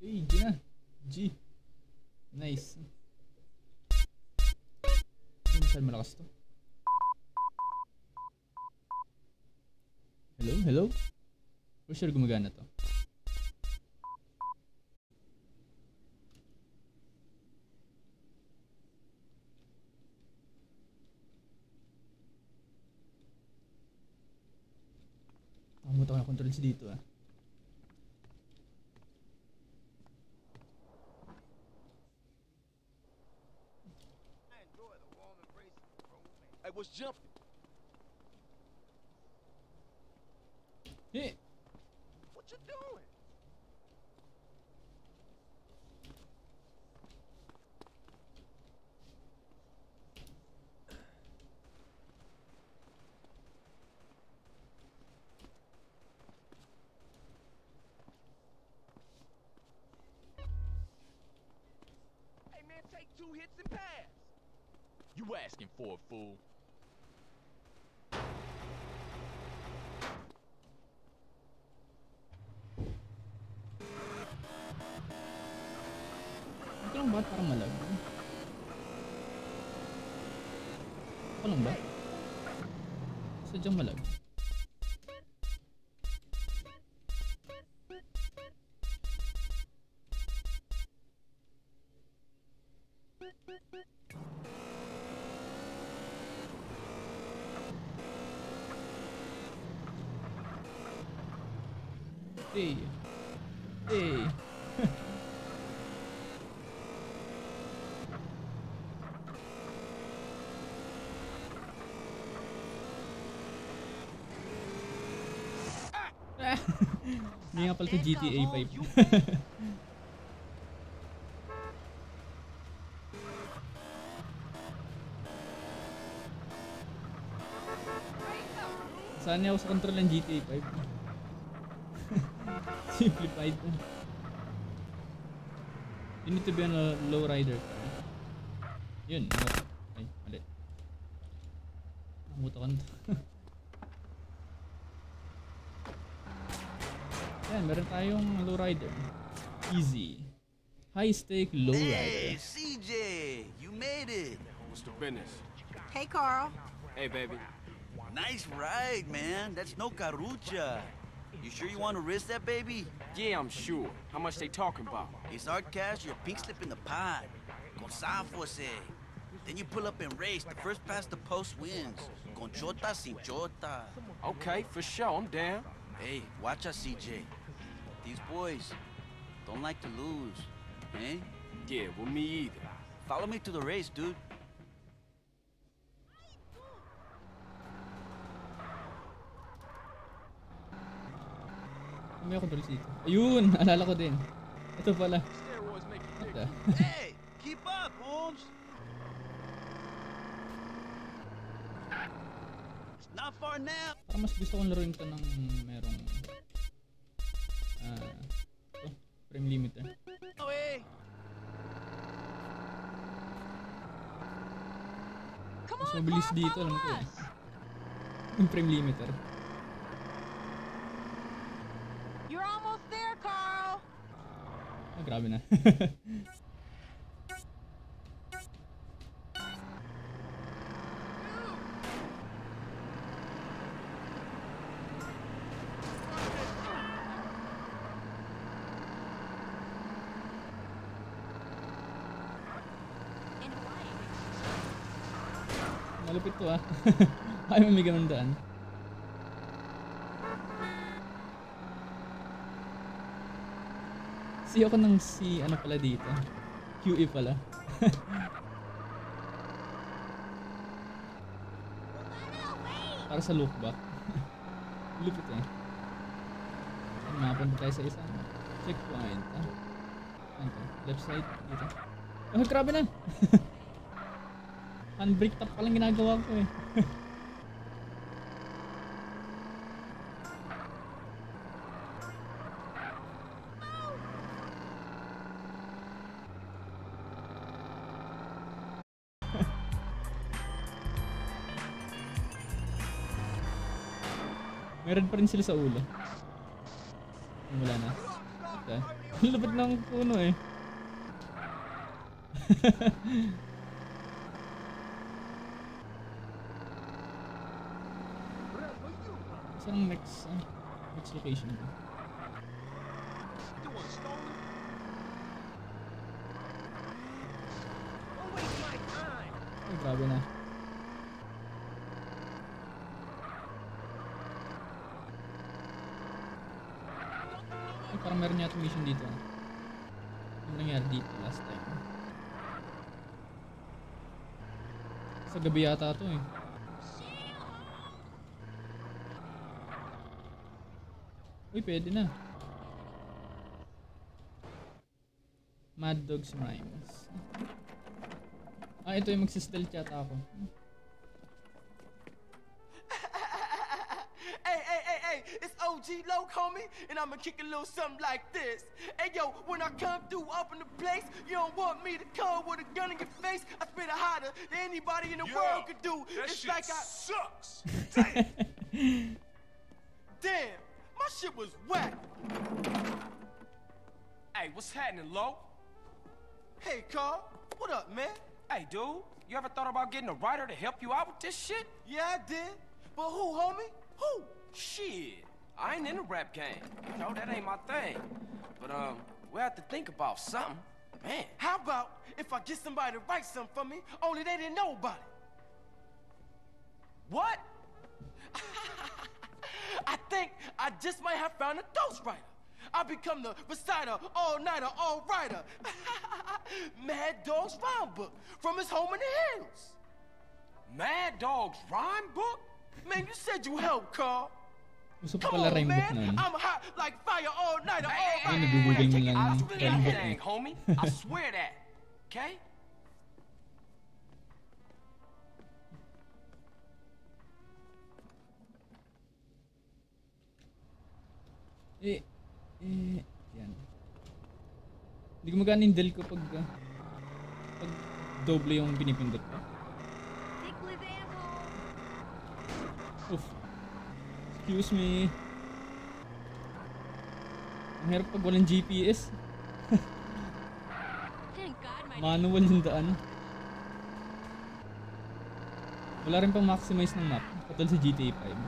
G na. G. Nice. Saan malakas to? Hello? Hello? For sure gumagana to. Nakamuta ko na controls dito ah. Hey, what's jumping? Eh! What you doing? Hey man, take two hits and pass. You asking for a fool. Jumala. Hey. Hey. Hindi nga pala ito GTA 5. Saan niya ako sa control ng GTA 5? Simplified. You need to be on a low rider. Yun. ano- High stake low Hey. CJ, you made it. What's the business? Hey, Carl. Hey, baby. Nice ride, man. That's no carucha. You sure you want to risk that, baby? Yeah, I'm sure. How much they talking about? It's our cash, your pink slip in the pot. Con Sanfos, eh. Then you pull up and race. The first past the post wins. Con chota sin chota. Okay, for sure. I'm down. Hey, watch us, CJ. These boys don't like to lose. Eh? Yeah, well, me either. Follow me to the race, dude. May controls dito. Ayun! Alala ko din. Ito pala. The? hey, keep up, Holmes. It's not far now. Parang mas gusto kong laruin to ng merong ah ito, frame limiter. Oh, hey. Come Mas on, mabilis dito, alam ko eh. Yung frame limiter. You're almost there, Carl. Ah, grabe na. In Hawaii. Ah. Ay, mamigam ng daan. Si ako ng si ano pala dito. QE pala. Para sa lookback. Lupit eh. Mapunta tayo sa isang checkpoint. Ah. To? Left side dito. Oh, grabe na! Handbrake tap pa lang ginagawa ko eh. Meron pa rin sila sa ulo. Wala na. Ang lupit ng puno eh. Saan ang next, ah, next location ko? Ay, grabe na. Ay, parang meron yata mission dito. Ano nangyari dito last time? Sa gabi yata to eh. Uy, pwede na. Madd Doggs Rhymes. Ah, ito yung magsistel chat ako. Hey, hey, hey, hey, it's OG Loc, homie, and I'ma kick a little something like this. Hey, yo, when I come through up in the place, you don't want me to come with a gun in your face. I spit it hotter than anybody in the world could do. That it's shit like I. sucks. Damn, my shit was whack. Hey, what's happening, Lo? Hey, Carl, what up, man? Hey, dude, you ever thought about getting a writer to help you out with this shit? Yeah, I did. But who, homie? Who? Shit, I ain't in the rap game. You know, that ain't my thing. But, um, we have to think about something. Man, How about if I get somebody to write something for me, only they didn't know about it? what? I think I just might have found a ghostwriter. I become the reciter, all-nighter, all-writer. Madd Dogg's rhyme book from his home in the hills. Madd Dogg's rhyme book? Man, you said you helped, Carl. Gusto pa Come pala on, rhyme book man. nun. I'm hot like fire all-nighter, Hey, hey, Ay, all-writer. nag-google hey, mo take it lang out ng of rhyme book thing, eh. homie. I swear that. Okay? Eh, eh, yan. Hindi ko magana yung del ko pag, ah, pag doble yung pinipindot ko. Oof. Excuse me. Ang hirap pag walang GPS. Manual yung daan. Wala rin pang maximize ng map. Katulad sa GTA 5.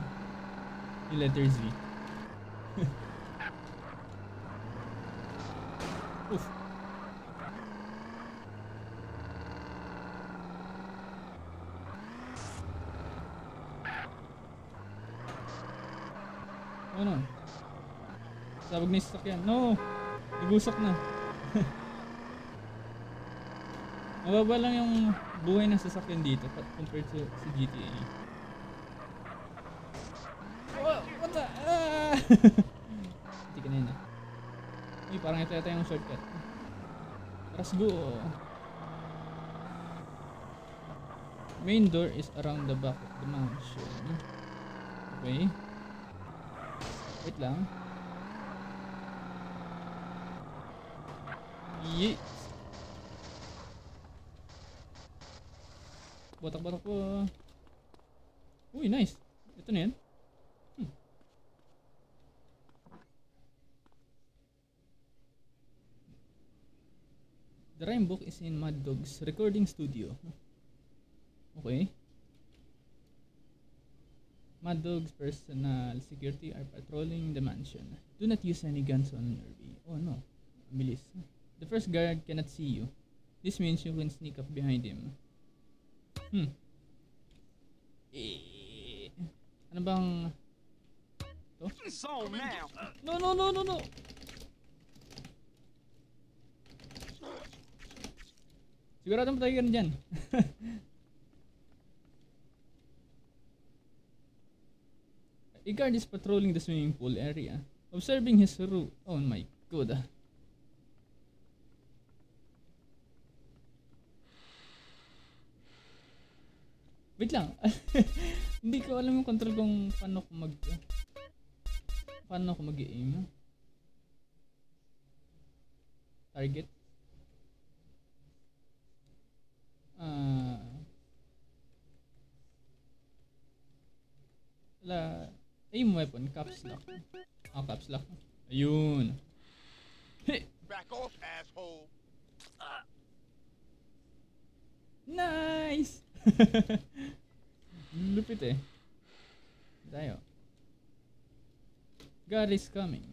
Yung letter Z. Oof. Ano? Sabog na yung sasakyan. No! Nagusok na. Mababa lang yung buhay ng sasakyan dito pa- compared to sa GTA. Oh, what the? Ah! Hindi ka na yun ah. Uy, parang ito yata yung shortcut. Let's go. Main door is around the back of the mansion. Okay. Wait lang. Yeet. Batak-batak po. Uy, nice. Ito na yan. Hmm. The rhyme book is in Mad Dog's recording studio. Okay. Mad Dog's personal security are patrolling the mansion. Do not use any guns on Nervy. Oh no. Bilis. The first guard cannot see you. This means you can sneak up behind him. Hmm. Eh. Ano bang... To? So now. No, no, no, no, no! Sigurado patay ka na dyan. A guard is patrolling the swimming pool area, observing his route. Oh my god. Wait lang. Hindi ko alam yung control kung paano ko mag paano ko mag-aim. Target. Ah. wala. Aim weapon, caps lock. Ah, caps lock. Ayun. Back off, asshole. Nice! Lupit eh. Tayo. God is coming.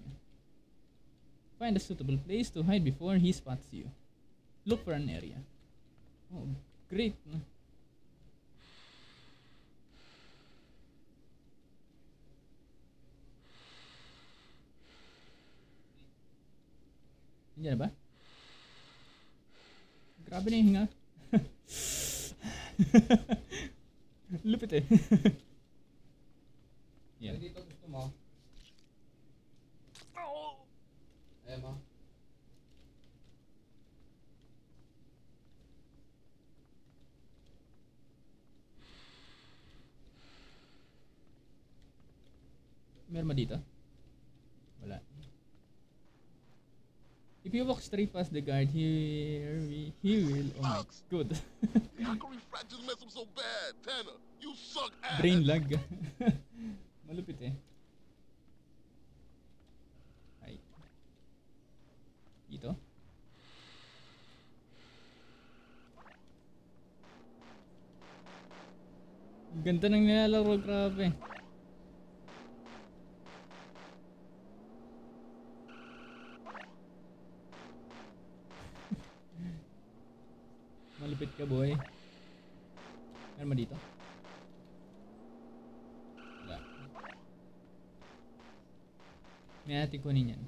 Find a suitable place to hide before he spots you. Look for an area. Oh, great. Nandiyan na ba? Grabe na yung hinga. Lupit eh. Yan. Dito gusto mo. Ayan mo. Meron ba dito? Wala. If you walk straight past the guard, he, he will... Oh my god. How can refractors mess up so bad? Tanner, you suck ass. Brain lag. Malupit eh. Ay. Dito? Ganda ng nilalaro, grabe. Malupit ka, boy. Meron ba dito? Wala. May natin kunin yan.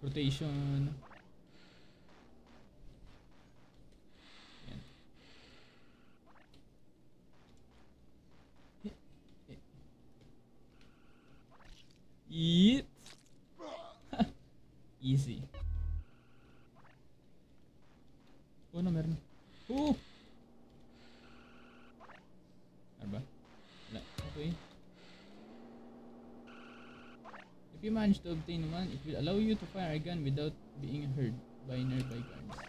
Rotation. Yan. Yeet. Easy. Oh, no, meron. Oh! Meron ba? Wala. Okay. If you manage to obtain one, it will allow you to fire a gun without being heard by nearby guards.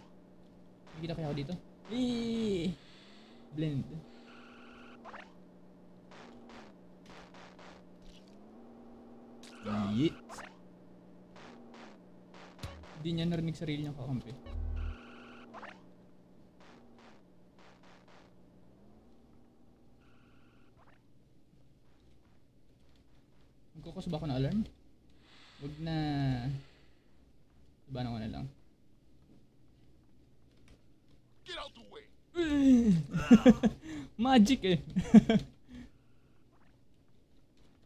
Nakikita kaya ako dito? Eh! Blend. Yeet. Hindi niya narinig sarili niyang kakampi. Magkukos ba ako ng alarm? Huwag na... Ibanan ko na lang. Get out the way. Magic eh.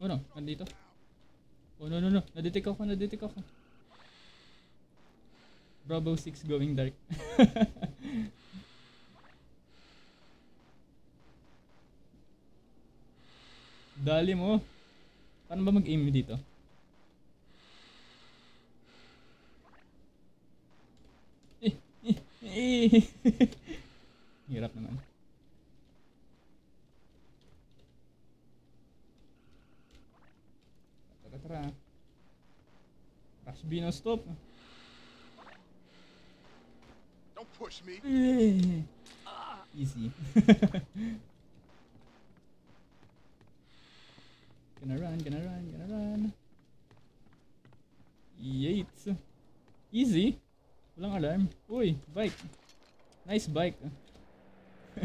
oh no, nandito. Oh no no no, nadetect ako, nadetect ako. Bravo 6 going dark. Dali mo. Paano ba mag-aim dito? Eh, eh, eh. Hirap naman. Tara, tara. Rush B no stop. Don't push me. Easy. gonna run, gonna run, gonna run. Yates. Easy. Walang alarm. Uy, bike. Nice bike.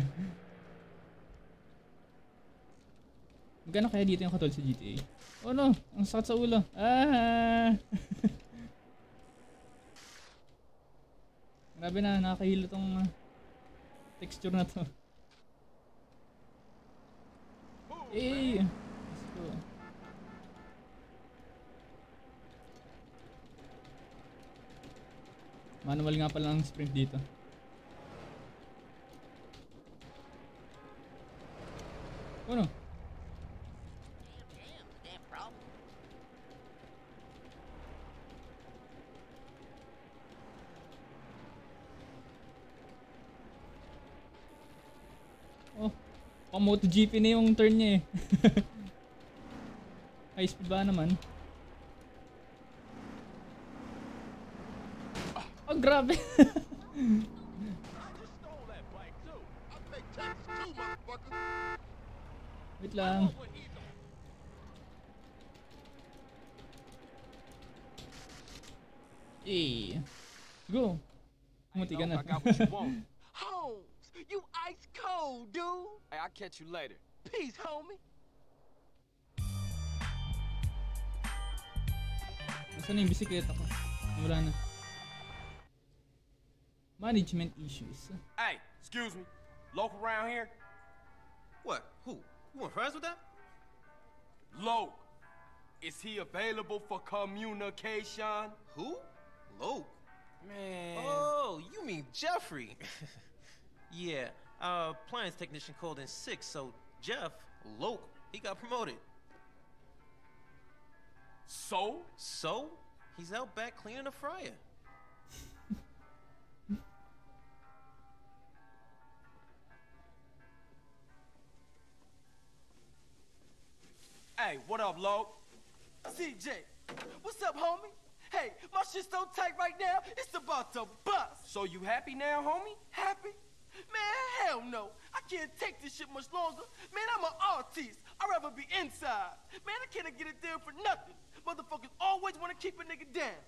Magkano kaya dito yung katol sa GTA? Oh no, ang sakit sa ulo. Ah! Grabe na, nakakahilo tong ah, texture na to. Eh! Let's go. Manual nga pala ang sprint dito. Oh no. Oh, Pang MotoGP na yung turn niya eh. High speed ba naman? Oh, grabe. Wait lang. Hey. Go. Kumuti ka na. Holmes, you ice cold, dude. Hey, I'll catch you later. Peace, homie. Nasaan na yung bisikleta ko? Wala na. Management issues. Hey, excuse me. Local around here? What? Who? You want friends with that? Loc. Is he available for communication? Who? Loc. Man. Oh, you mean Jeffrey? yeah, our appliance technician called in sick, so Jeff, Loc, he got promoted. So? So, he's out back cleaning the fryer. Hey, what up, Loc? CJ, what's up, homie? Hey, my shit's so tight right now, it's about to bust. So you happy now, homie? Happy? Man, hell no. I can't take this shit much longer. Man, I'm an artist. I'd rather be inside. Man, I can't get it there for nothing. Motherfuckers always want to keep a nigga down.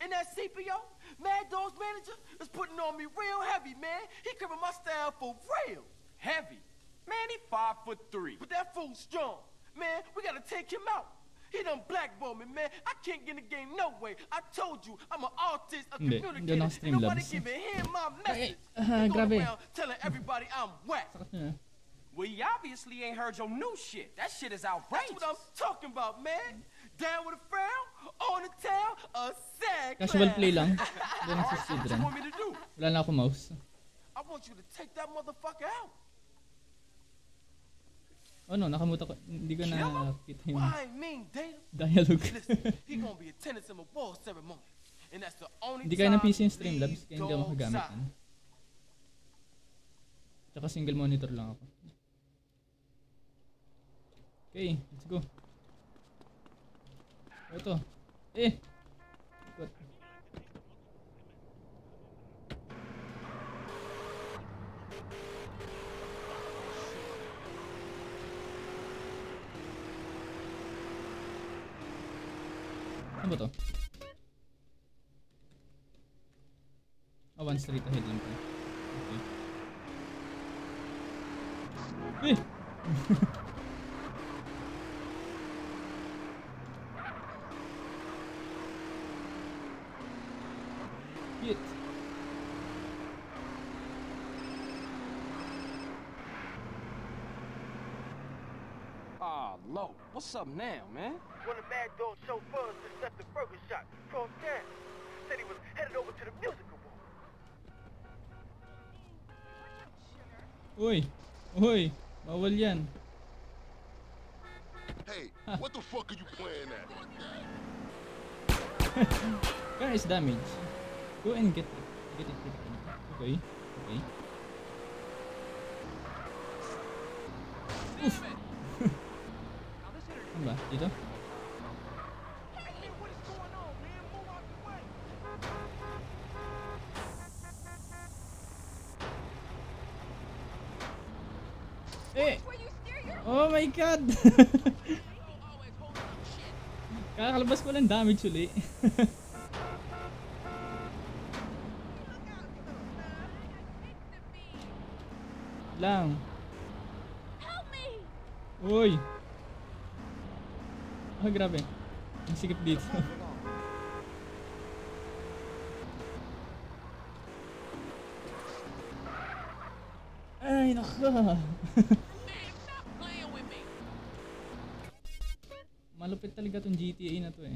And that CPO, Madd Dogg's manager, is putting on me real heavy, man. He cribbing my style for real. Heavy. Man, he five foot three. But that fool's strong. Man, we gotta take him out. He done blackballed me, man. I can't get in the game no way. I told you, I'm an artist, a Hindi, communicator. hindi ako Ain't Streamlabs. Nobody giving him my message. ah, He going grabe. around telling everybody I'm whack. Sakit. Well, you obviously ain't heard your new shit. That shit is outrageous. That's what I'm talking about, man. Down with a frown, on the town, a sad Casual clown. play lang. Doon sa What you speedrun. to do? Wala na ako mouse. I want you to take that motherfucker out. Oh no, nakamuta ko. Hindi ko na kita yung dialogue. Hindi kaya ng PC yung Streamlabs, kaya hindi ako makagamit. Ano? Tsaka single monitor lang ako. Okay, let's go. Ito. Eh! Ano ba to? Oh, one street ahead lang pala. Okay. Eh! Shit. What's up now, man? One of Madd Dogg's chauffeurs just left the burger shop from town. Said he was headed over to the music award. Uy! Uy! Bawal yan. Hey, what the fuck are you playing at? Car is damaged. Go and get it. Get it. Get it. Okay. Okay. Oof! Ba? Dito? Eh! Oh my god! Kakalabas ko lang damage uli. lang. Uy! Ah, grabe. Ang sikip dito. Ay, nako. Malupit talaga tong GTA na to eh.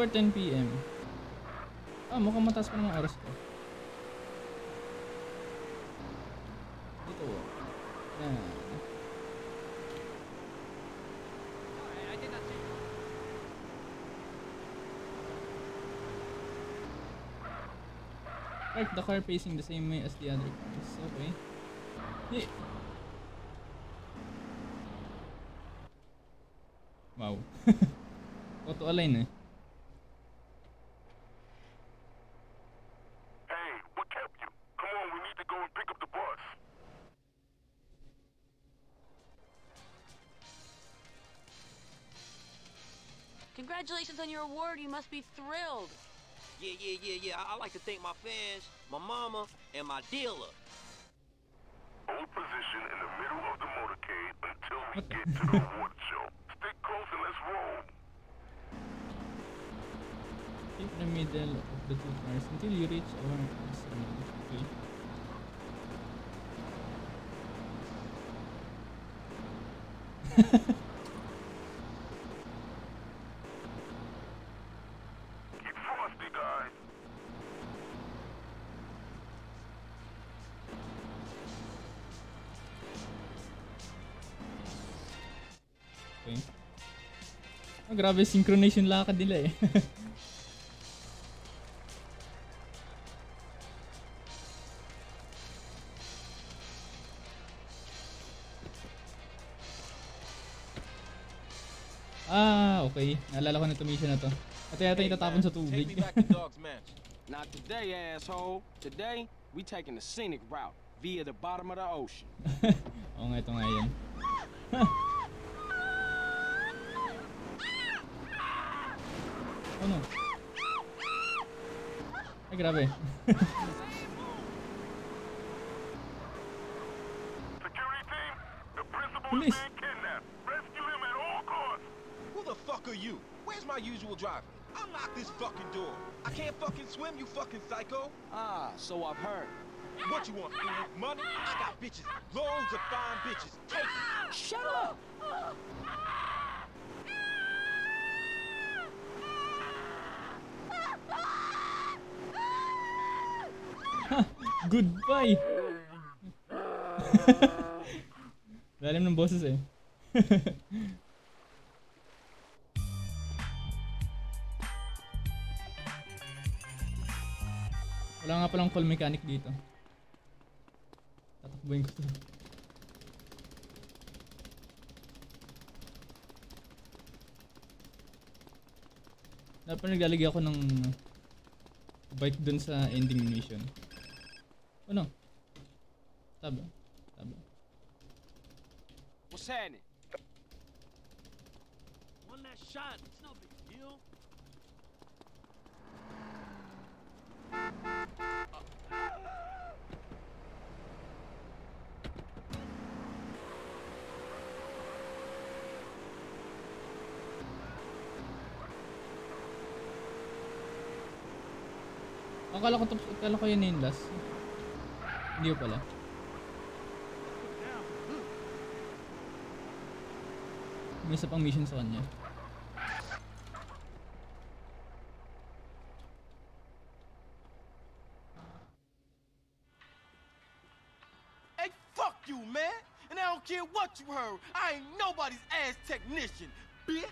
4.10 p.m. Ah, mukhang mataas pa ng oras ko. Dito. Oh. Yan. Park the car facing the same way as the other cars. Okay. Hey. Wow. Auto-align eh. Your award. You must be thrilled. Yeah, yeah, yeah, yeah. I, I like to thank my fans, my mama, and my dealer. Hold position in the middle of the motorcade until we get to the award show. Stick close and let's roll. Keep the middle of the two cars until you reach our destination. Okay. Keep Grabe synchronization lakad nila eh. ah, okay. Naalala ko na itong mission na to. At yata itatapon sa tubig. Not today, asshole. Today, we taking the scenic route via the bottom of the ocean. Oo nga, ito nga yan. Rescue him at all costs. Who the fuck are you? Where's my usual driver? Unlock this fucking door. I can't fucking swim, you fucking psycho. Ah, so I've heard. What you want, fool? Money? I got bitches. Loads of fine bitches. Take it. Shut up! Goodbye! Lalim ng boses eh. Wala nga palang call mechanic dito. Tatakbuhin ko to. Dapat naglalagay ako ng bike dun sa ending mission. Ano? Taba. Taba. What's happening? One last shot. It's no big deal. Akala ko akala ko yun yung last. May isa pang mission sa kanya. Hey, fuck you, man! And I don't care what you heard. I ain't nobody's ass technician, bitch!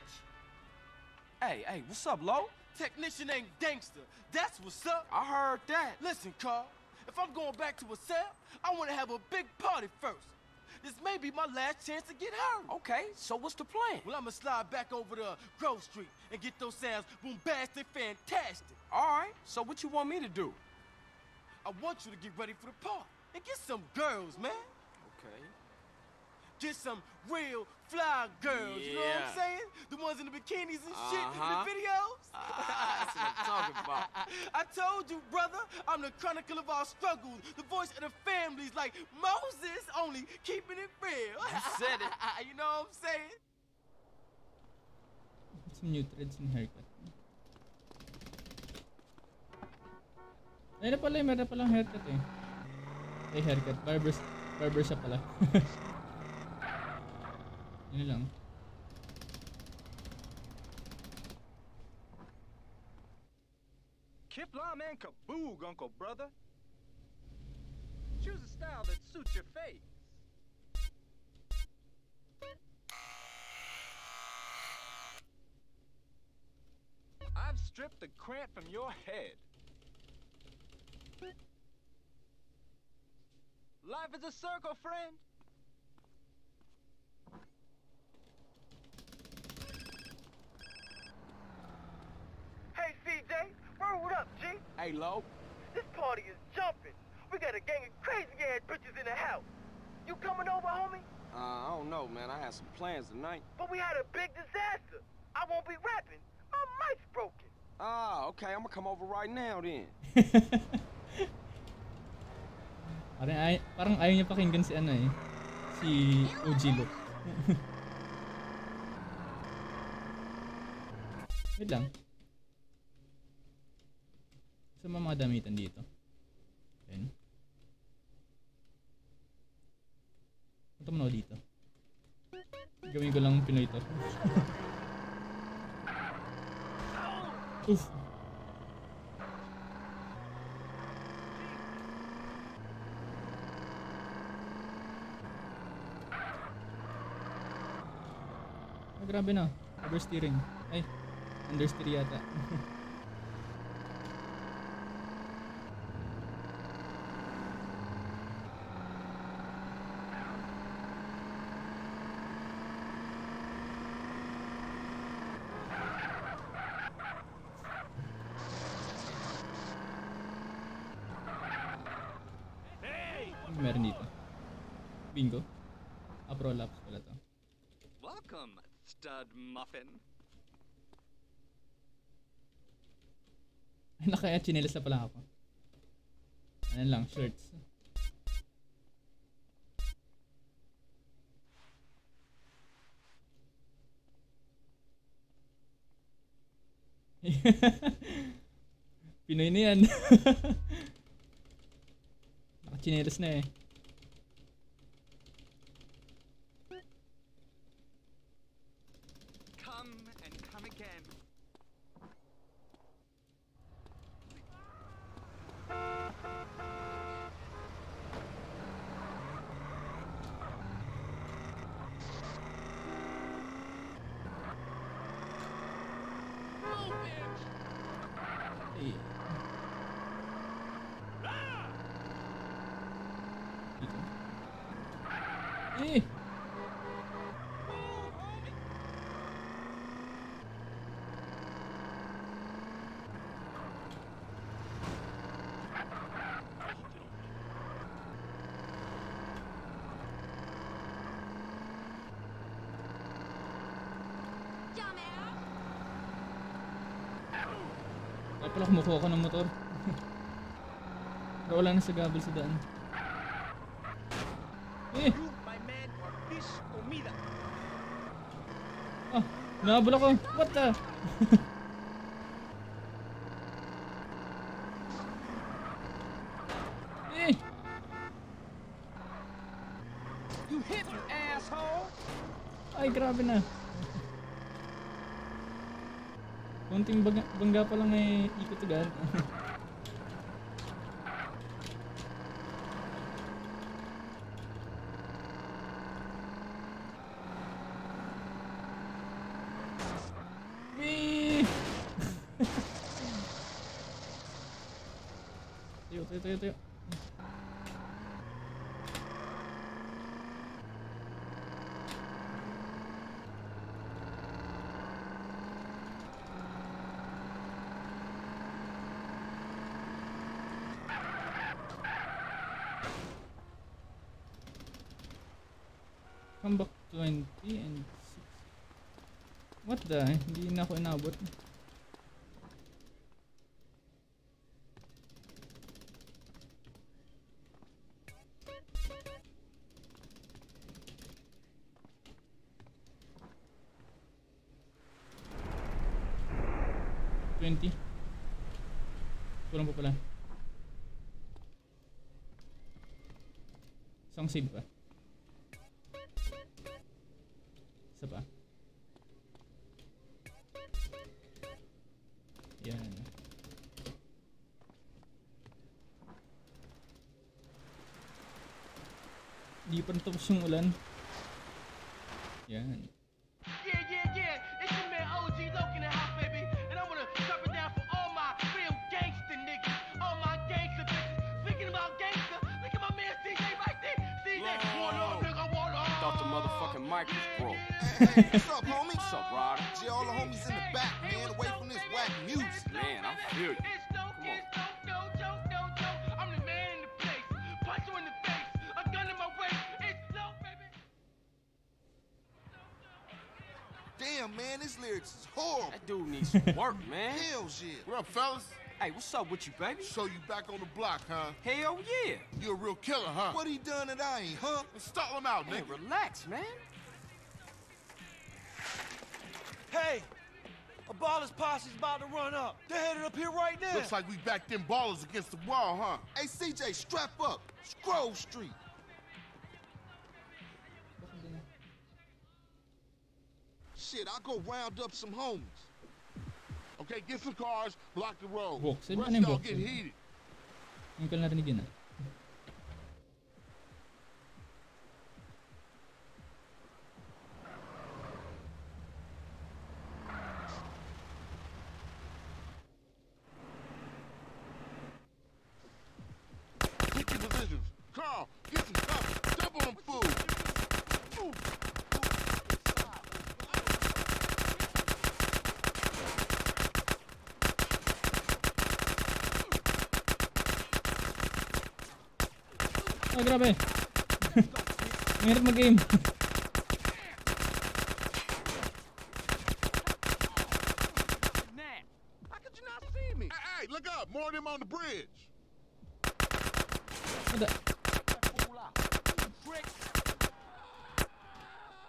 Hey, hey, what's up, Lo? Technician ain't gangster. That's what's up. I heard that. Listen, Carl. If I'm going back to a cell, I want to have a big party first. This may be my last chance to get her. Okay, so what's the plan? Well, I'm gonna slide back over to Grove Street and get those sounds bombastic, fantastic. All right, so what you want me to do? I want you to get ready for the party and get some girls, man. Okay. Get some real fly girls, you know what I'm saying? The ones in the bikinis and shit in Uh-huh. the videos. that's what I'm talking about. I told you, brother, I'm the chronicle of our struggles, the voice of the families, like Moses, only keeping it real. You said it. you know what I'm saying? Some new threads and haircut. Ayun na pala, meron palang haircut eh. Ay, haircut. Barbers, barbershop pala. Yun lang. Kiplam and kaboog, Uncle Brother. Choose a style that suits your face. I've stripped the cramp from your head. Life is a circle, friend. Hey, CJ, word up, G. Hey, Lo. This party is jumping. We got a gang of crazy ass bitches in the house. You coming over, homie? Uh, I don't know, man. I had some plans tonight. But we had a big disaster. I won't be rapping. My mic's broken. Ah, okay. I'm gonna come over right now then. Parang, ay, parang ayaw niya pakinggan si ano eh. Si OG Luke. Wait lang. Sa mga damitan dito. Ayan. Punta mo na dito. Gawin ko lang Pinoy to. Oof. Ah, grabe na. Oversteering. Ay, understeer yata. Ano meron dito? Bingo? Ah, prolapse pala to. Welcome, Ay, Nakaya chinelas na pala ako. Ano lang, shirts. Pinoy na yan. Nakachinelas na eh. Come and come again. Eh. Dito. Eh! Kaya pala kumukuha ka ng motor. Pero wala na sa gabal sa daan. Eh! Ah! Nahabol ako! What the? eh! You hit me, asshole! Ay, grabe na. Konting bangga, bangga pa lang ay ikot agad. Wee! tayo, tayo, tayo, tayo. Come back 20 and 6. What the? Hindi na ako inabot. Twenty. Kulang pa pala. Isang save pa. Isa pa. Yan. Di pa natapos yung ulan. What's up, homie? What's up, Ryder? G, all the homies in the back, man, away from this whack music. Man, I feel you. Come on. I'm the man in the place. Punch you in the face. A gun in my waist. It's low, baby. Damn, man, this lyrics is horrible. That dude needs some work, man. Hell yeah. What up, fellas? Hey, what's up with you, baby? So you back on the block, huh? Hell yeah. You a real killer, huh? What he done that I ain't, huh? Stall him out, Man, nigga. relax, man. A baller's posse's about to run up. They're headed up here right now. Looks like we backed them ballers against the wall, huh? Hey, CJ, strap up. Scroll Street. Shit, I'll go round up some homies. Okay, get some cars, block the road. Buksin? Rest Ano yung y'all get heated. Yung ko narinig grabe. Ang hirap mag-game. How could you not see me? Hey, hey, look up. More of them on the bridge. Ada.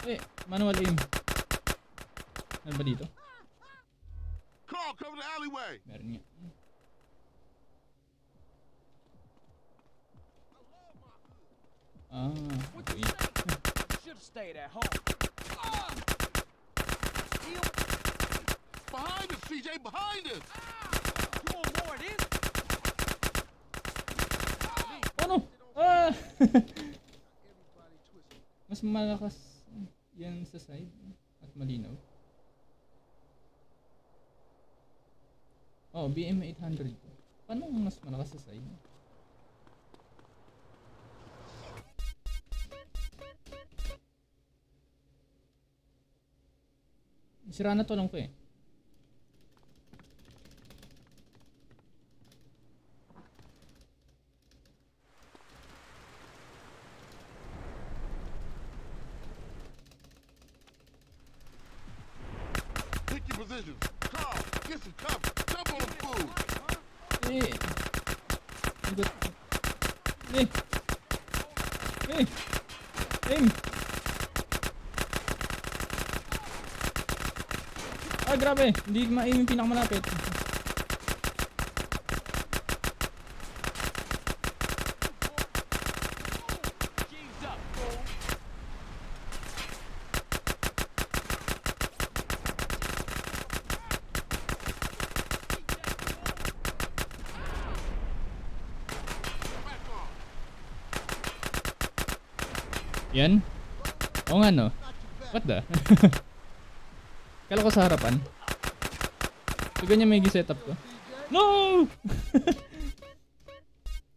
Eh, manual aim. Ano ba dito? Carl, cover the alleyway. Meron nga. Ah, okay. Should have stayed at home. Behind us, CJ, behind us. You want more of this? Ano? Ah! Mas malakas yan sa side at malinaw. Oh, BM 800. Paano mas malakas sa side? Sira na to lang ko eh. Pick your positions. Carl, get some cover. Jump on them fools. Eh. Ikot. Eh. Eh. Aim. Ah, grabe. Hindi ma-aim yung pinakamalapit. Yan. Oo nga no. What the? Kala ko sa harapan. So ganyan may setup ko. No!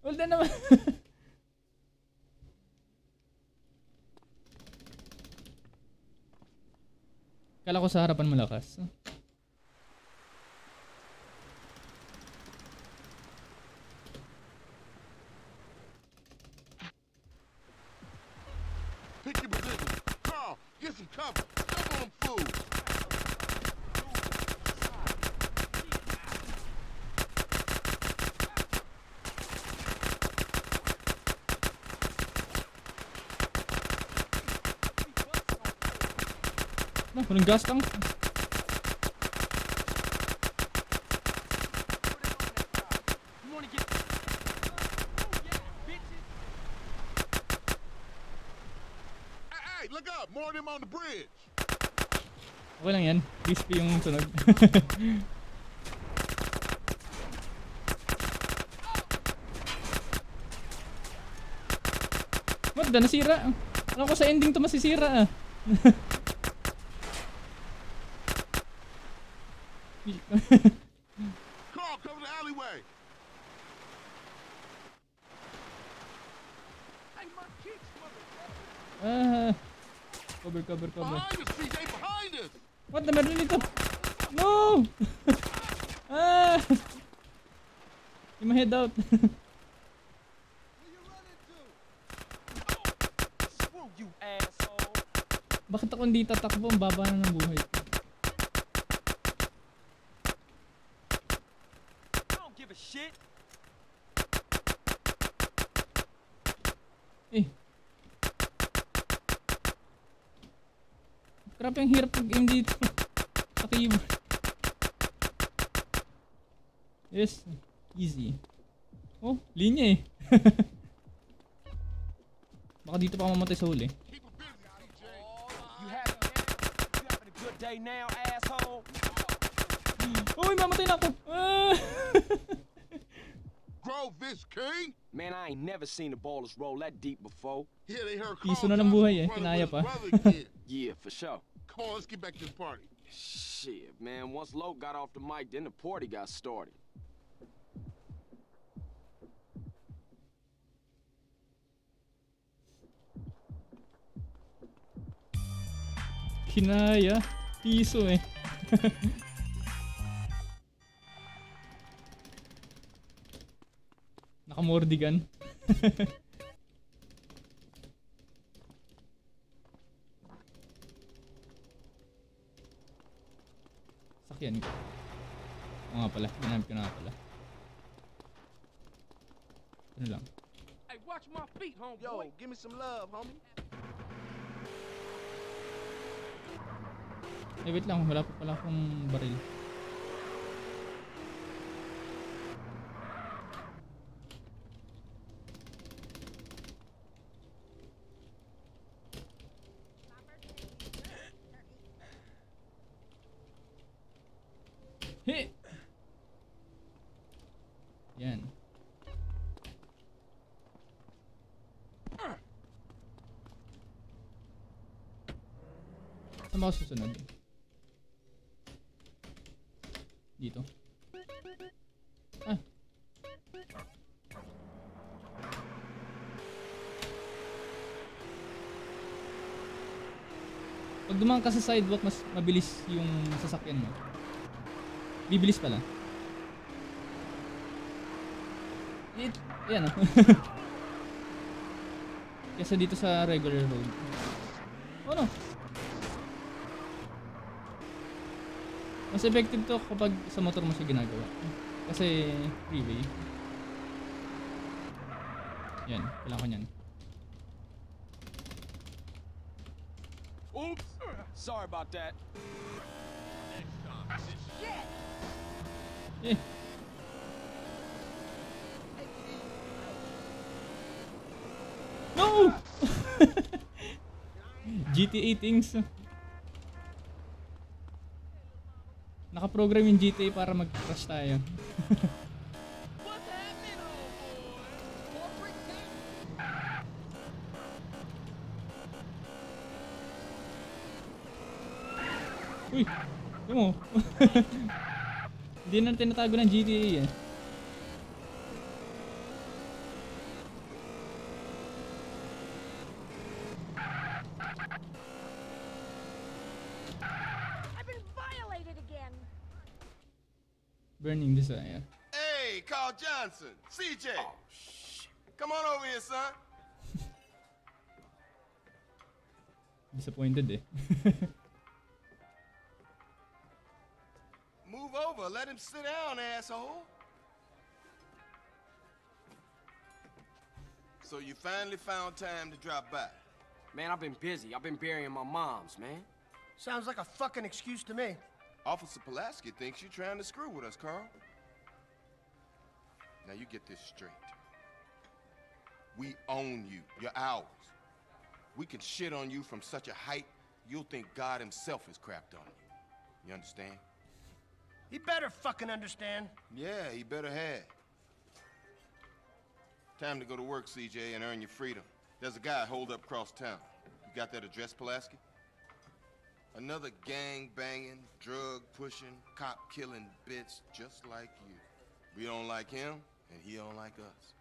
Hold na naman. Kala ko sa harapan malakas. Pick your positions. Carl, get some cover. Jump on them fools. Nah, walang gas tank. You wanna get... Oh, yeah, bitches. Hey, hey, look up. More of them on the bridge. Okay lang yan. Crispy yung sunog. The? Nasira. Alam ko sa ending to masisira ah. Carl, cover the alleyway. Ah. Cover, cover, cover. Behind us, CJ, behind us! What the meron dito? No! ah! Get my head out. Bakit ako hindi tatakbo? Ang baba na ng buhay ko. I don't give a shit. Eh. Grabe ang hirap mag-aim dito. Sa keyboard. Yes. Easy. Oh, linya eh. Baka dito pa mamatay sa huli. Uy, mamatay na ako. Ah! Grove this king? Man, I ain't never seen the ballers roll that deep before. Yeah, they heard Carl na ng buhay. Johnson's Kinaya brother pa. with his brother kid. Yeah, for sure. Come on, let's get back to the party. Shit, man. Once Loc got off the mic, then the party got started. Kinaya. Piso eh. Nakamordigan. Sakyan ko. Oo nga pala. Ginamit ko na nga pala. Ano lang. Hey, watch my feet, homeboy. Yo, give me some love, homie. Eh, wait lang. Wala pa pala akong baril. Hey! Yan. Saan ba susunod? Dito. Ah. Pag dumaan ka sa sidewalk, mas mabilis yung sasakyan mo. Bibilis pala. It, yan oh. Kesa dito sa regular road. Oh no. Mas effective to kapag sa motor mo siya ginagawa. Kasi freeway. Yan, kailangan ko yan. Oops. Sorry about that. Eh. No! GTA things. Nakaprogram yung GTA para mag-crash tayo. Uy! Ito mo. Hindi na tinatago ng GTA eh. Johnson, CJ. Oh. Come on over here, son. Disappointed eh. Move over. Let him sit down, asshole. So you finally found time to drop by. Man, I've been busy. I've been burying my moms, man. Sounds like a fucking excuse to me. Officer Pulaski thinks you're trying to screw with us, Carl. Now you get this straight. We own you. You're ours. We can shit on you from such a height, you'll think God himself has crapped on you. You understand? He better fucking understand. Yeah, he better have. Time to go to work, CJ, and earn your freedom. There's a guy holed up across town. You got that address, Pulaski? Another gang banging, drug pushing, cop killing bitch just like you. We don't like him, and he don't like us.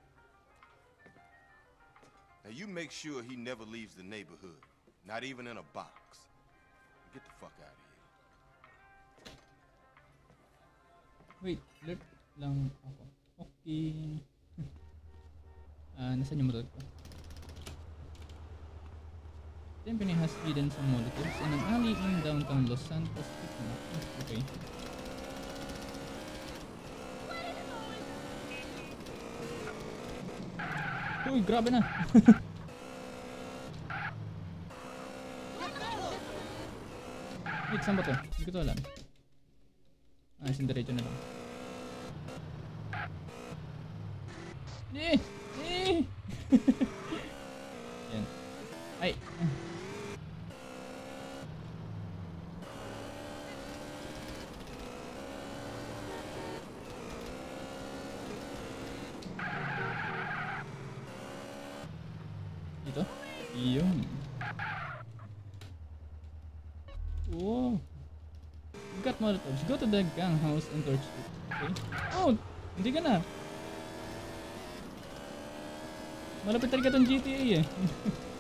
Now you make sure he never leaves the neighborhood. Not even in a box. Get the fuck out of here. Wait, alert lang ako. Okay. Ah, nasaan yung motor ko? Tenpenny has hidden some molotovs in an alley in downtown Los Santos. Okay. Uy, grabe na. Wait, saan ba to? Hindi ko to alam. Ah, sin diretso na lang. Eh! Eh! Yan. Ay! Dito? Yun. Oh. You got molotovs. Go to the gang house and torch it. Okay? Oh! Hindi ka na. Malapit talaga tong GTA eh.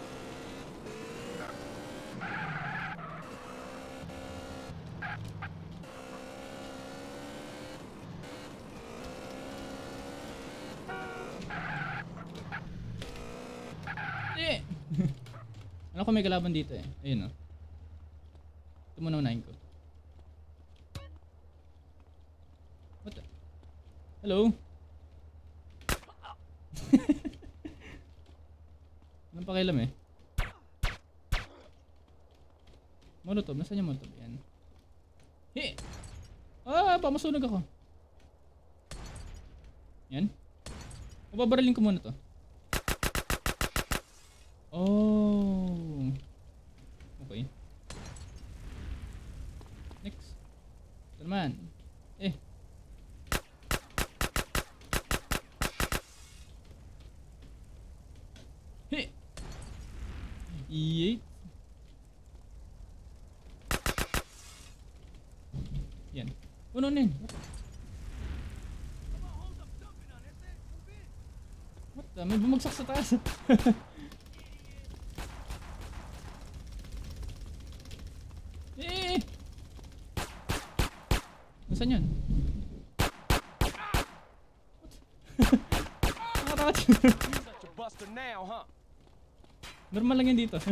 Alam ko may kalaban dito eh. Ayun oh. Ito muna unahin ko. What the? Hello? Anong pakialam eh? Molotov, nasaan yung molotov? Yan. He! Pamasunog ako. Yan. Mababaraling ko muna to. Oh. Okay. Next. Ito naman. Eh. Hey! Yeet. Yan. Puno na yun. What the? May bumagsak sa taas. eh! Nasaan yun? What? Nakatakot. Normal lang yan dito.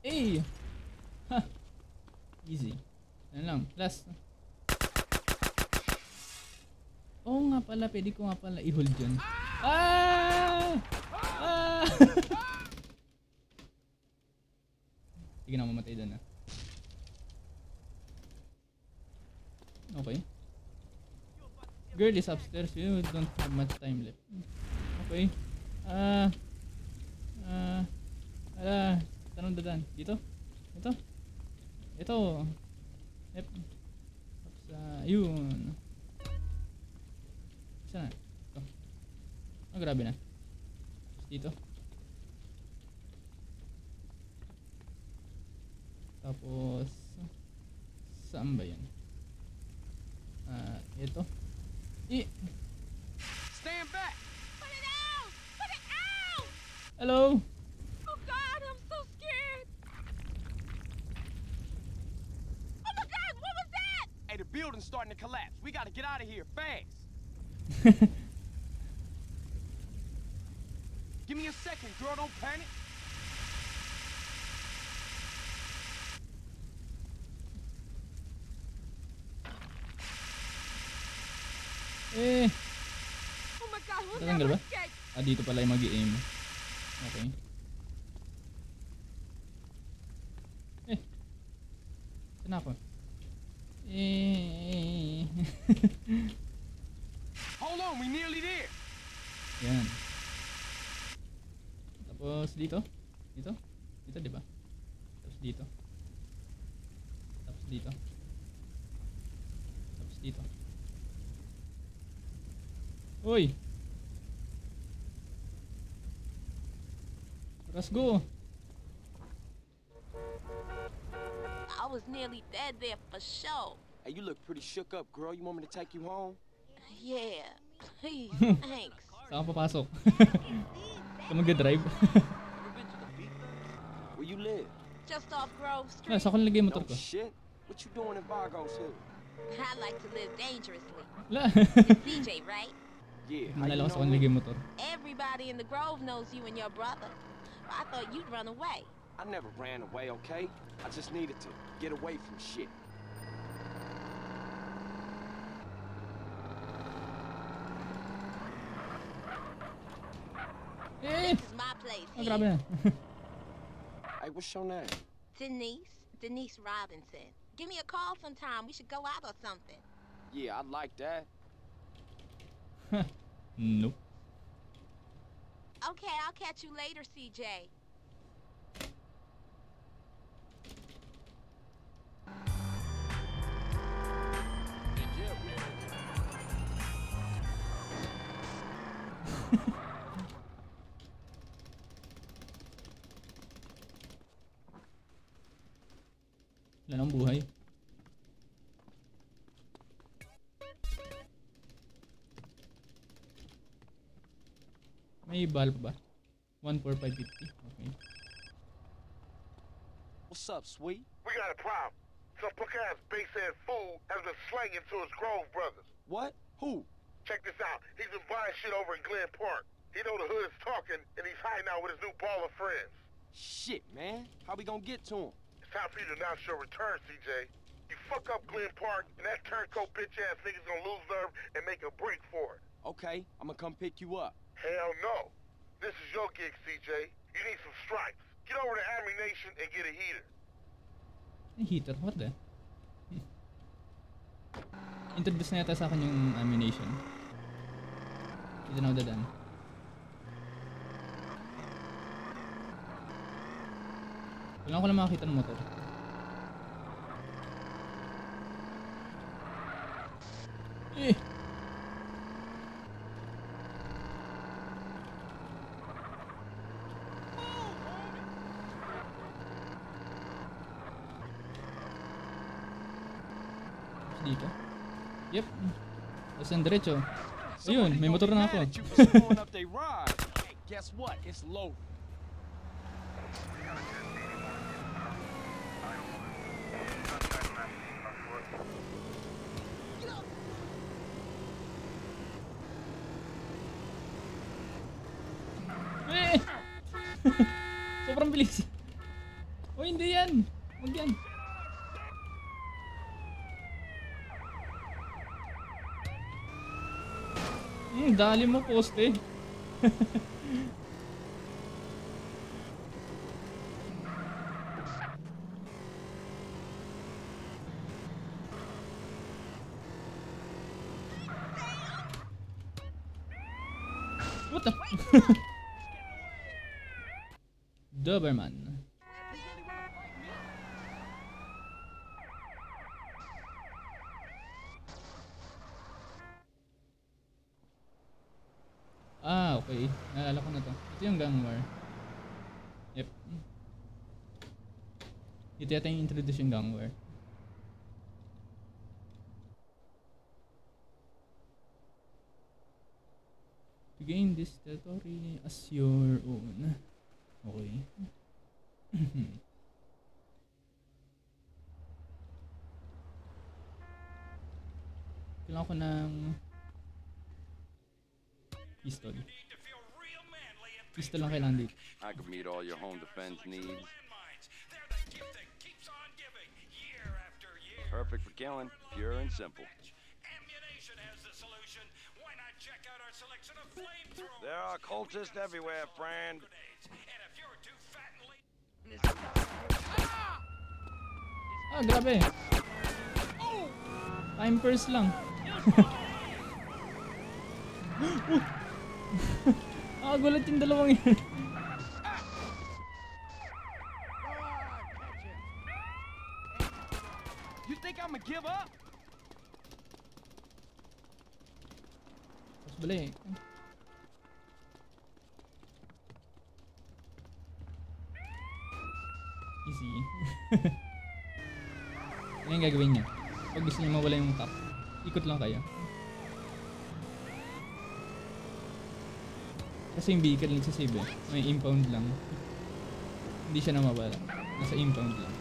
Eh! Ha! Easy. Last. Oo nga pala, pwede ko nga pala i-hold yun. Ah! Ah! Sige na, mamatay doon ah. Okay. Girl is upstairs. You don't have much time left. Okay. Ah. Ah. Ala. Tanong dadan. Dito? Ito? Ito. Yep. Tapos, ah, yun. Isa na. Ito. Oh, grabe na. Tapos dito. Tapos, saan ba yan? Ah, ito. I Stand back! Put it out! Put it out! Hello? Building's starting to collapse. We gotta get out of here fast. Give me a second, girl. Don't panic. Eh, Oh my God, we'll never ba? escape. Ah, dito pala yung mag-aim. Okay. Eh. Saan ako? Hold on, we nearly there. Yan. Tapos dito? Dito? Dito, di ba? Tapos dito. Tapos dito. Tapos dito. Uy! Let's go! Was nearly dead there for sure. Hey, you look pretty shook up, girl. You want me to take you home? Yeah, please, thanks. Saan ka papasok? Ikaw mag-drive? Where you live? Just off Grove Street. Ah, saan ko nilagay yung motor No ko? shit. What you doing in Vargo's Hill? I like to live dangerously. Wala. It's CJ, right? Yeah. how you sa know ko nilagay motor. Everybody in the Grove knows you and your brother. I thought you'd run away. I never ran away, okay? I just needed to get away from shit. Eh! This is my place here. grabe na. Hey, what's your name? Denise, Denise Robinson. Give me a call sometime. We should go out or something. Yeah, I'd like that. nope. Okay, I'll catch you later, CJ. Wala nang buhay. May bal pa ba? 14550. Okay. What's up, sweet? We got a problem. Some punk-ass bass-ass fool has been slanging to his Grove brothers. What? Who? Check this out. He's been buying shit over in Glen Park. He know the hood is talking, and he's hiding out with his new Ballas friends. Shit, man. How we gonna get to him? It's time for you to announce your return, CJ. You fuck up Glen Park, and that turncoat bitch-ass nigga's gonna lose nerve and make a break for it. Okay, I'm gonna come pick you up. Hell no. This is your gig, CJ. You need some stripes. Get over to Ammu-Nation and get a heater. Ay, heater. What the? Introduce na yata sa akin yung ammunition. Dito na ako dadaan. Kailangan ko lang makakita ng motor. Eh! Dito? Yep. Tapos yung diretso. Ayun, may motor na ako. Guess what? It's low. Eh! Sobrang bilis. O hindi yan. Huwag yan. Hmm, dali mo poste. What the? Doberman. Ah, okay. Naalala ko na to. Ito yung gang war. Yep. Ito yata yung introduce yung gang war. To gain this territory as your own. Okay. Kailangan ko ng pistol. Pistol lang kailangan dito. I could meet all your home defense needs. Perfect for killing, pure and simple. There are cultists everywhere, friend. Ah, grabe. Time first lang. ah, gulat yung dalawang yun. You think I'ma give up? Tapos bali. easy. ano yung gagawin niya? Pag gusto niya mawala yung cup, ikot lang kayo. Kasi yung vehicle nagsasave eh. May impound lang. Hindi siya namawala. Nasa impound lang.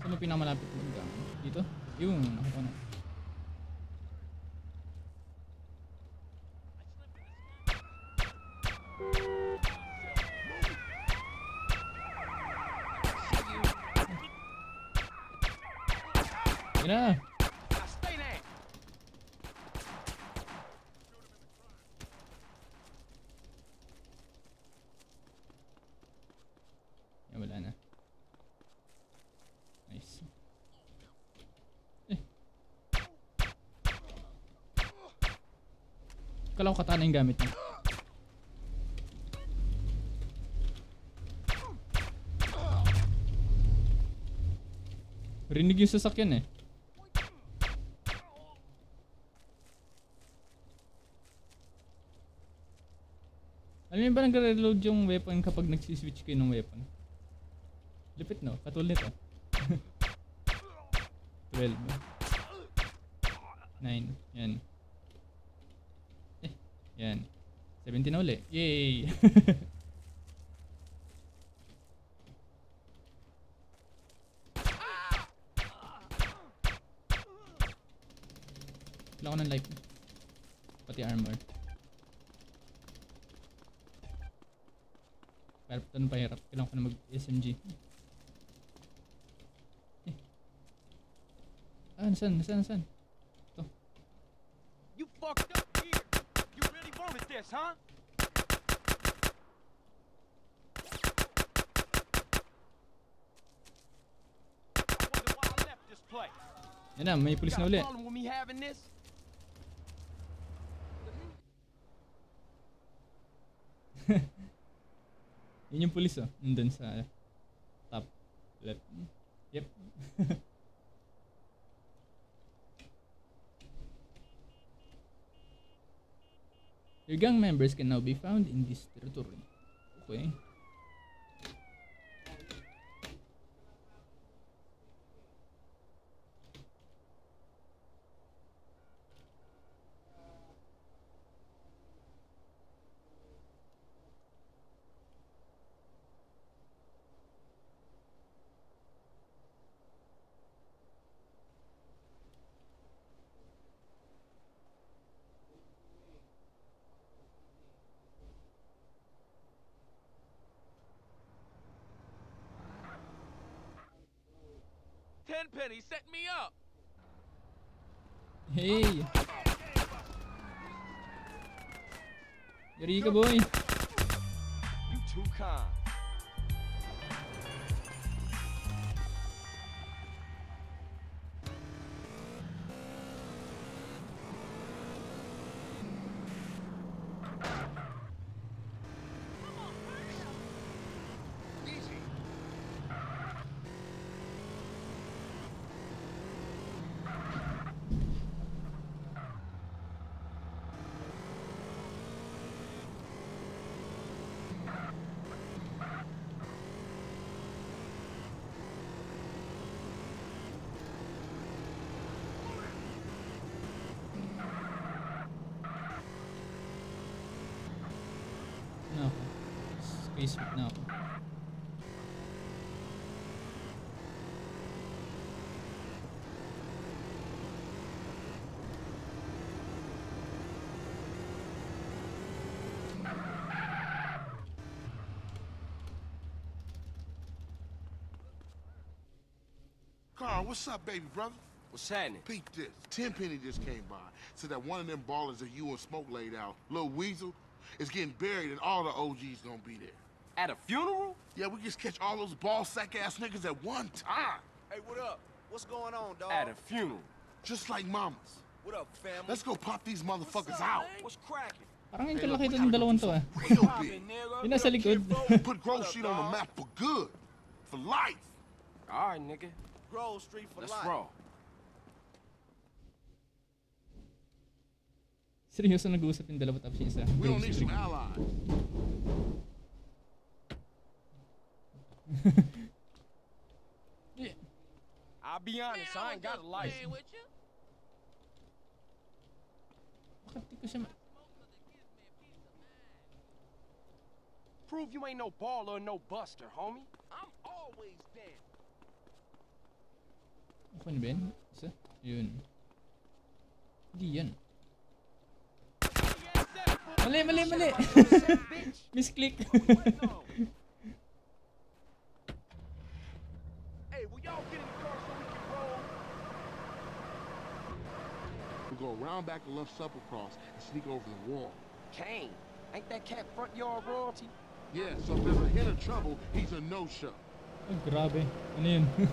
Saan mo pinakamalapit mag-gang? Dito? Yung, ako. Kala ko katana yung gamit niya. Rinig yung sasakyan eh. Alam niyo ba nagre-reload yung weapon kapag nagsiswitch kayo ng weapon? Lipit no? Katulad nito. 12. 9. Yan. Yan. 17 na uli. Yay! Wala ko ng life. Pati armor. Pero ito na pahirap. Kailangan ko na mag-SMG. Eh. Ah, nasan? Nasan? Nasan? huh? Yan na, may pulis na uli. Yun yung pulis oh. Nandun sa top left. Yep. Your gang members can now be found in this territory. Okay. Tenpenny set me up. Hey! Eureka boy! Carl, what's up, baby brother? What's happening? Peep this. Tenpenny just came by. Said that one of them ballers that you and Smoke laid out, Lil Weasel, is getting buried and all the OGs gonna be there. At a funeral? Yeah, we just catch all those ball sack ass niggas at one time. Hey, what up? What's going on, dog? At a funeral. Just like mamas. What up, family? Let's go pop these motherfuckers out. What's cracking? Parang yung Hey, look, kalaki we itong gotta dalawang do to ah. Real big. Yung nasa likod. Put Grove Street on the map for good. For life. All right, nigga. Grove Street for Let's life. roll. Seryoso nag-uusap yung dalawa tapos yung isa. We don't need Street. some allies. I'll be honest, I ain't got a license. Bakit di ko siya ma... Prove you ain't no baller or no buster, homie. I'm always down. Okay na ba yan? Isa? Yun. Hindi yan. Mali, mali, mali! Misclick. Hey, will y'all get in the car so we can roll? Go around back the left supper cross and sneak over the wall. Kane, ain't that cat front yard royalty? Yeah, so if there's a hint of trouble, he's a no-show. Oh, grabe. Ano yun?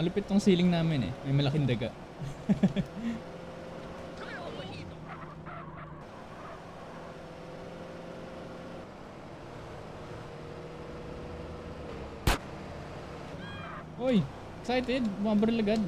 Malupit tong ceiling namin eh. May malaking daga. Uy! Excited! Bumabaril agad.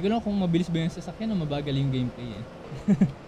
Hindi ko lang kung mabilis ba yung sasakyan o mabagal yung gameplay eh.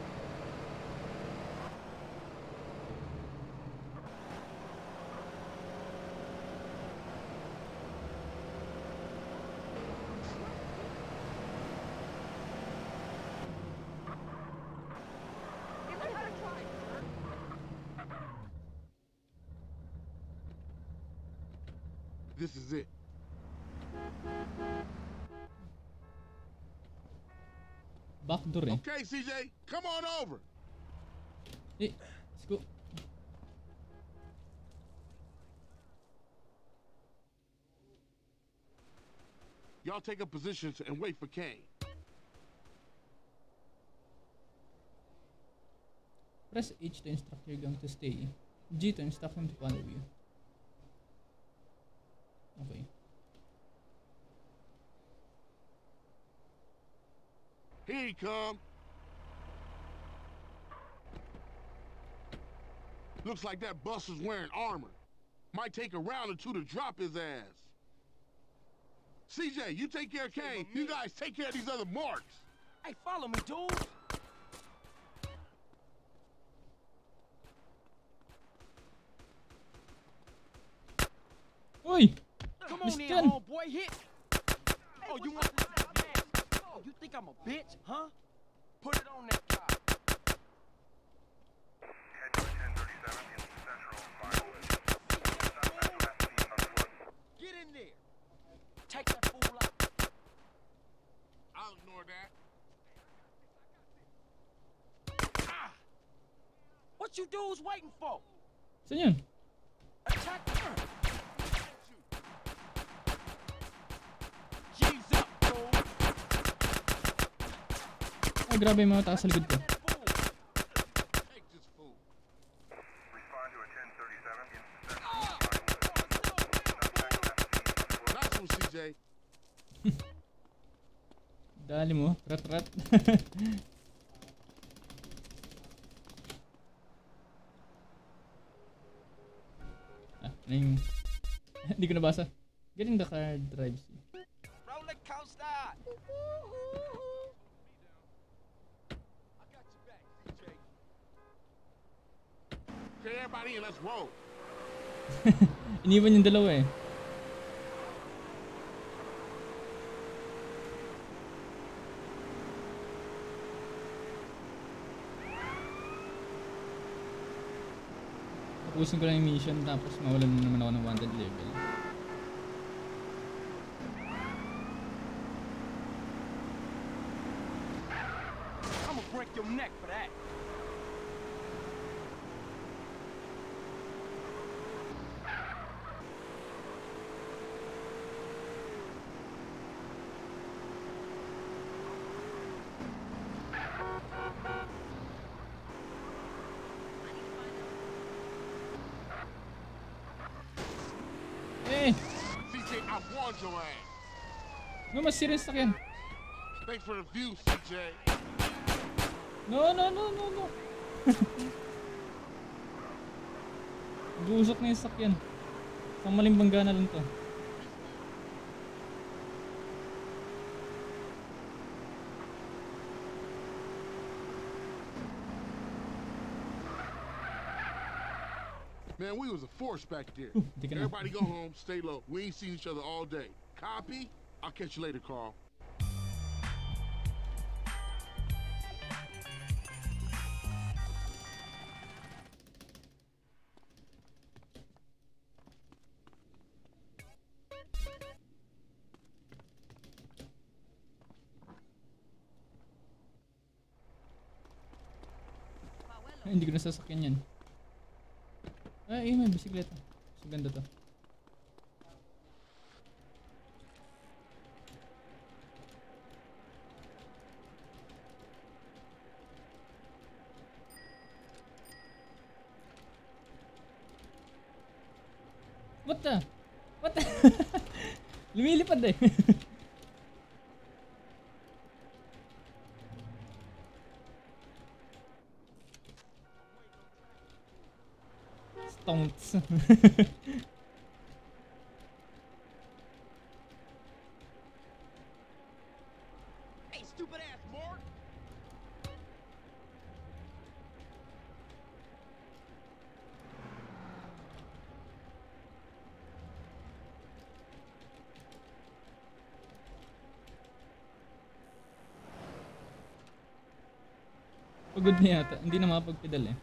Okay, CJ, come on over. Let's go. Y'all take up positions and wait for Kane. Press H to instruct your gang to stay. G to instruct him to follow you. Okay. Here he come. Looks like that bus is wearing armor. Might take a round or two to drop his ass. CJ, you take care of Kane. You guys take care of these other marks. Hey, follow me, dude. Uy! Come on Missed in, yan. homeboy. Hit. Oh, you want this? Oh, you think I'm a bitch, huh? Put it on that I'll ignore that. What you dudes waiting for? Saan yun? Attack her. G's up, dude. Ay, grabe yung mga taas sa likod ko. Take this fool. Nice one, CJ. Dali mo. Rat rat. ah, ano yung... Hindi ko nabasa. Getting the car drives you. Roller coaster. Okay, everybody in, let's roll. Iniwan yung dalawa eh. Tapusin ko lang yung mission tapos mawalan na naman ako ng wanted level. Masira yung sakyan. Thanks for the view, CJ. No, no, no, no, no. Nag-uusok na yung sakyan. Pang maling bangga na lang to. Man, we was a force back there. di ka na. Everybody go home, stay low. We ain't seen each other all day. Copy? I'll catch you later, Carl. Ay, hindi ko nasasakyan yan. Ay, may bisikleta. Mas ganda to. だストンツ。Na yata. Hindi na makapagpedal eh.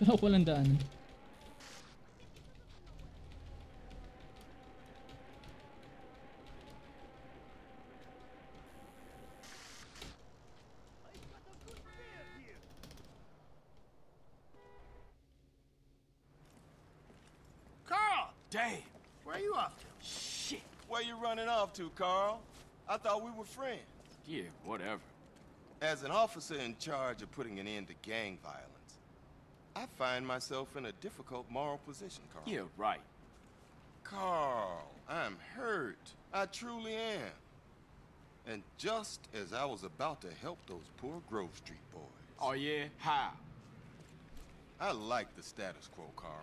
Kala ko walang daanan. To, Carl? I thought we were friends. Yeah, whatever. As an officer in charge of putting an end to gang violence, I find myself in a difficult moral position, Carl. Yeah, right. Carl, I'm hurt. I truly am. And just as I was about to help those poor Grove Street boys. Oh, yeah? How? I like the status quo, Carl.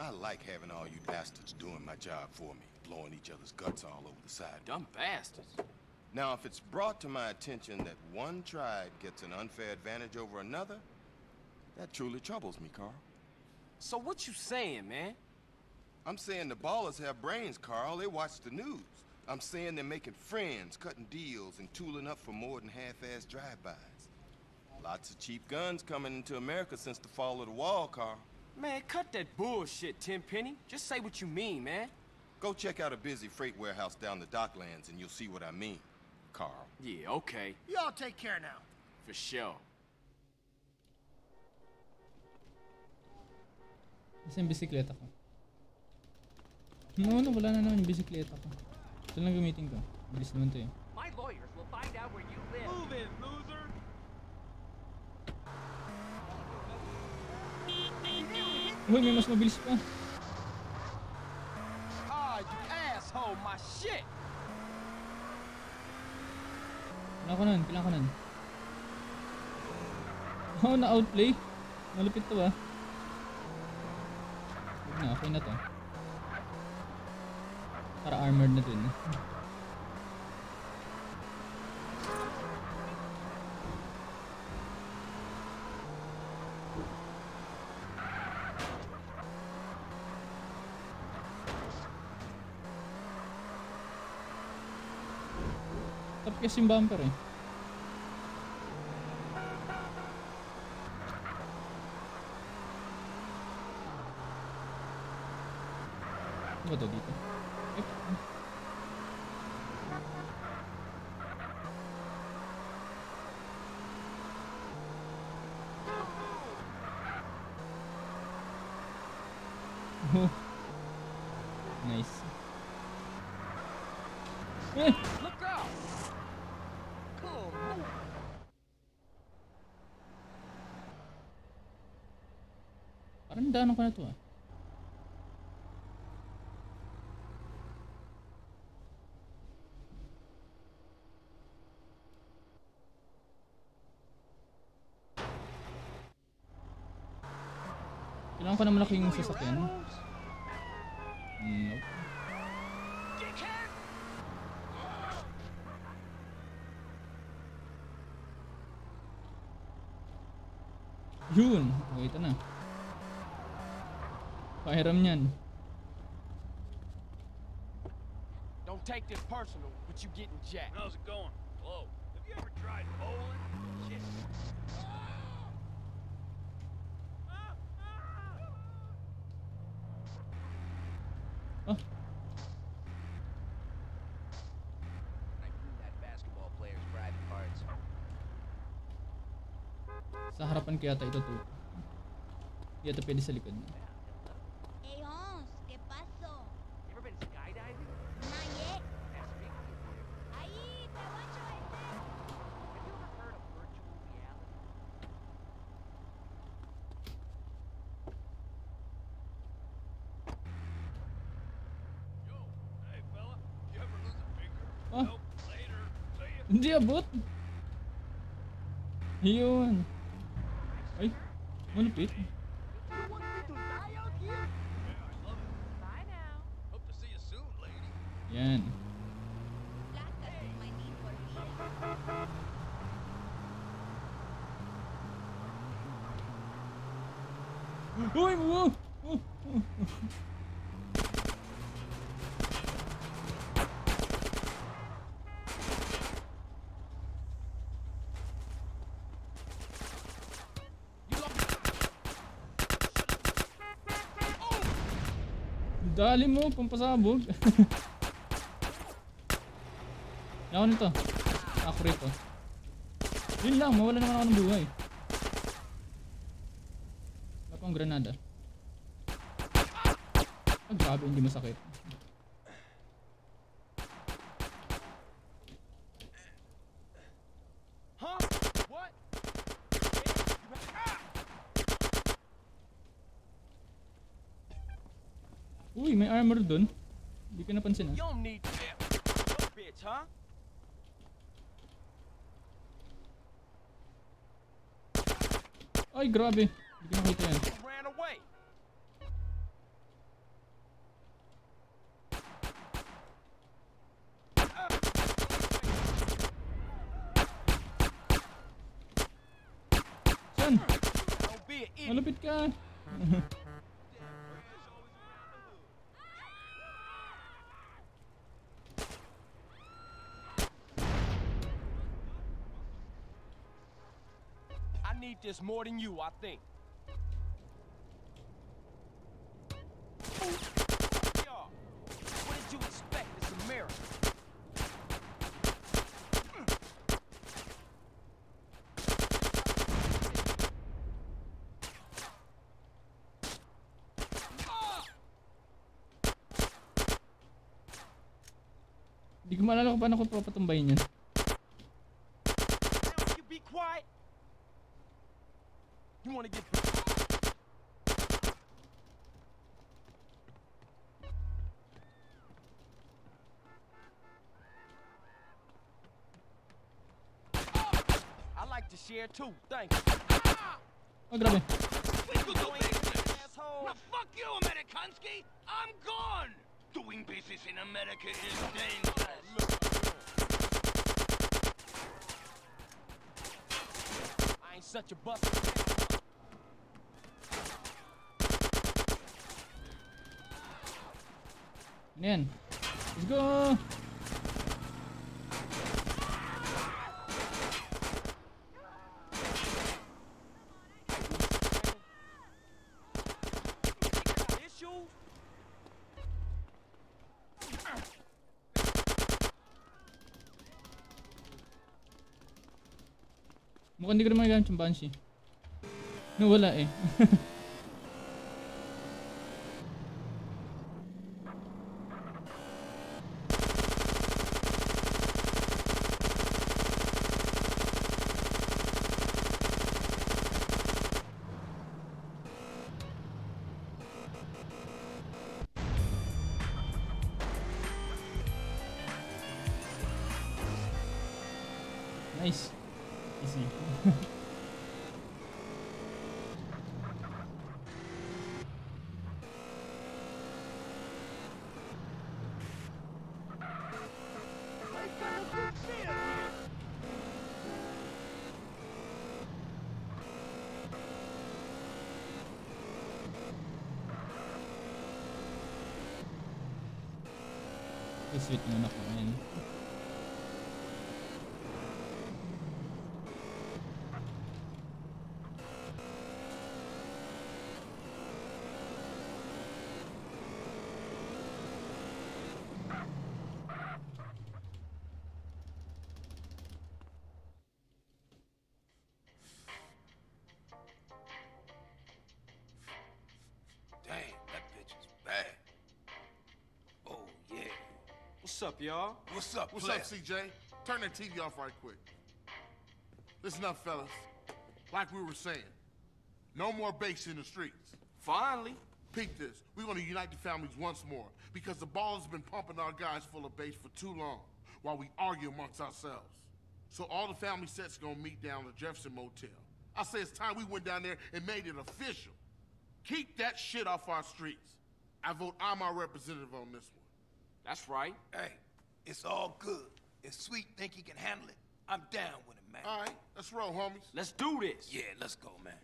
I like having all you bastards doing my job for me, blowing each other's guts all over the side. Dumb bastards. Now, if it's brought to my attention that one tribe gets an unfair advantage over another, that truly troubles me, Carl. So what you saying, man? I'm saying the Ballas have brains, Carl. They watch the news. I'm saying they're making friends, cutting deals, and tooling up for more than half-assed drive-bys. Lots of cheap guns coming into America since the fall of the wall, Carl. Man, cut that bullshit, Tenpenny. Just say what you mean, man. Go check out a busy freight warehouse down the docklands and you'll see what I mean, Carl. Yeah, okay. Y'all take care now. For sure. Kasi yung bisikleta ko. No, no, wala na naman yung bisikleta ko. Ito lang gamitin ko. Bilis naman to eh. My lawyers will find out where you live. Move in, loser! Uy, may mas mabilis pa. My shit! Kailangan ko nun, kailangan ko nun. Oh, na-outplay. Malupit to ah. Huwag na, okay na to. Para armored na din. Tap kasi yung bumper eh. Ano ba to dito? Daanan ko na to ah. Kailangan ko na malaking sasakyan. bayramnya nih. Don't take this personal, but you getting jacked. How's it going? Hello. Have you ever tried bowling? Sa harapan kaya ata ito tuh. Iya tapi di sa likod niya. я бот? Dali mo, pampasabog. Ako nito. Ako rito. Yun lang, mawala naman ako ng buhay. Wala pang granada. Ah, grabe, hindi masakit. Oi, Grob. Por que não? This more than you, I think. What did you expect? It's ko maalala kung paano ko papatumbayin yan. Like to share too. Thank you. Oh, grabe. Asshole. Now fuck you, Amerikansky! I'm gone! Doing business in America is dangerous. I ain't such a bust. Yan? Let's go! Mukhang hindi ko na magagamit yung Banshee. No, wala eh. up, y'all? What's up, What's player? up, CJ? Turn that TV off right quick. Listen up, fellas. Like we were saying, no more base in the streets. Finally. Peep this. We're gonna unite the families once more because the ball has been pumping our guys full of base for too long while we argue amongst ourselves. So all the family sets gonna meet down at Jefferson Motel. I say it's time we went down there and made it official. Keep that shit off our streets. I vote I'm our representative on this one. That's right. Hey, it's all good. If Sweet think he can handle it, I'm down with it, man. All right, let's roll, homies. Let's do this. Yeah, let's go, man.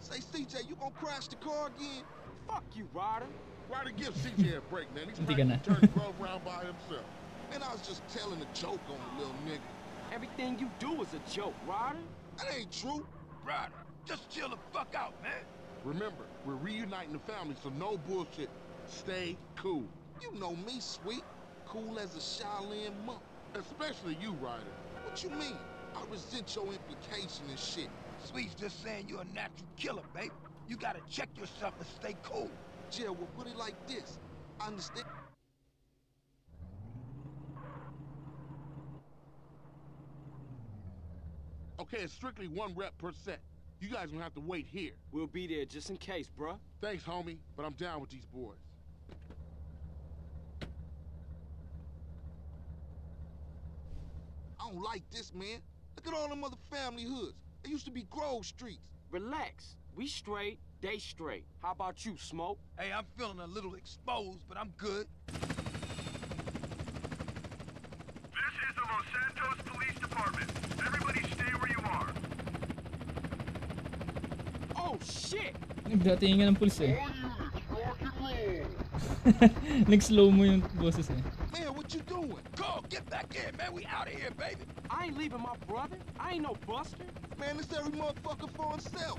Say, CJ, you gonna crash the car again? Fuck you, Ryder. Ryder, give CJ a break, man. He's Hindi trying to turn the world around by himself. Man, I was just telling a joke on the little nigga. Everything you do is a joke, Ryder. That ain't true. Ryder, just chill the fuck out, man. Remember, we're reuniting the family, so no bullshit. Stay cool. You know me, sweet. Cool as a Shaolin monk. Especially you, Ryder. What you mean? I resent your implication and shit. Sweet's just saying you're a natural killer, baby. You gotta check yourself and stay cool. Jill, we'll put it like this. I understand. Okay, it's strictly one rep per set. You guys gonna have to wait here. We'll be there just in case, bruh. Thanks, homie, but I'm down with these boys. I don't like this, man. Look at all them other family hoods. They used to be Grove Streets. Relax. We straight, they straight. How about you, Smoke? Hey, I'm feeling a little exposed, but I'm good. This is the Los Santos Police Department. Everybody stay where you are. Oh, shit! Nagdatingan ng pulis eh. Nag-slow mo yung boses eh. Man, what you doing? Carl, get back in, man. We out of here, baby. I ain't leaving my brother. I ain't no buster. Man, it's every motherfucker for himself.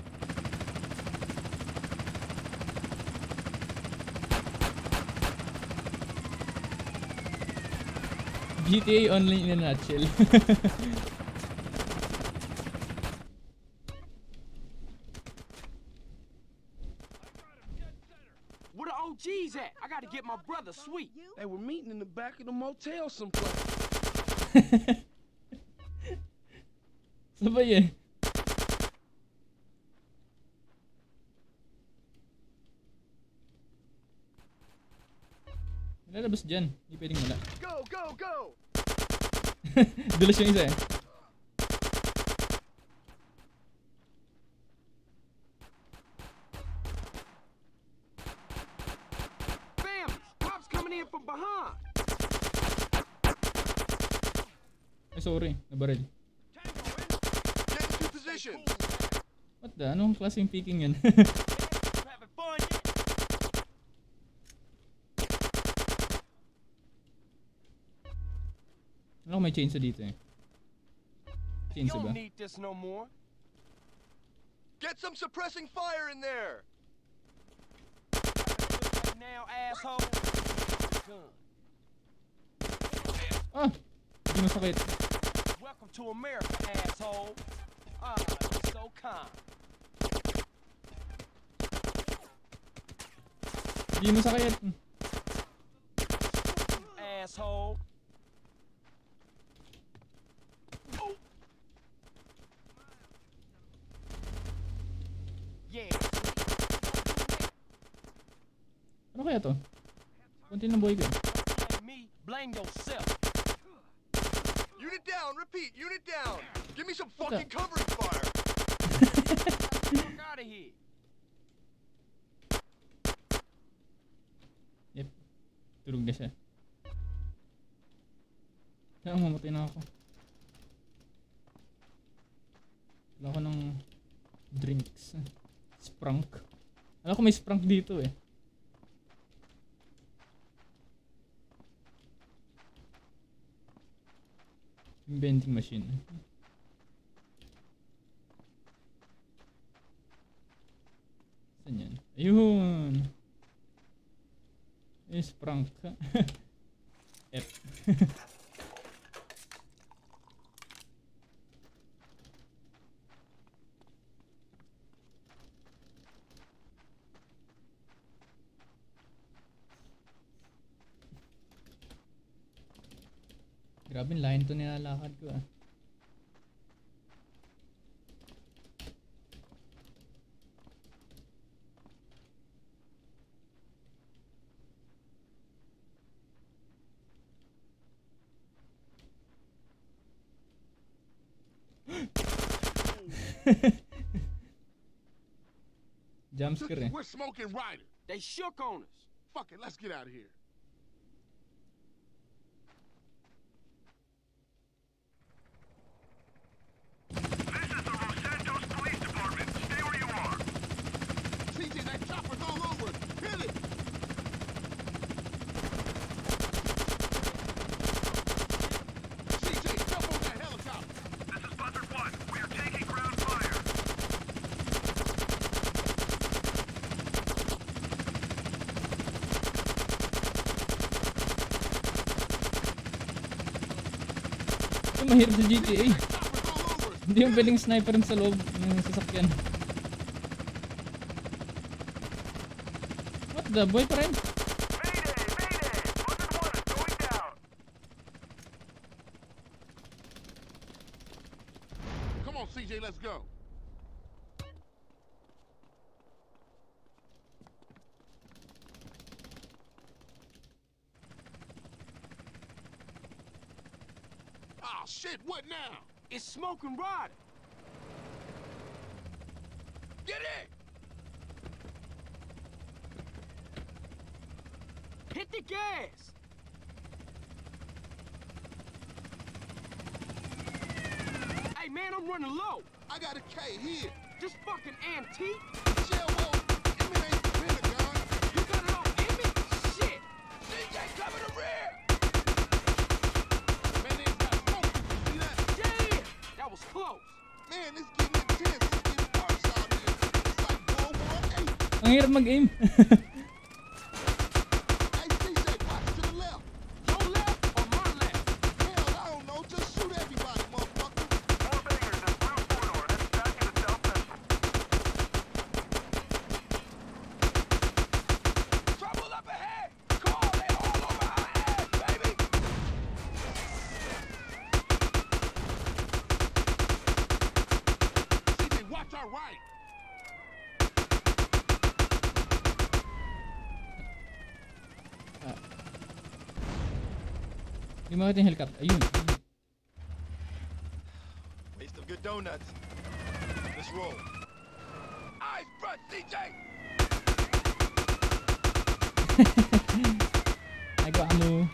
GTA Online in a nutshell. Where the OGs at? I gotta get my brother sweet. They were meeting in the back of the motel someplace. Sabay eh. Lalabas dyan. Hindi pwedeng wala. Go, go, go! Dulas yung isa eh. Families, cops coming in from behind. Ay, sorry. Nabaril. What the? Anong klaseng peeking yan? Alam ko may chainsaw dito. You Chainsaw ba? don't need this no more. Get some suppressing fire in there! Now, asshole. Gun. Ah! Hindi masakit. Welcome to America, asshole. Ah, you're so kind. Hindi masakit. asshole. Kaya to? Kunti ng buhay ko. eh. Blame me, blame yourself. Unit down, repeat, unit down. Give me some fucking covering fire. Out of here. Yep. Tulog na siya. Kaya mamatay na ako. Wala ko ng drinks. Sprunk. Alam ko may sprunk dito eh. Vending machine. Saan yan? Ayun! Yung sprunk. F. nilalakad ko. Jump scare eh. We're smoking Ryder. They shook on us. Fuck it, let's get out of here. Mahirap sa GTA. Hindi yung pwedeng sniper sa loob ng sasakyan. What the? Boy pa Smoking Ryder. Hirap mag-aim. Hindi mo yung helicopter. Ayun. Waste of good donuts. Let's roll. Eyes front, CJ. I got mo.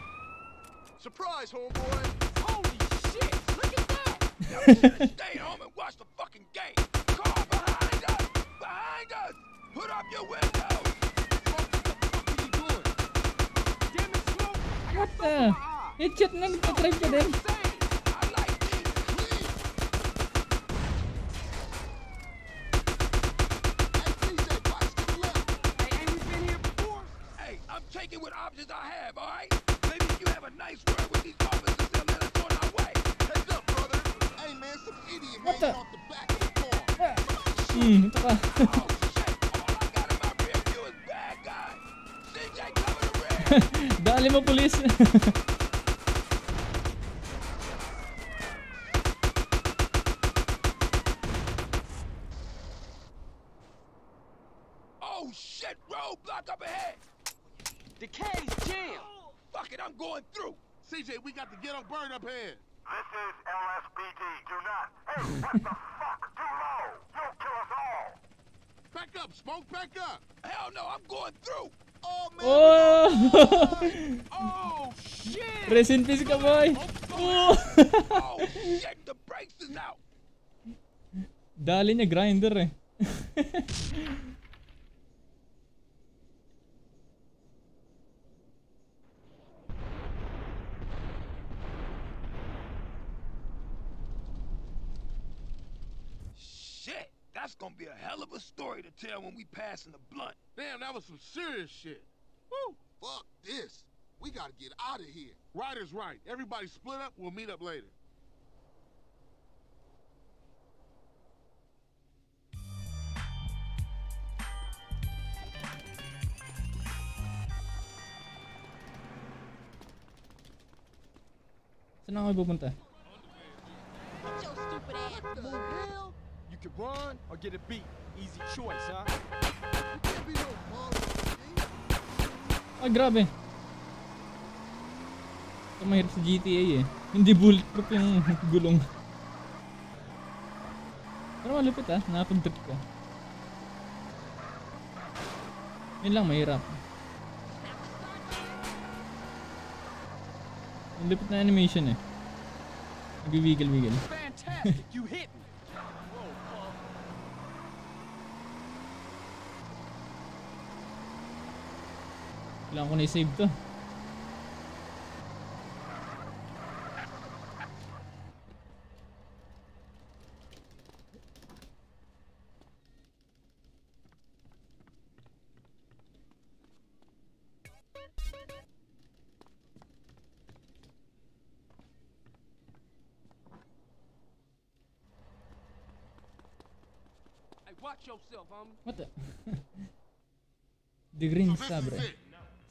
Surprise, homeboy. Holy shit. Look at that. Now you should've stayed home and watched the fucking game. Car behind us. Behind us. Put up your windows. What the fuck are you doing? Damn it, Smoke. What the? Ele tinha nele pra trás dele. Dá ali, meu polícia. Dali niya, grinder eh. Shit, that's gonna be a hell of a story to tell when we passing the blunt. Damn, that was some serious shit. Woo! Fuck this. We gotta get out of here. Right is right. Everybody split up. We'll meet up later. Saan ako pupunta? You can run or get a beat. Easy choice, huh? Baller, Ah, grabe. Ito mahirap sa GTA eh. Hindi bulletproof yung gulong. Pero malupit ah, nakapag-trip ka. Yun lang, mahirap. Ang lupit na animation eh. Nagwigil-wigil. Fantastic. you hit me. Kailangan ko na i-save to. Yourself, homie. What the? the green So sabre.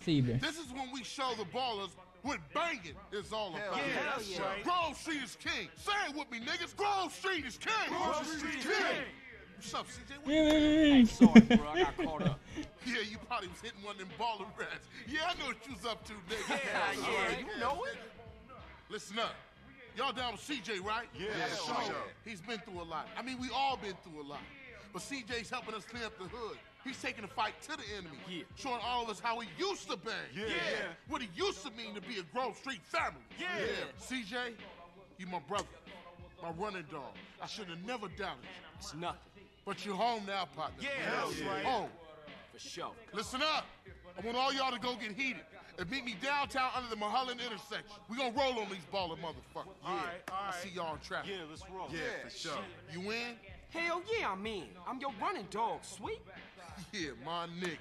Saber. This is when we show the Ballas what banging is all about. yeah, that's yeah. right. Grove Street is king. Say it with me, niggas. Grove Street is king. Grove Street is king. What's up, CJ? What Hey, you Sorry, bro. I got caught up. Yeah, you probably was hitting one of them baller rats. Yeah, I know what you was up to, nigga. Yeah, yeah, you know it. Listen up. Y'all down with CJ, right? Yeah, So, for sure. He's been through a lot. I mean, we all been through a lot. But CJ's helping us clean up the hood. He's taking the fight to the enemy. Yeah. Showing all of us how he used to bang. Yeah, yeah. What it used to mean to be a Grove Street family. Yeah. CJ, you my brother. My running dog. I should have never doubted you. It's nothing. But you're home now, partner. Yeah, that's right. Home. For sure. Listen up. I want all y'all to go get heated and meet me downtown under the Mulholland intersection. We gonna roll on these baller motherfuckers. All right, all I right. see y'all in traffic. Yeah, let's roll. Yeah, for sure. You in? Hell yeah, I'm in. I'm your running dog, sweet. Yeah, my nigga.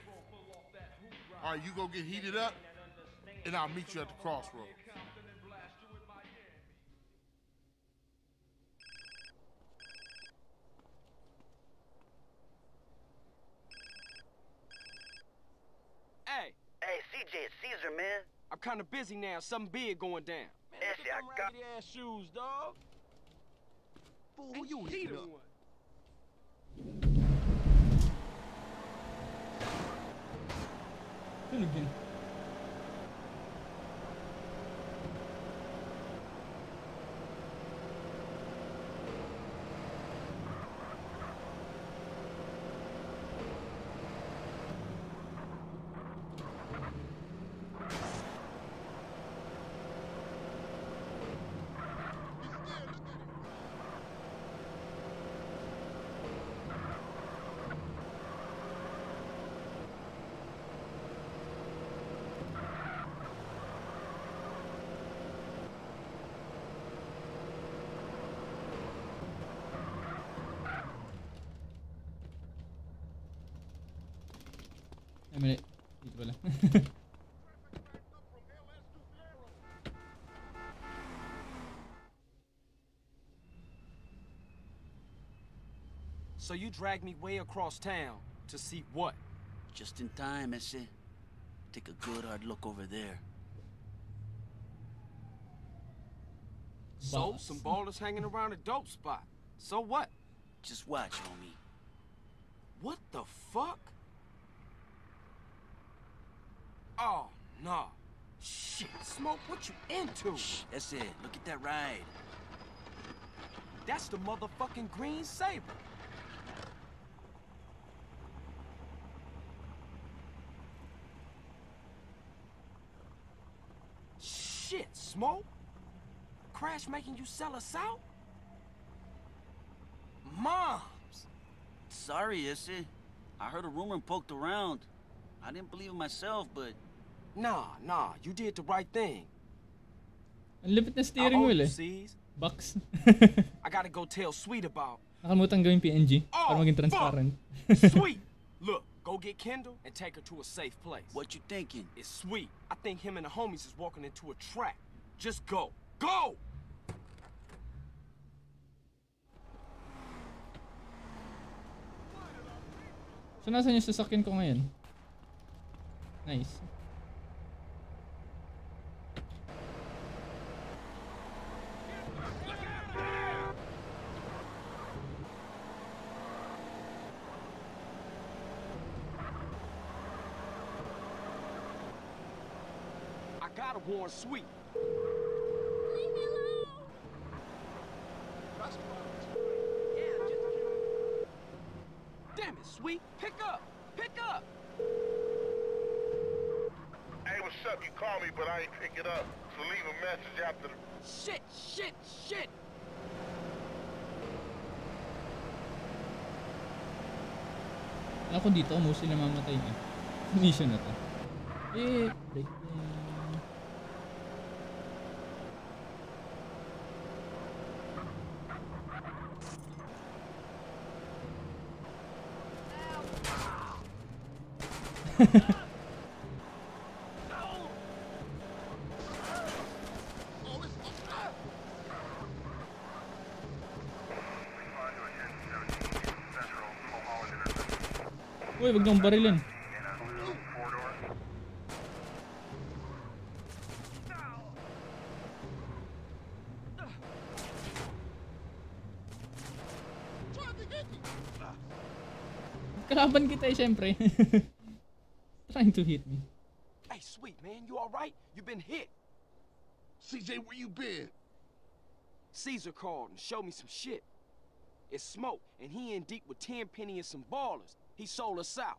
All right, you go get heated up, and I'll meet you at the crossroads. Hey, Hey, CJ, it's Cesar, man. I'm kind of busy now. Something big going down. Man, Yeah, look see, at I them got- raggedy ass shoes, dog. Fool, who you hitting up? Tunog Düzgün. Ay, mali. Dito pala. So you dragged me way across town to see what? Just in time, ese. Take a good hard look over there. So, some Ballas hanging around a dope spot. So what? Just watch, homie. What the fuck? Oh, nah. Shit, Smoke, what you into? Shh, that's it. Look at that ride. That's the motherfucking green Sabre. Shit, Smoke. Crash making you sell us out? Moms! Sorry, Issy. I heard a rumor and poked around. I didn't believe it myself, but Nah, nah, you did the right thing. Ang lipit na steering I owe wheel you, eh. C's. Box. I gotta go tell Sweet about. Nakalimutan gawin PNG para Oh, maging fuck! transparent. Sweet! Look, go get Kendl and take her to a safe place. what you thinking? It's sweet. I think him and the homies is walking into a trap. Just go. Go! So, nasan yung sasakyan ko ngayon? Nice. I gotta warn Sweet. Damn it, Sweet. Pick up. Pick up. Hey, what's up? You call me, but I ain't pick it up. So leave a message after the. Shit, shit, shit. Alam ko dito, mostly namamatay na. Mission na to. Eh, break. Uy, wag niyong barilin. Kalaban kita eh, syempre. Trying to hit me. Hey, Sweet, man, you alright? You been hit. CJ, where you been? Cesar called and showed me some shit. It's smoke, and he in deep with Tenpenny and some Ballas. He sold us out.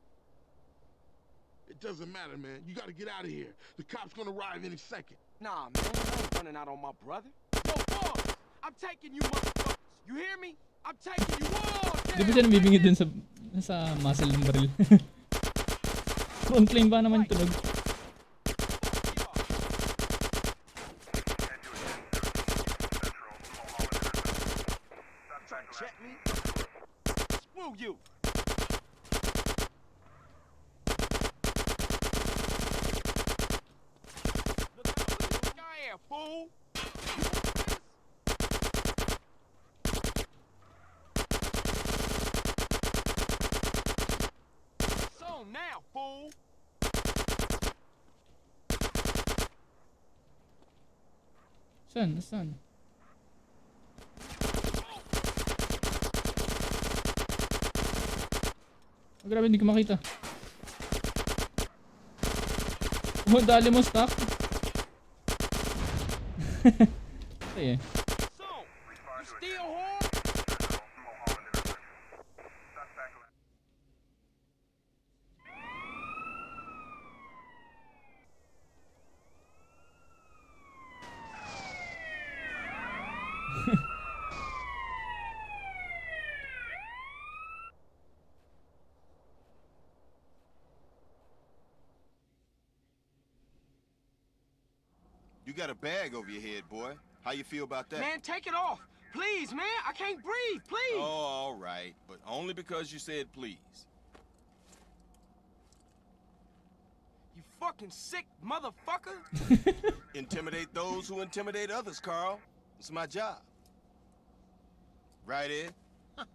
It doesn't matter, man. You gotta get out of here. The cops gonna arrive any second. Nah, man, I ain't running out on my brother. Yo, boys, I'm taking you motherfuckers. You hear me? I'm taking you all Di ba siya nabibingit dun sa, sa muscle ng baril? On flame ba naman tunog? Check me. Screw you. Saan? Saan? Oh, grabe, hindi ko makita. Oh, dali mo stock. Patay eh. You feel about that? Man, take it off. Please, man. I can't breathe. Please. Oh, all right. But only because you said please. You fucking sick motherfucker. Intimidate those who intimidate others, Carl. It's my job. Right, Ed?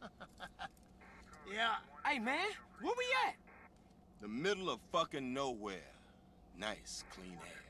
yeah. Hey, man. Where we at? The middle of fucking nowhere. Nice, clean air.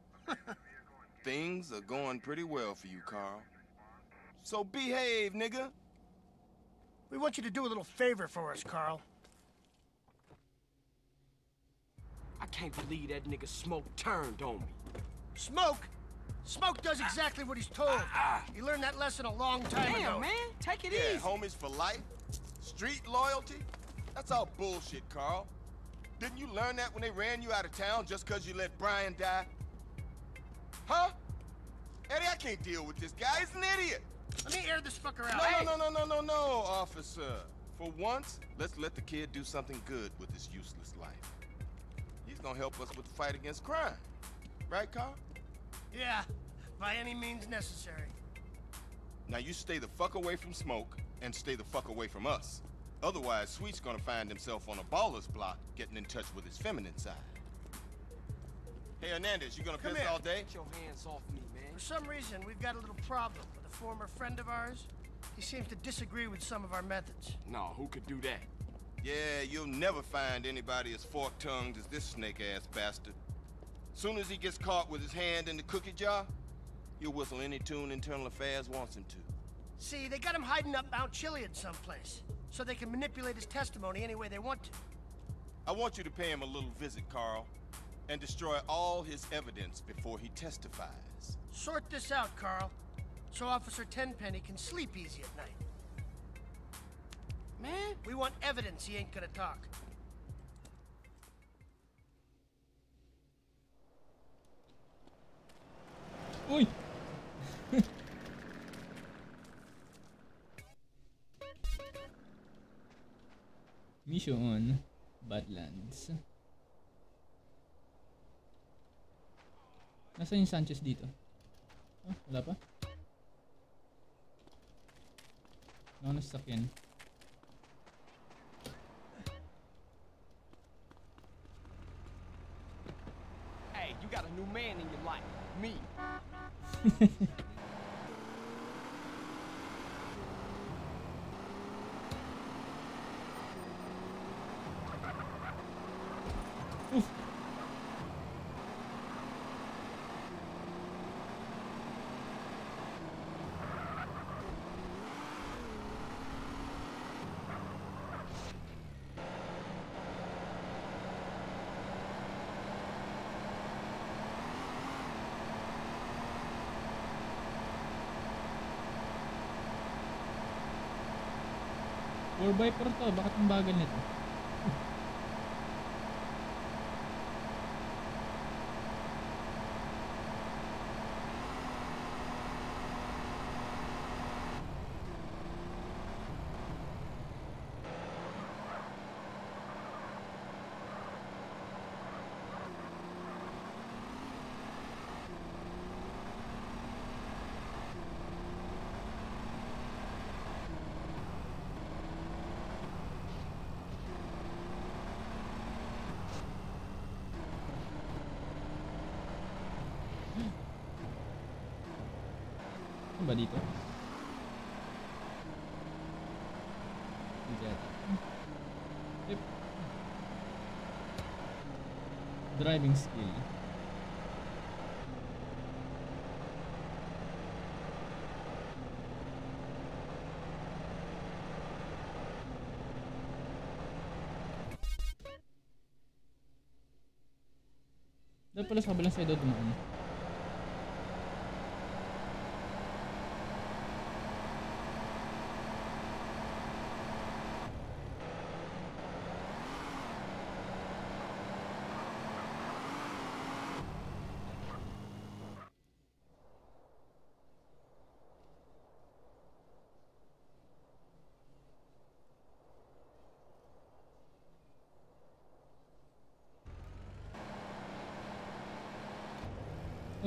Things are going pretty well for you, Carl. So behave, nigga. We want you to do a little favor for us, Carl. I can't believe that nigga Smoke turned on me. Smoke? Smoke does exactly what he's told. Ah, ah. He learned that lesson a long time Damn, ago. man. Take it yeah, easy. homies for life? Street loyalty? That's all bullshit, Carl. Didn't you learn that when they ran you out of town just because you let Brian die? Huh? Eddie, I can't deal with this guy. He's an idiot. Let me air this fucker out. No, Hey! no, no, no, no, no, no, officer. For once, let's let the kid do something good with his useless life. He's gonna help us with the fight against crime. Right, Carl? Yeah, by any means necessary. Now you stay the fuck away from smoke and stay the fuck away from us. Otherwise, Sweet's gonna find himself on a Ballas block getting in touch with his feminine side. Hey, Hernandez, you gonna Come piss here. all day? Get your hands off me, man. For some reason, we've got a little problem with a former friend of ours. He seems to disagree with some of our methods. No, who could do that? Yeah, you'll never find anybody as fork-tongued as this snake-ass bastard. Soon as he gets caught with his hand in the cookie jar, he'll whistle any tune Internal Affairs wants him to. See, they got him hiding up Mount Chiliad someplace, so they can manipulate his testimony any way they want to. I want you to pay him a little visit, Carl, and destroy all his evidence before he testifies. Sort this out, Carl, so Officer Tenpenny can sleep easy at night. Man, we want evidence he ain't gonna talk. Uy! Mission Badlands. Nasaan yung Sanchez dito? Ah, wala pa? Ano na sakyan? Hey, you got a new man in your life. Me. Oof. 2x4 to, bakit ang bagal nito? Ba dito? Dito yata. Yep. Driving skill. Dapat pala sa kabilang side daw dumaan.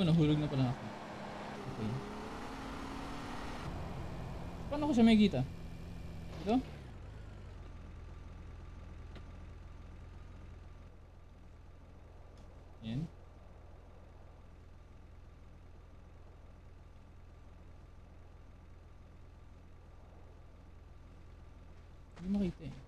Oh, nahulog na pala ako. Okay. Paano ko siya may kita? Ito? Yan. Hindi makita eh.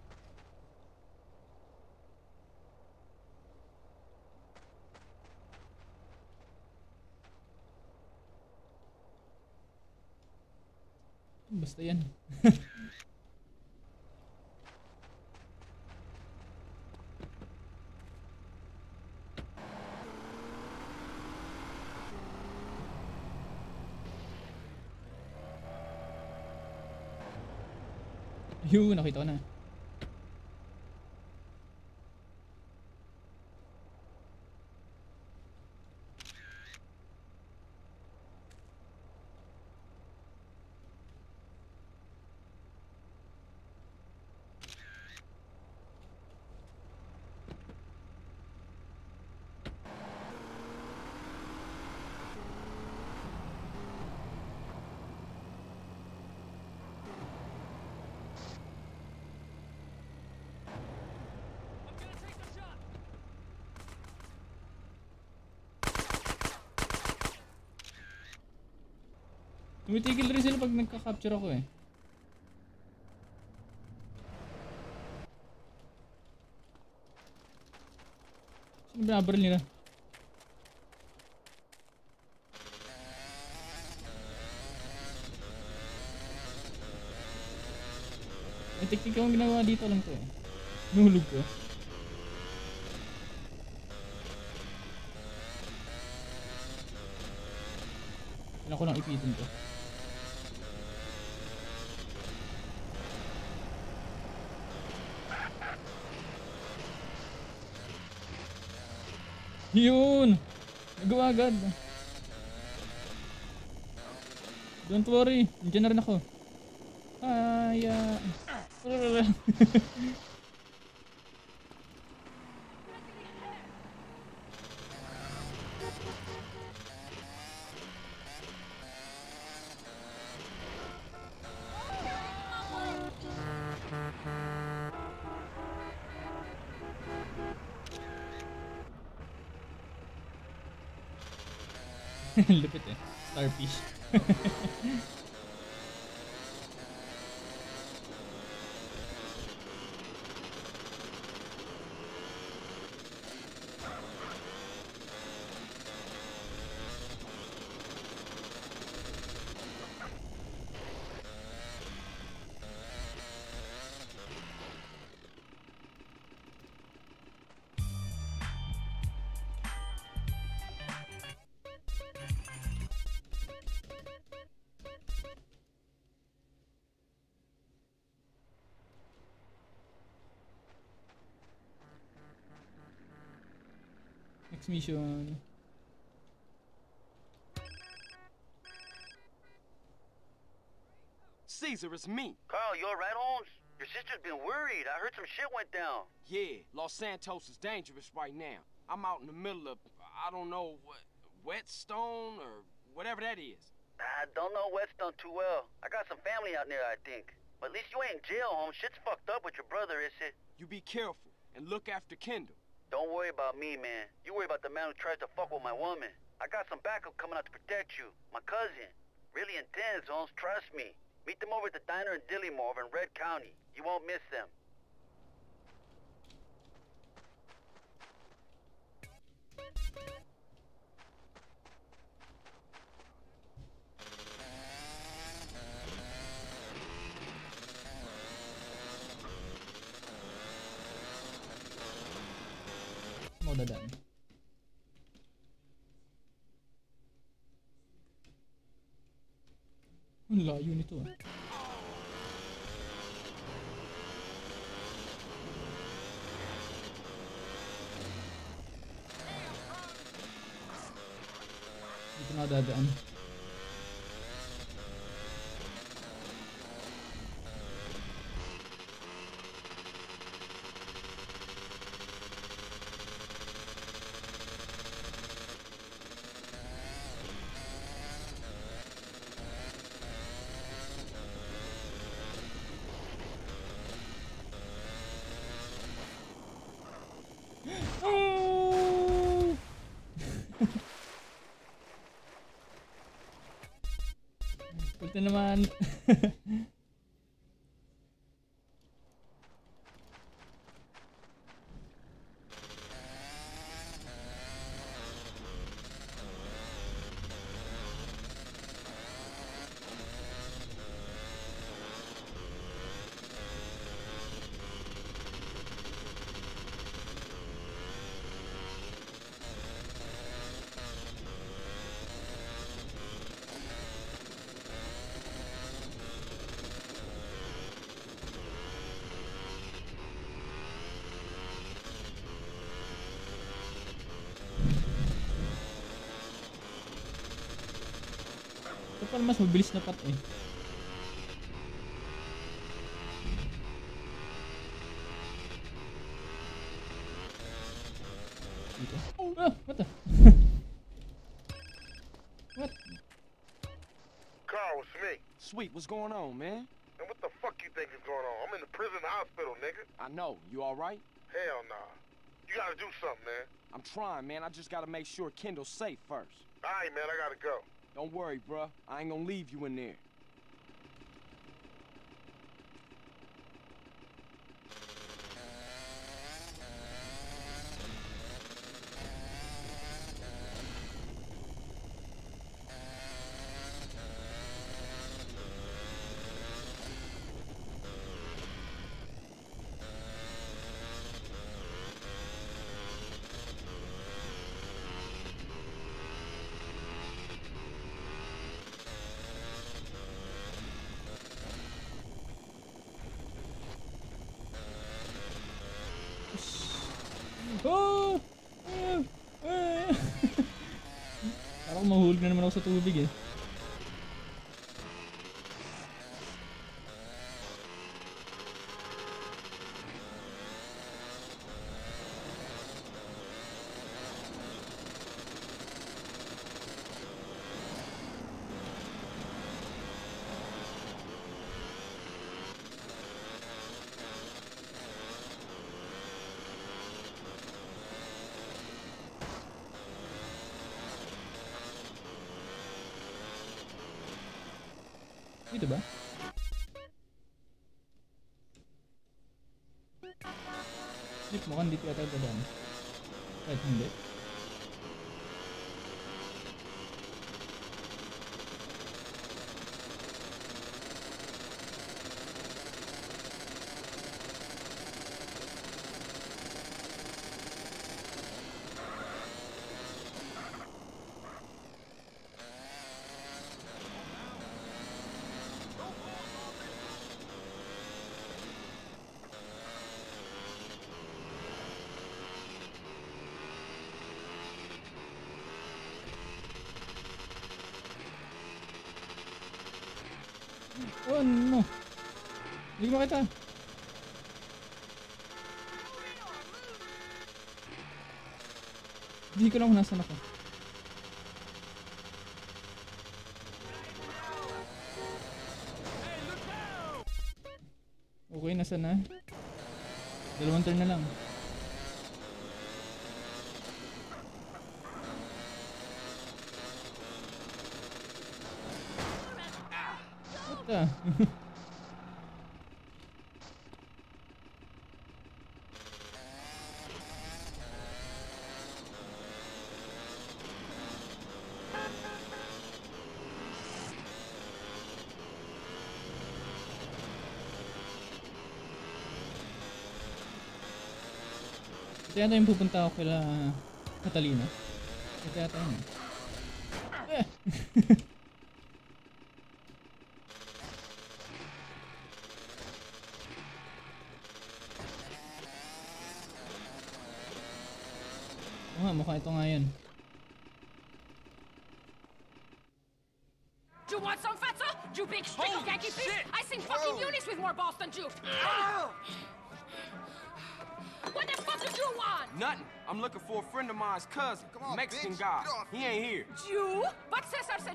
Basta yan. Yun, nakita ko na. Tumitigil rin sila pag nagka-capture ako eh. Sino binabaril nila? May teknik akong ginawa dito lang to eh. Nuhulog ko. Kailangan ko lang ipitin to. Yun! Nagawa agad. Don't worry, nandiyan na rin ako. Ay, Lupit Next mission. Cesar, it's me. Carl, you alright, Holmes? Your sister's been worried. I heard some shit went down. Yeah, Los Santos is dangerous right now. I'm out in the middle of, I don't know, what, Whetstone or whatever that is. I don't know Whetstone too well. I got some family out there, I think. But at least you ain't in jail, Holmes. Shit's fucked up with your brother, is it? You be careful and look after Kendl. Don't worry about me, man. You worry about the man who tries to fuck with my woman. I got some backup coming out to protect you. My cousin. Really intense, Holmes. Trust me. Meet them over at the diner in Dillimore over in Red County. You won't miss them. لا يوني هذا هذا na naman. Ito pala mas mabilis na pat eh. Dito. Ah, what the? what? Carl, it's me. Sweet, what's going on, man? And what the fuck you think is going on? I'm in the prison hospital, nigga. I know. You all right? Hell nah. You gotta do something, man. I'm trying, man. I just gotta make sure Kendl's safe first. All right, man, I gotta go. Don't worry, bruh. I ain't gonna leave you in there. Oh! Ah! Ah! Parang mahulog na naman mukhang dito yata ito daan. Kahit hindi. Oh no! Hindi ko makita. Hindi ko lang kung nasan ako. Okay, nasa na? Dalawang turn na lang. What the? Ito yata yung pupunta ako kila Catalina. Ito yata yun. Eh!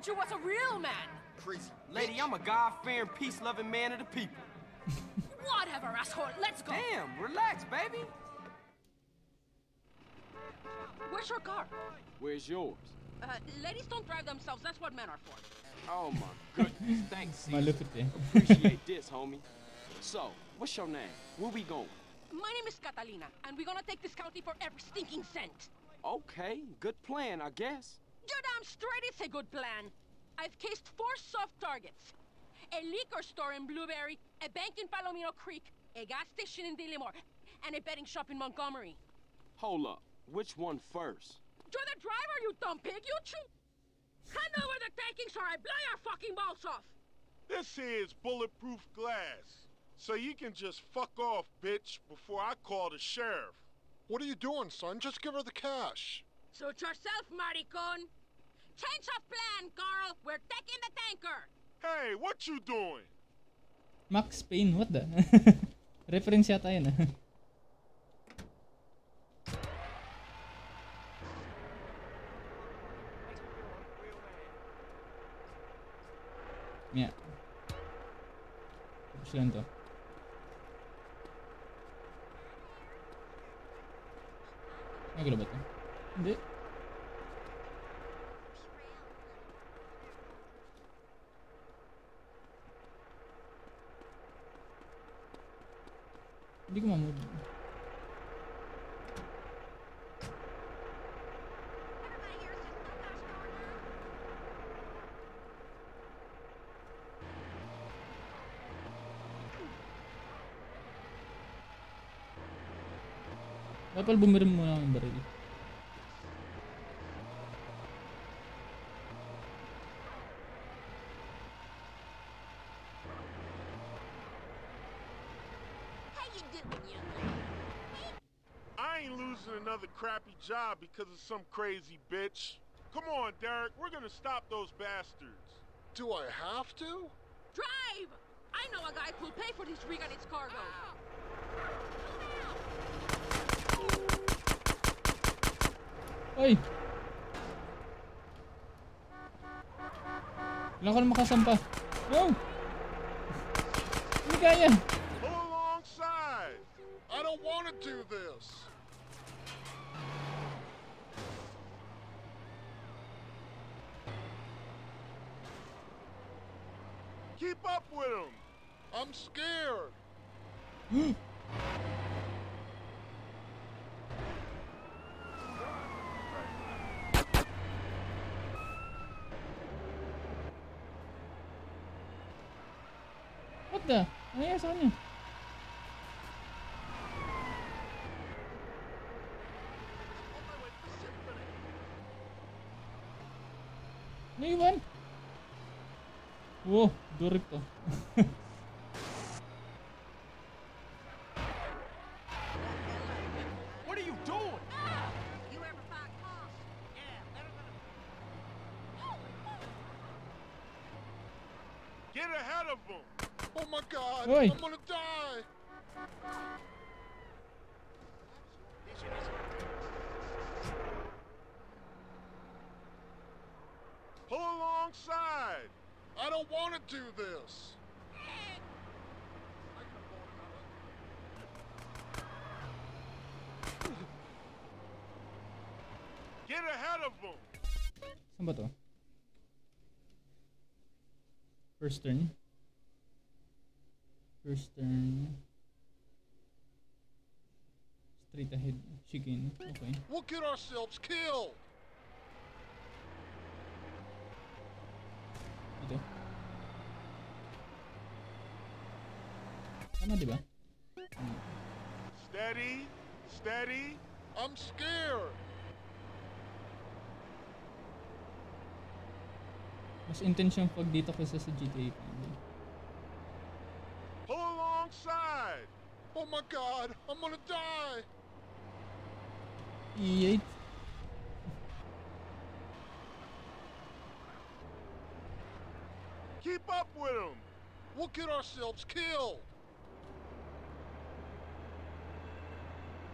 Cesar you was a real man. Crazy. Lady, I'm a God-fearing, peace-loving man of the people. Whatever, asshole. Let's go. Damn, relax, baby. Where's your car? Where's yours? Uh, ladies don't drive themselves. That's what men are for. Oh my goodness. Thanks, Cesar. at eh. Appreciate this, homie. So, what's your name? Where we going? My name is Catalina, and we're gonna take this county for every stinking cent. Okay, good plan, I guess. You're damn straight it's a good plan. I've cased four soft targets. A liquor store in Blueberry, a bank in Palomino Creek, a gas station in Dillimore, and a betting shop in Montgomery. Hold up. Which one first? You're the driver, you dumb pig! You cheat! Hand over the takings or I blow your fucking balls off! This is bulletproof glass. So you can just fuck off, bitch, before I call the sheriff. What are you doing, son? Just give her the cash. Suit yourself, maricon! Change of plan, Carl! We're taking the tanker! Hey, what you doing? Max Payne, what the? Reference yata yun ah. Yeah. Tapos lang to. でリグマもダブルブームルもなんだろう crappy job because of some crazy bitch. Come on, Derek, we're gonna stop those bastards. Do I have to? Drive! I know a guy who'll pay for this rig and its cargo. Oy! Kailangan ko na makasampa. Go! Hindi kaya. Pull alongside. I don't want to do this. Keep up with him. I'm scared. What the? Ano nangyari sa kanya? Naiwan? Wow, durik to. What are you doing? You ever find Carl? Get ahead of him. Oh my god, Oi. I'm gonna die. Pull alongside. I don't want to do this. Get ahead of him. Saan ba to? First turn. First turn. Straight ahead. Chicken. Okay. We'll get ourselves killed. Ito. Tama, di ba? Steady. Steady. I'm scared. Mas intense yung pag dito kaysa sa GTA 5. Pull alongside. Oh my god, I'm gonna die. E8. Keep up with him. We'll get ourselves killed.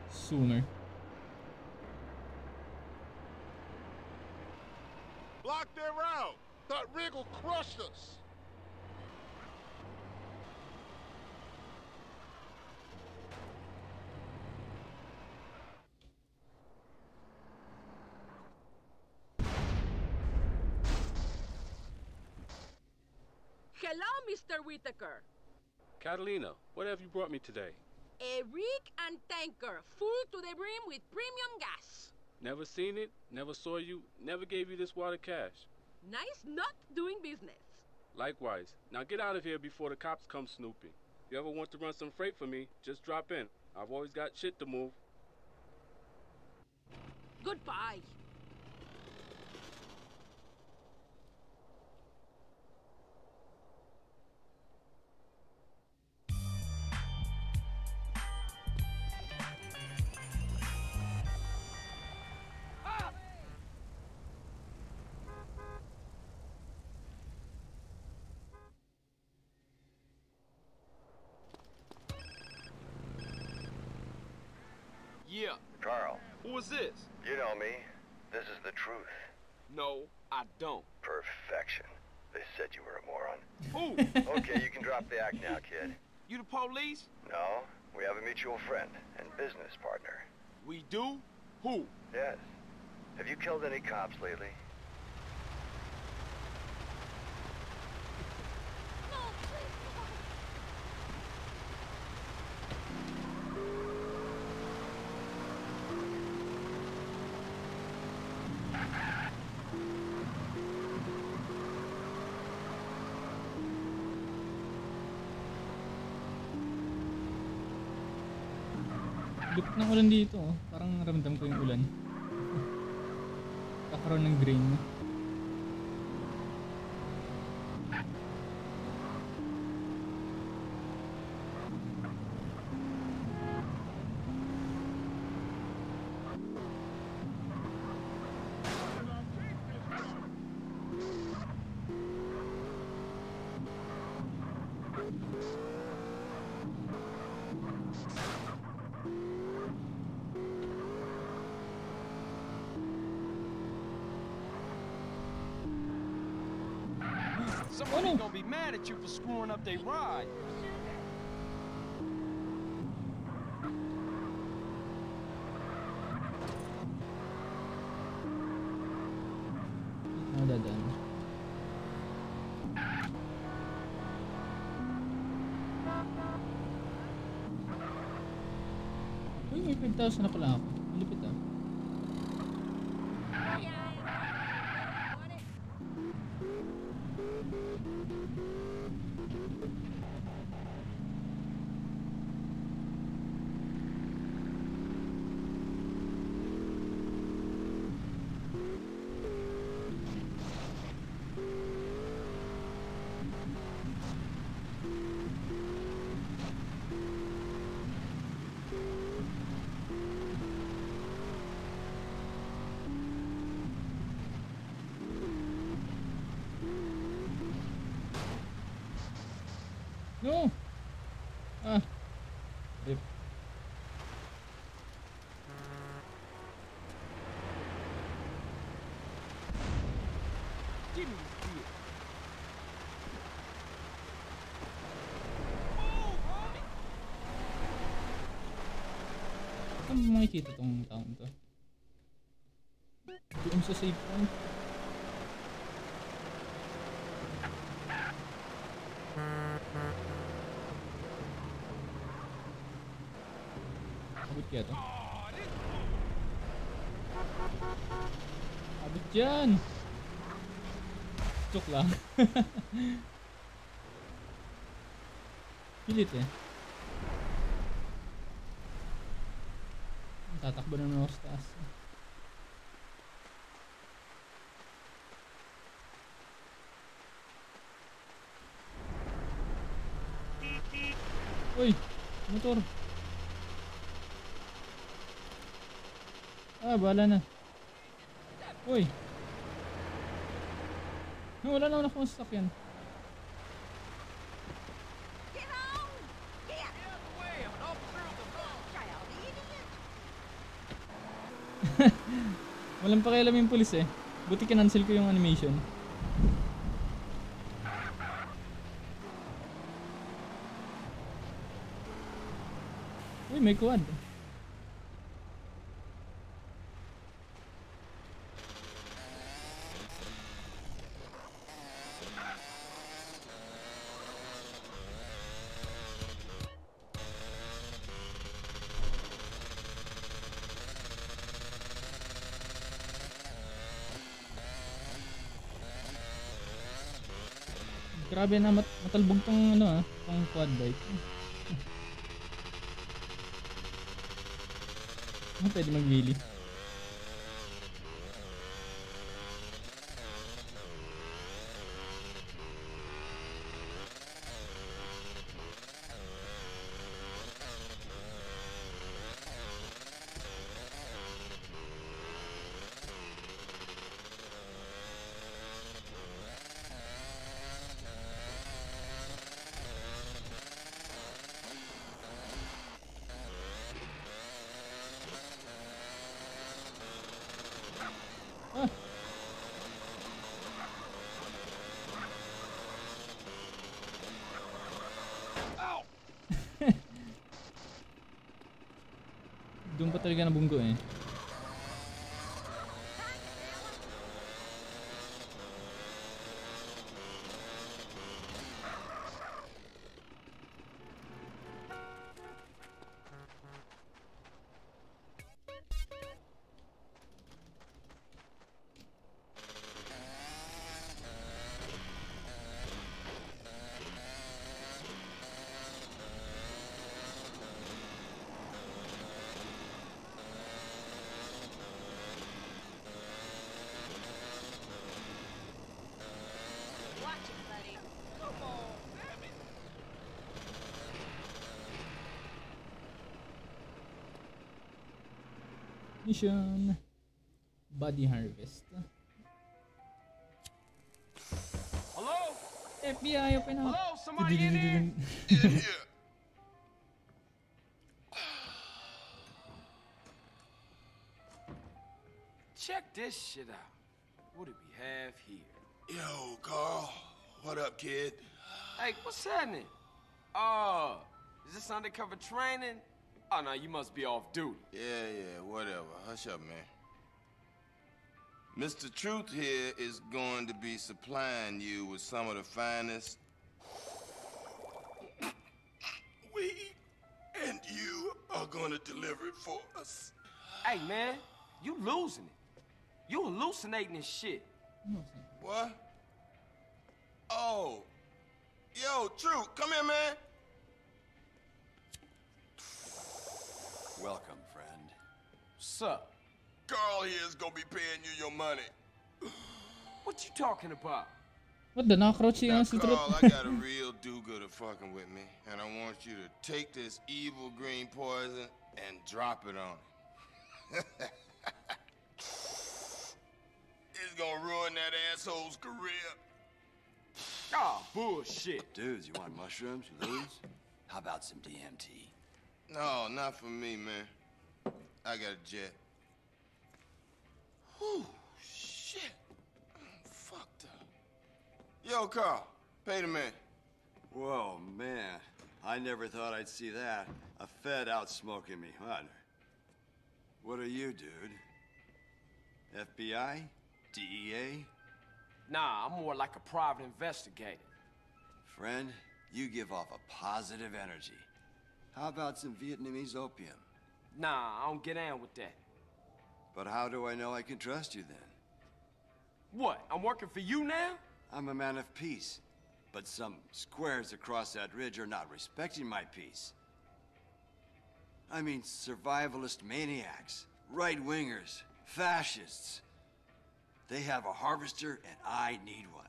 Sooner. Block their route. That rig will crush us. Hello, Mr. Whitaker. Catalina, what have you brought me today? A rig and tanker, full to the brim with premium gas. Never seen it, never saw you, never gave you this water cash. Nice not doing business. Likewise. Now get out of here before the cops come snooping. If you ever want to run some freight for me, just drop in. I've always got shit to move. Goodbye. Yeah. Carl, Who is this? you know me. This is the truth. No, I don't. Perfection. They said you were a moron. Who? okay, you can drop the act now, kid. You the police? No, we have a mutual friend and business partner. We do? Who? Yes. Have you killed any cops lately? Ng ulan dito. oh. Parang ramdam ko yung ulan. Kakaroon ng grain. Mad at you for screwing up their ride. Makikita tong taong to? Doon sa save point. Abot kaya to? Abot dyan! Joke lang. Pilit eh. taas. Uy! Motor! Ah, bala na. Uy! No, wala na ako ng stock yan. Pakialam yung pulis eh. Buti kinancel ko yung animation. Uy, may quad. Grabe na mat matalbog tong ano ah, tong quad bike. Ah, pwede mag-wheelie. Doon pa talaga nabunggo eh. Mission. Body harvest. Hello? FBI, open up. Hello? Somebody in there? Check this shit out. What do we have here? Yo, Carl. What up, kid? Hey, what's happening? Oh, is this undercover training? Oh, no, you must be off duty. Yeah, yeah, whatever. Hush up, man. Mr. Truth here is going to be supplying you with some of the finest. We and you are gonna deliver it for us. Hey, man, you losing it. You hallucinating this shit. What? Oh. Yo, Truth, come here, man. Welcome, friend. What's up? Carl here is gonna be paying you your money. What you talking about? What the nakakrouch siya si Truth. Carl, I got a real do-gooder fucking with me, and I want you to take this evil green poison and drop it on him. It's gonna ruin that asshole's career. Ah, bullshit. Dudes, you want mushrooms? You lose? How about some DMT? No, not for me, man. I got a jet. Whew, shit. I'm fucked up. Yo, Carl, pay the man. Whoa, man. I never thought I'd see that. A Fed out smoking me. What? What are you, dude? FBI? DEA? Nah, I'm more like a private investigator. Friend, you give off a positive energy. How about some Vietnamese opium? Nah, I don't get down with that. But how do I know I can trust you then? What? I'm working for you now? I'm a man of peace. But some squares across that ridge are not respecting my peace. I mean, survivalist maniacs, right wingers, fascists. They have a harvester, and I need one.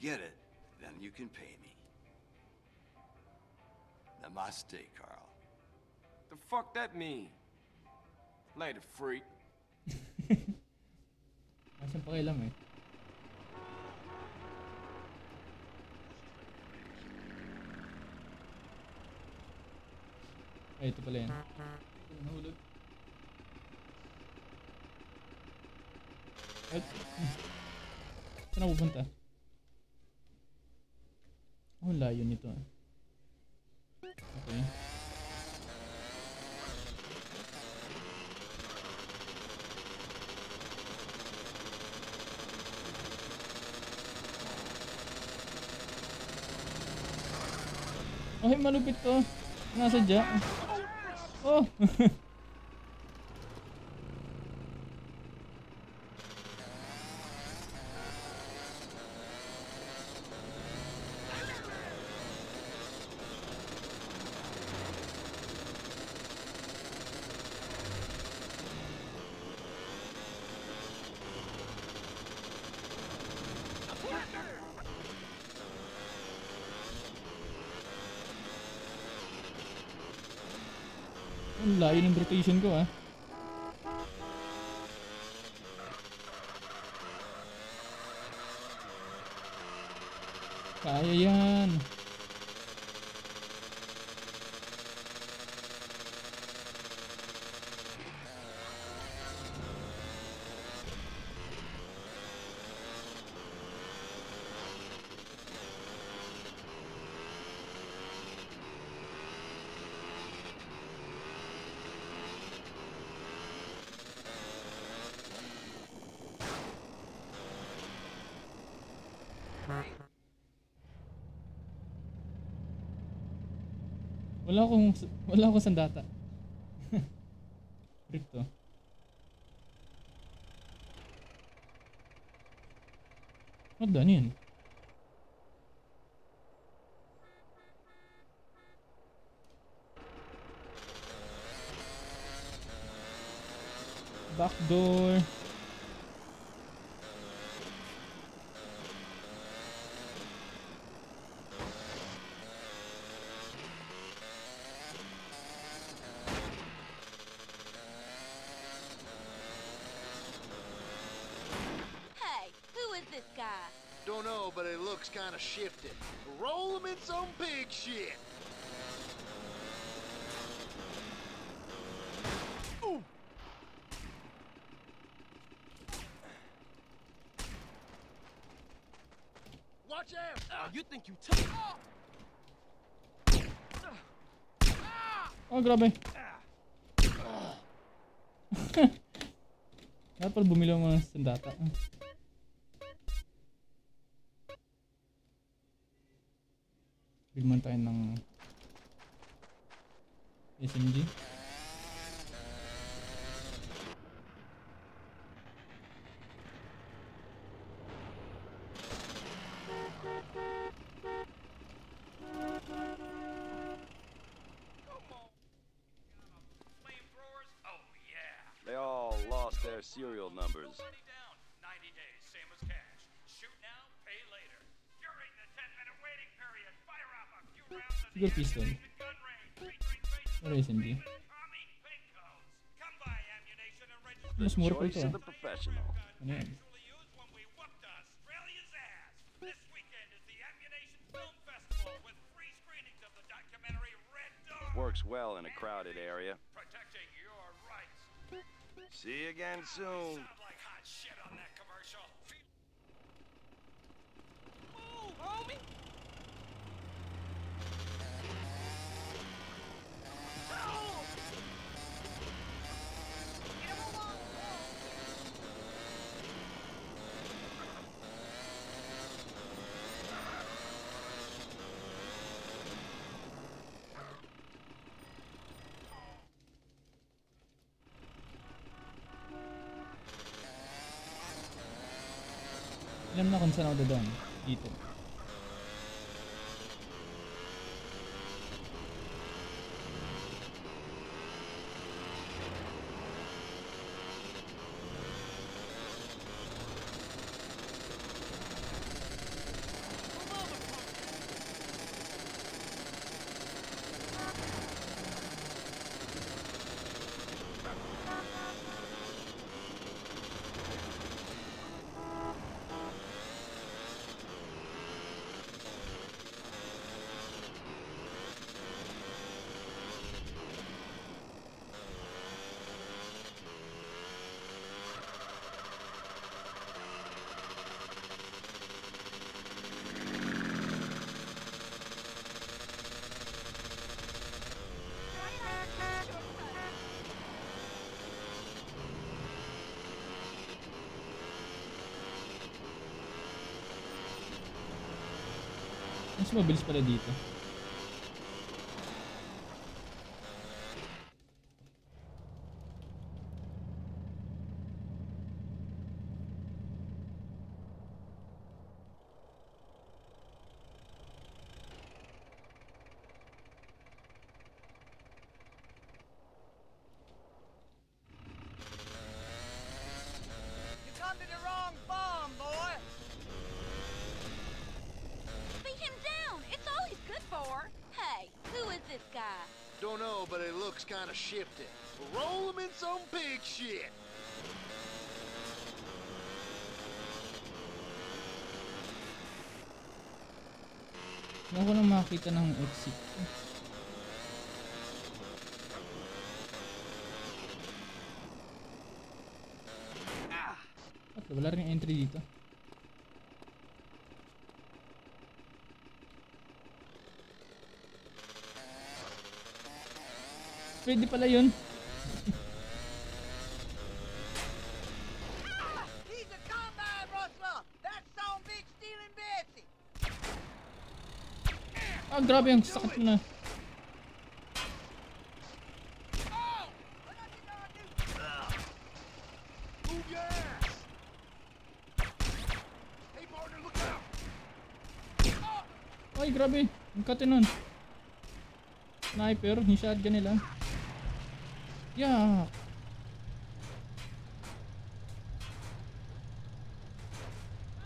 Get it, then you can pay me. Namaste, Carl. The fuck that mean? Later, freak. Asan pakialam eh. Ay, ito pala yan. Nahulog. Ay, saan ako pupunta? Oh, layo nito ah. Okay. Ay, malupit to. Nasa dya. Oh! 一千个啊 Wala akong wala akong sandata. Brick to. Ano ano yun? Kind of shifted. Roll him in some pig shit. Ooh. Watch out! Oh, you think you tough? Oh, grabe. Dapat pala bumili ng mga sandata. They all lost their serial numbers. Siguro pistol. Pero Mas mura pa ito Choice ah. the professional. Works well in a crowded area. See you again soon. Saan sa Noda doon? Dito. Smobilis Benedita é né? Kind of shifty. Roll him in some pig shit. Hindi ko lang makakita ng exit. Stealing Betsy! Ah, grabe ang sakit na. Ay, grabe. Ang kate nun. Sniper, yung shotgun nila. Yeah.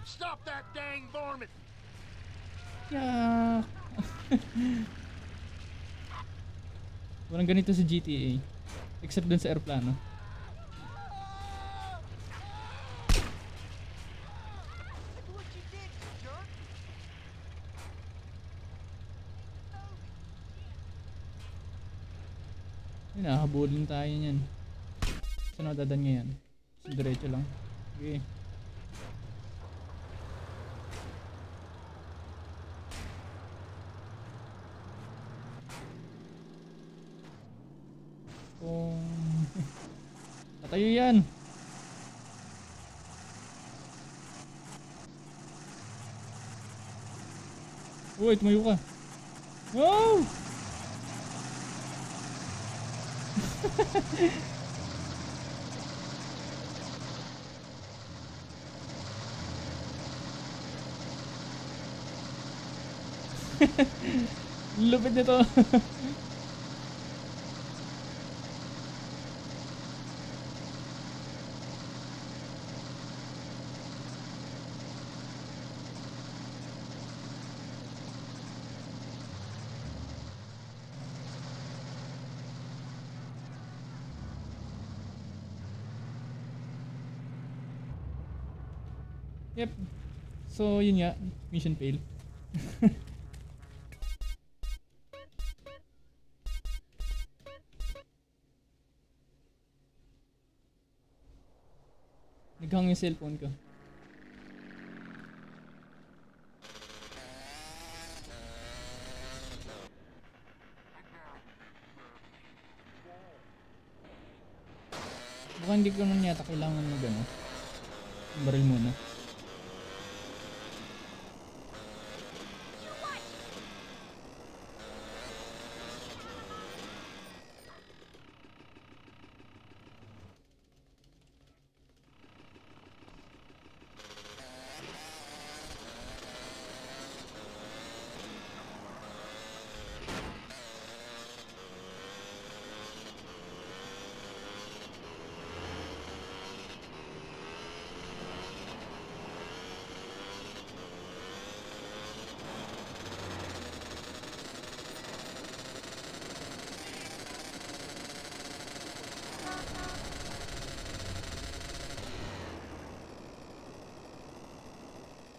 Stop that dang varmint! Yeah. Walang ganito sa GTA. Except dun sa aeroplano. Ay, nakahabulin tayo niyan. Saan ako dadan ngayon? Sa diretso lang. Okay. Kung... Tatayo yan! Uy, tumayo ka! Wow! Lupit nito. Yep. So, yun nga. Mission fail. Yung cellphone ko. Baka hindi ko naman yata kailangan mag ano. Baril muna.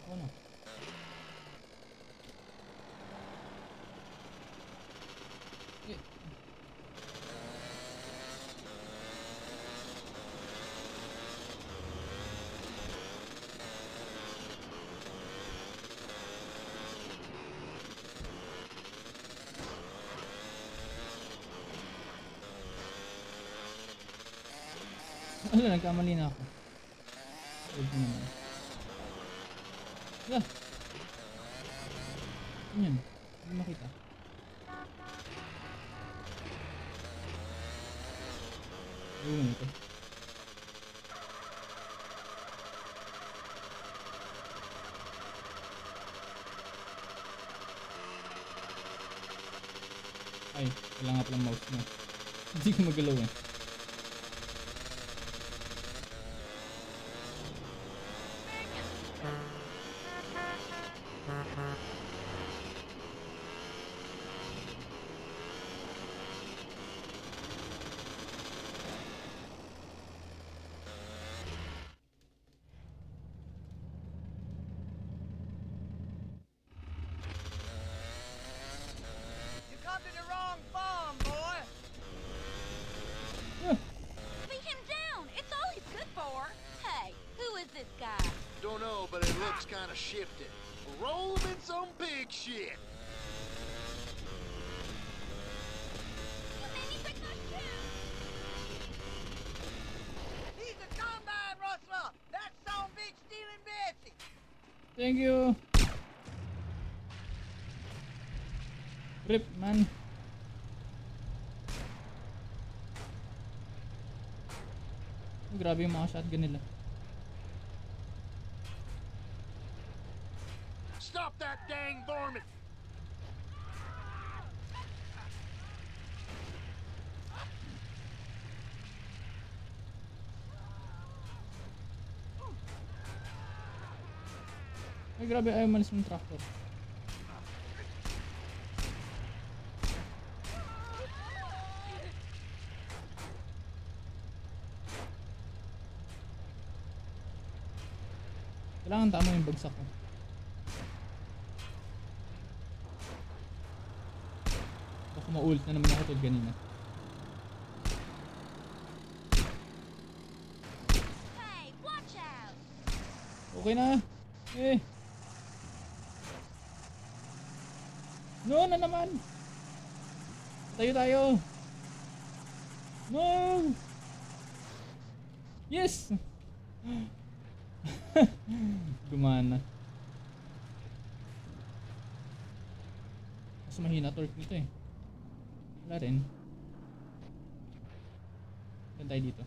Ano? Eh. Ano, nagkamali na ako. Huwag naman. Yeah. Ano yan? Hindi makita. Ayun ito. Ay, kailangan pala mouse mo. Hindi ko magalaw eh. Grabe yung mga shotgun nila. Stop that dang varmint! Ay, grabe, ayaw malis yung tractor. Kailangan tama yung bagsak ko. Baka ma-ult na naman ako tulad kanina. Hey, watch out. Okay na. Eh. No na naman. Tayo tayo. No. Yes. Gumana. Mas mahina torque nito eh. Wala rin. Saan tayo dito?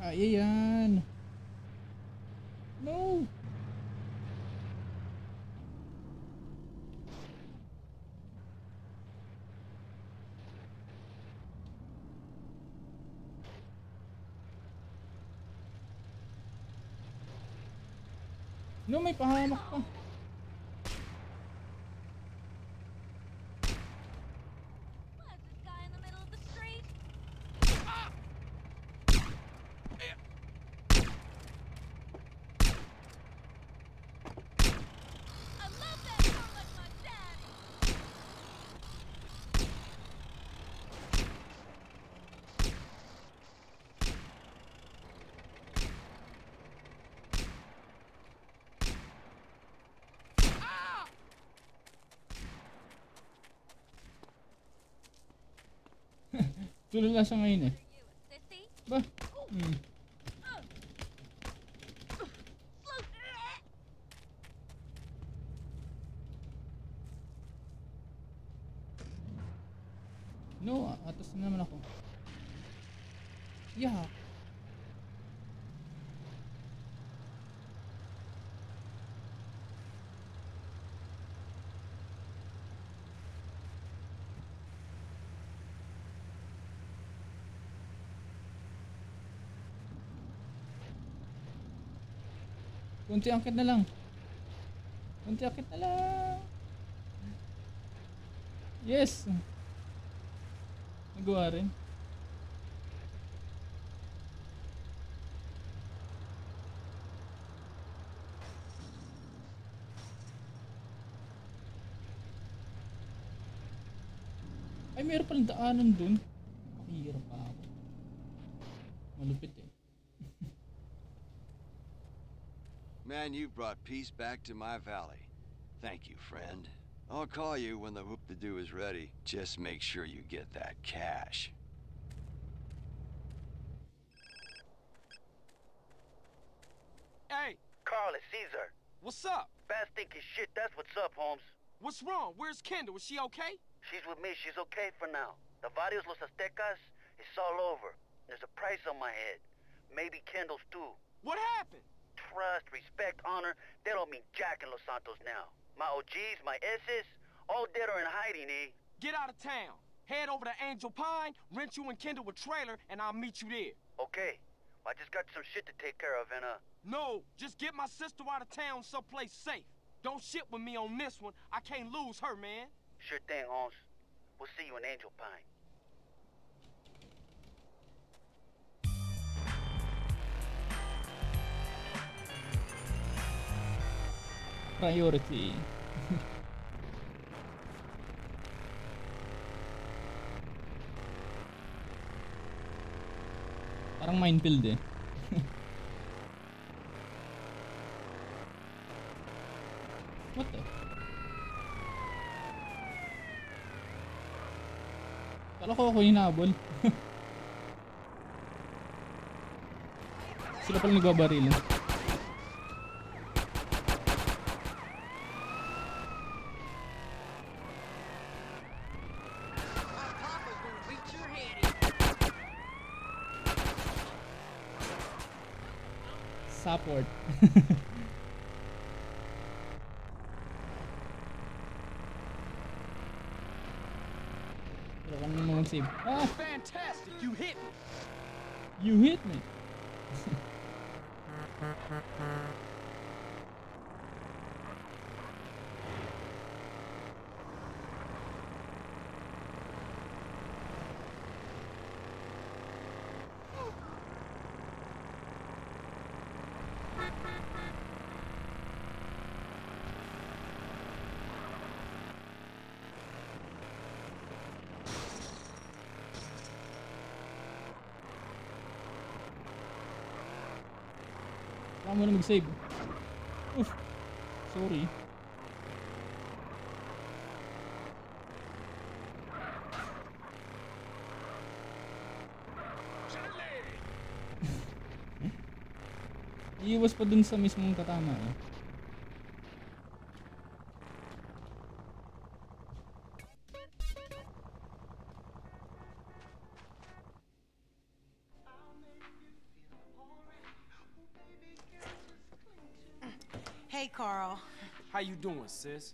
Kaya yan. No. No, may pahamak pa. Tulog nga sa ngayon eh. Ba? Hmm. Kunti akit na lang. Kunti akit na lang. Yes. Nagawa rin. Ay, meron palang daanan dun. Man, you brought peace back to my valley. Thank you, friend. I'll call you when the whoop to do is ready. Just make sure you get that cash. Hey, Carl, it's Cesar. what's up? Fast thinking shit, that's what's up, Holmes. What's wrong? Where's Kendl? Is she okay? She's with me, she's okay for now. The Varrios Los Aztecas, it's all over. There's a price on my head. Maybe Kendl's too. What happened? Trust, respect, honor, they don't mean jack in Los Santos now. My OGs, my S's, all dead or in hiding, eh? Get out of town. Head over to Angel Pine, rent you and Kendl a trailer, and I'll meet you there. Okay. I just got some shit to take care of, and, uh, No, just get my sister out of town someplace safe. Don't shit with me on this one. I can't lose her, man. sure thing, Holmes. We'll see you in Angel Pine. Priority. Parang minefield eh. What the? Kala ko ako hinabol. Sila pala nagbabarilan. Beat your head in. Support. Pero kung mo mag-save. Ah! Fantastic, you hit me. You hit me. Kailangan mo na mag-save. Oof. Sorry. Iiwas pa dun sa mismong katama eh. Sis?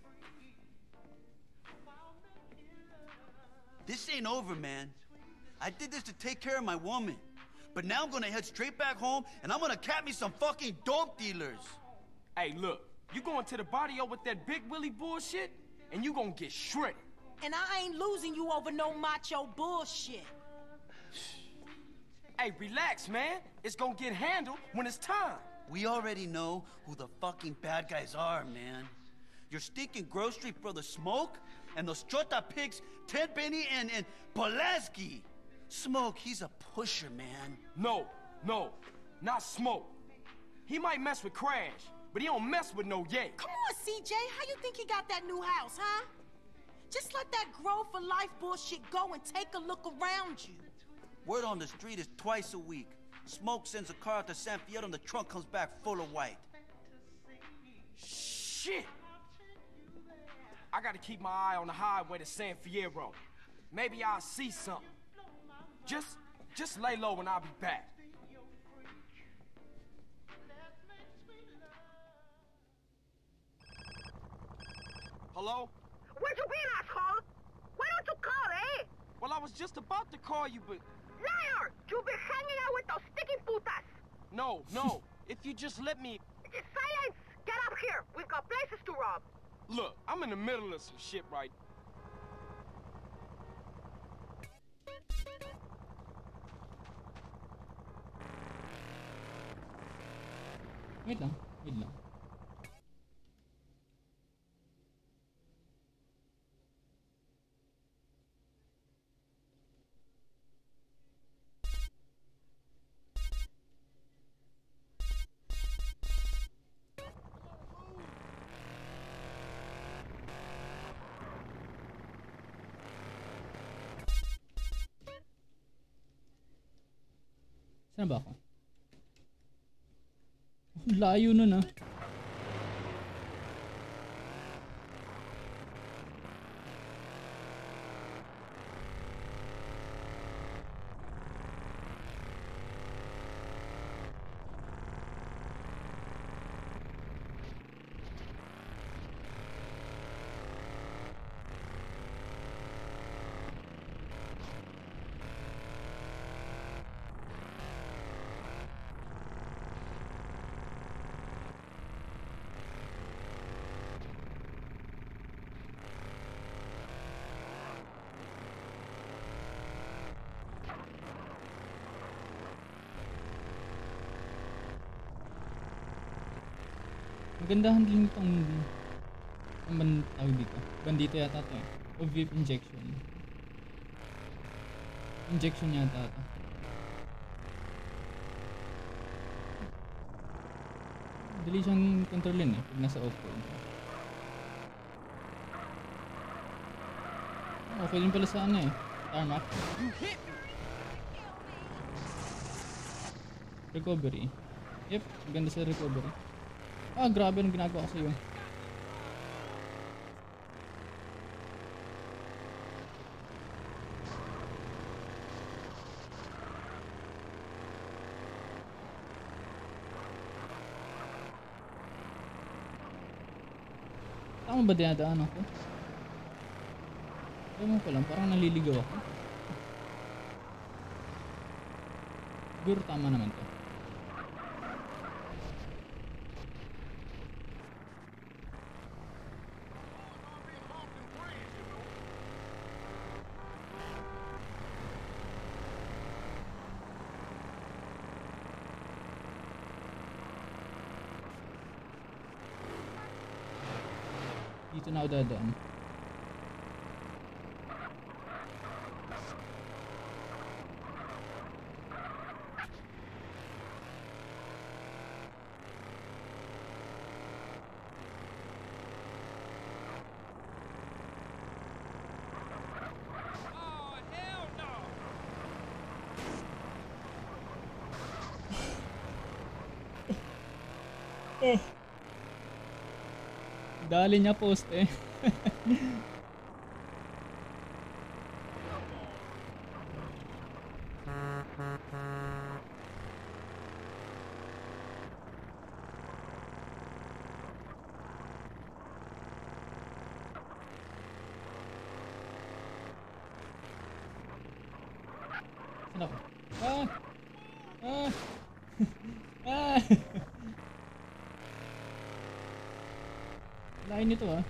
This ain't over, man. I did this to take care of my woman. But now I'm gonna head straight back home and I'm gonna cap me some fucking dope dealers. Hey, look, you going to the barrio with that big Willie bullshit, and you gonna get shredded. And I ain't losing you over no macho bullshit. Hey, relax, man. It's gonna get handled when it's time. We already know who the fucking bad guys are, man. Your stinking grocery brother Smoke and those Chota pigs, Tenpenny and, and Pulaski. Smoke, he's a pusher, man. No, no, not Smoke. He might mess with Crash, but he don't mess with no Ye. Come on, CJ. How you think he got that new house, huh? Just let that grow for life bullshit go and take a look around you. Word on the street is twice a week. Smoke sends a car out to San Fierro and the trunk comes back full of white. Shit! I gotta keep my eye on the highway to San Fierro. Maybe I'll see something. Just, just lay low and I'll be back. Hello? Where'd you been, asshole? Why don't you call, eh? Well, I was just about to call you, but Liar! You've been hanging out with those sticky putas. no, no. if you just let me. Silence! Get up here. We've got places to rob. Look, I'm in the middle of some shit right. now. Wait lang, wait lang. Saan ba ako? Layo nun ah. Maganda handling itong ang ban tawag dito. Bandito yata to eh. O injection. Injection yata to. Dali siyang kontrolin eh pag nasa off-road. Okay din pala sa ano eh. Tarmac. Recovery. Yep, ganda sa recovery. Ah, grabe ang ginagawa ko sa'yo. Tama ba dinadaan ako? Ewan ko lang, parang naliligaw ako. Siguro tama naman to. 对，对。Dali niya post eh. не то.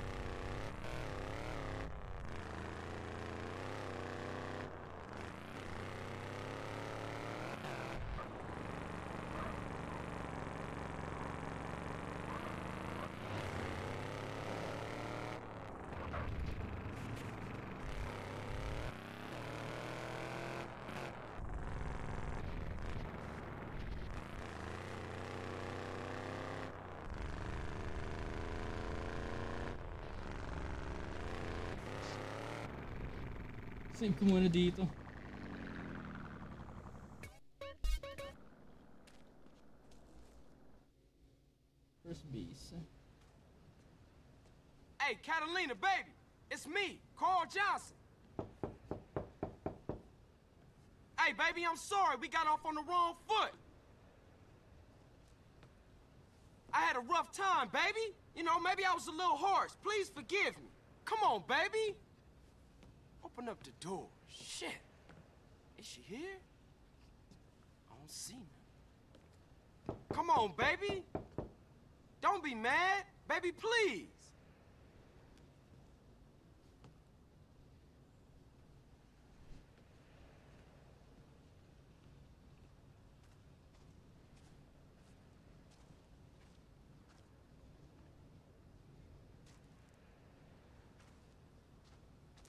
Save ko muna dito. First base. Hey, Catalina, baby, it's me, Carl Johnson. Hey, baby, I'm sorry. We got off on the wrong foot. I had a rough time, baby. You know, maybe I was a little harsh. Please forgive me. Come on, baby. Open up the door. Shit. Is she here? I don't see her. Come on, baby. Don't be mad. Baby, please.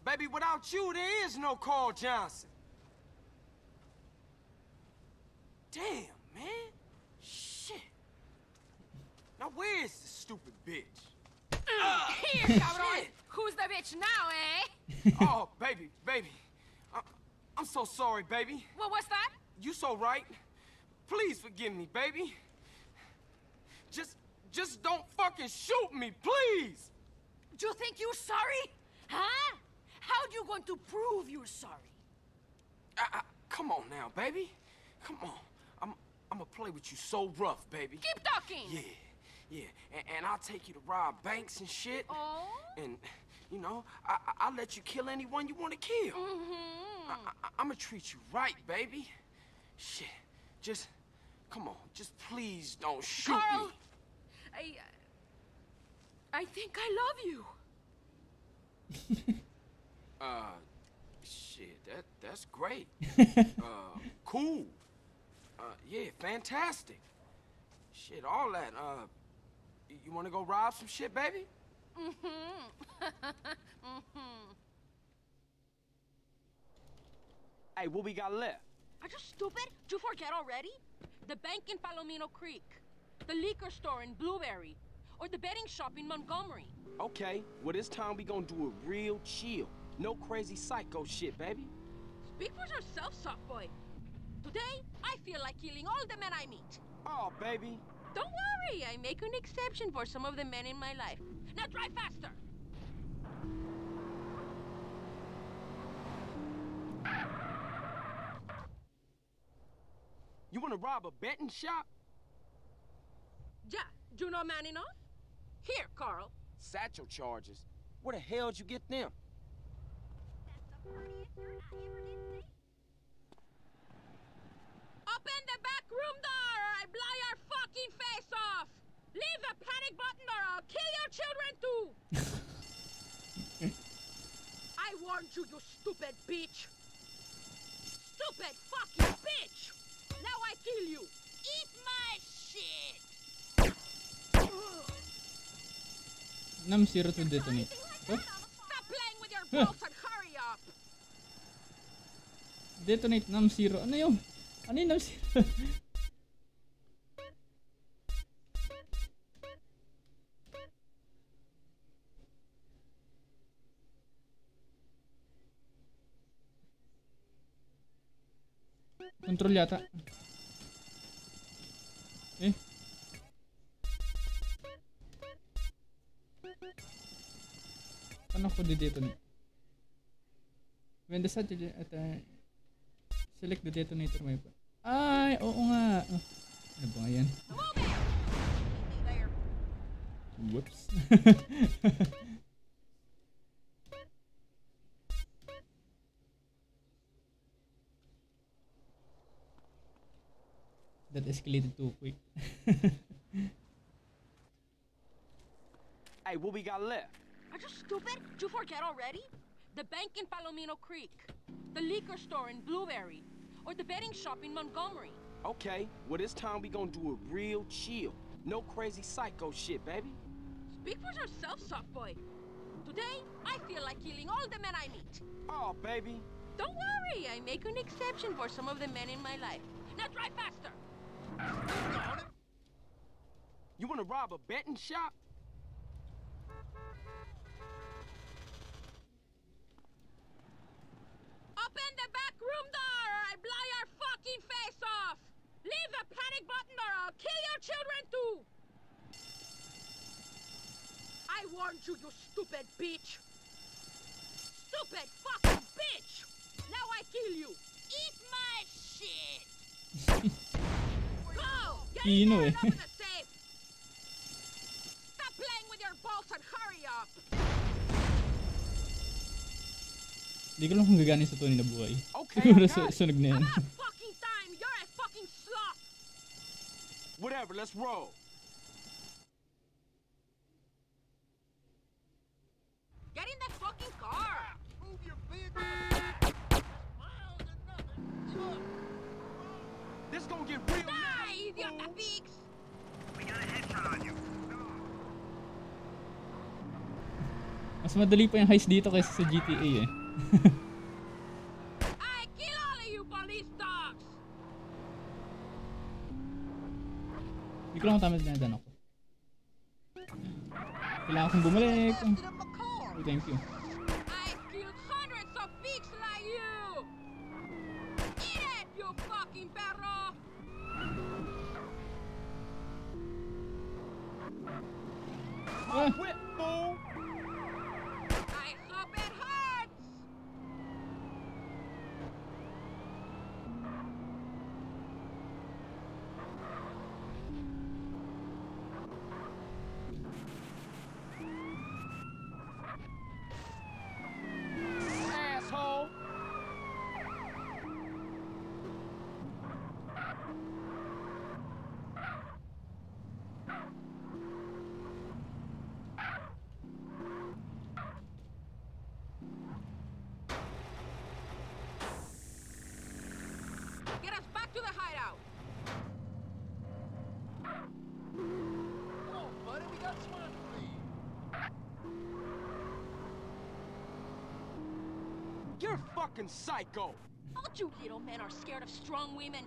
Baby, without you, there is no Carl Johnson. Damn, man. Shit. Now where is this stupid bitch? Here, cabrón. Who's the bitch now, eh? oh, baby, baby. I, I'm so sorry, baby. What was that? You so right. Please forgive me, baby. Just, just don't fucking shoot me, please. Do you think you're sorry? Huh? How are you going to prove you're sorry? I, I, come on now, baby. Come on. I'm, I'm gonna play with you so rough, baby. Keep talking. Yeah, yeah. And, and I'll take you to rob banks and shit. Oh? And, you know, I, I, I'll let you kill anyone you want to kill. Mm-hmm. I, I, I'm gonna treat you right, baby. Shit. Just, come on. Just please don't shoot Carl, me. I... I think I love you. Uh, shit, that that's great. uh, cool. Uh, yeah, fantastic. Shit, all that. Uh, You wanna go rob some shit, baby? Mm-hmm. mm-hmm. Hey, what we got left? Are you stupid? Did you forget already? The bank in Palomino Creek, the liquor store in Blueberry, or the betting shop in Montgomery. Okay, well this time we gonna do it real chill. No crazy psycho shit, baby. Speak for yourself, soft boy. Today, I feel like killing all the men I meet. Oh, baby. Don't worry, I make an exception for some of the men in my life. Now drive faster! You wanna rob a betting shop? Yeah, do you know man enough? Here, Carl. Satchel charges. Where the hell'd you get them? Open the back room door or I blow your fucking face off! Leave the panic button or I'll kill your children too! I warned you, you stupid bitch! Stupid fucking bitch! Now I kill you! Eat my shit! Nam zero to detonate. Stop playing with your Huh. balls and hurry up! Detonate nam zero. Ano yung? Ano yung nam zero? Control yata. Eh. Paano ko di-detonate? When the satellite at uh, select the detonator weapon. Ay, oo nga. Oh, ano ba nga yan? Whoops. that escalated too quick. Hey, what we got left? Are you stupid? Did you forget already? The bank in Palomino Creek, the liquor store in Blueberry, or the betting shop in Montgomery. Okay, well this time we gonna do it real chill. No crazy psycho shit, baby. Speak for yourself, soft boy. Today, I feel like killing all the men I meet. Oh, baby. Don't worry, I make an exception for some of the men in my life. Now drive faster! You wanna rob a betting shop? Open the back room door or I blow your fucking face off! Leave the panic button or I'll kill your children too! I warned you, you stupid bitch! Stupid fucking bitch! Now I kill you! Eat my shit! Go! Get in there and open the safe! Stop playing with your balls and hurry up! Hindi ko lang kung gagana sa tunay na buhay. Okay, Siguro got it. sunog na yan. Fucking time! You're a fucking sloth! Whatever, let's roll. Get in the fucking car! Move your big This gonna get real Die, idiota pigs! Mas madali pa yung heist dito kaysa sa GTA eh. I kill all of you police dogs! Hindi ko lang kung tama dinadaan ako. Kailangan kong bumalik. Oh, thank you. I killed hundreds of pigs like you! Eat it, you fucking perro! Ah, Whip, fool! I hope it hurts! Asshole! Get us back to the hideout! Come on, buddy. We You're a fucking psycho. All you little men are scared of strong women.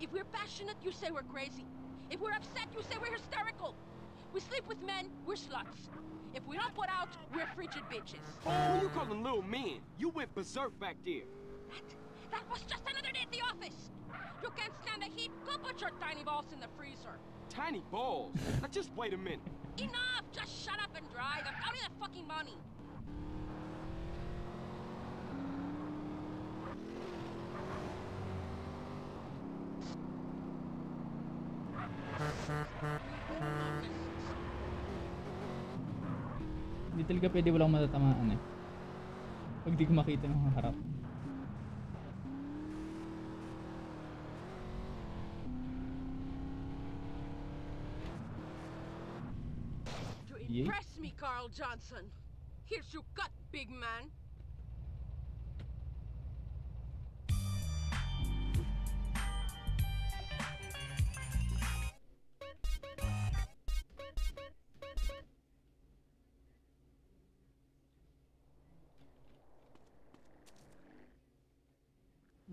If we're passionate, you say we're crazy. If we're upset, you say we're hysterical. We sleep with men, we're sluts. If we don't put out, we're frigid bitches. Oh, who you calling little men? You went berserk back there. That was just another day at the office. You can't stand the heat? Go put your tiny balls in the freezer. Tiny balls. now just wait a minute. Enough! Just shut up and drive. I'm counting the fucking money. Hindi talaga pwede walang matatamaan eh. Pag di ko makita ng harap. Yay. impress me, Carl Johnson. Here's your cut, big man.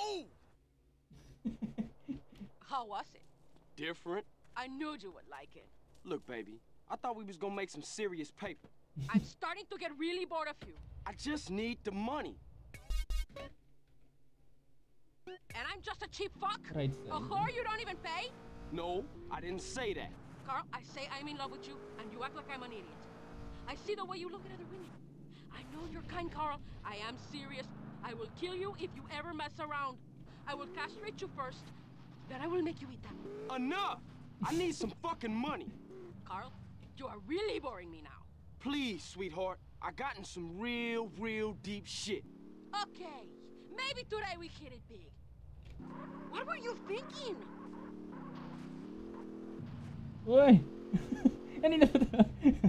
Ooh! How was it? Different. I knew you would like it. Look, baby, I thought we was gonna make some serious paper. I'm starting to get really bored of you. I just need the money. And I'm just a cheap fuck? Right A whore you don't even pay? No, I didn't say that. Carl, I say I'm in love with you, and you act like I'm an idiot. I see the way you look at other women. I know you're kind, Carl. I am serious. I will kill you if you ever mess around. I will castrate you first, then I will make you eat them. Enough! I need some fucking money. Carl, you are really boring me now. Please, sweetheart. I got in some real, real deep shit. Okay, maybe today we hit it big. What were you thinking? Uy! Kanina pa to.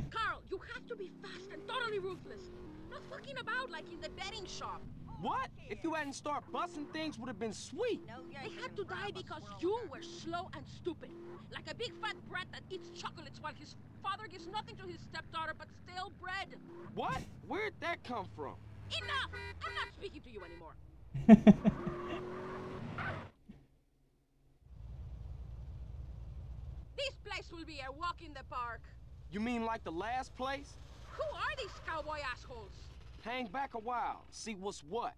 Carl, you have to be fast and totally ruthless. Not fucking about like in the betting shop. What? If you hadn't started busting things, would have been sweet. They had to die because you were slow and stupid. Like a big fat brat that eats chocolates while his father gives nothing to his stepdaughter but stale bread. What? Where'd that come from? Enough! I'm not speaking to you anymore. This place will be a walk in the park. You mean like the last place? Who are these cowboy assholes? Hang back a while, see what's what.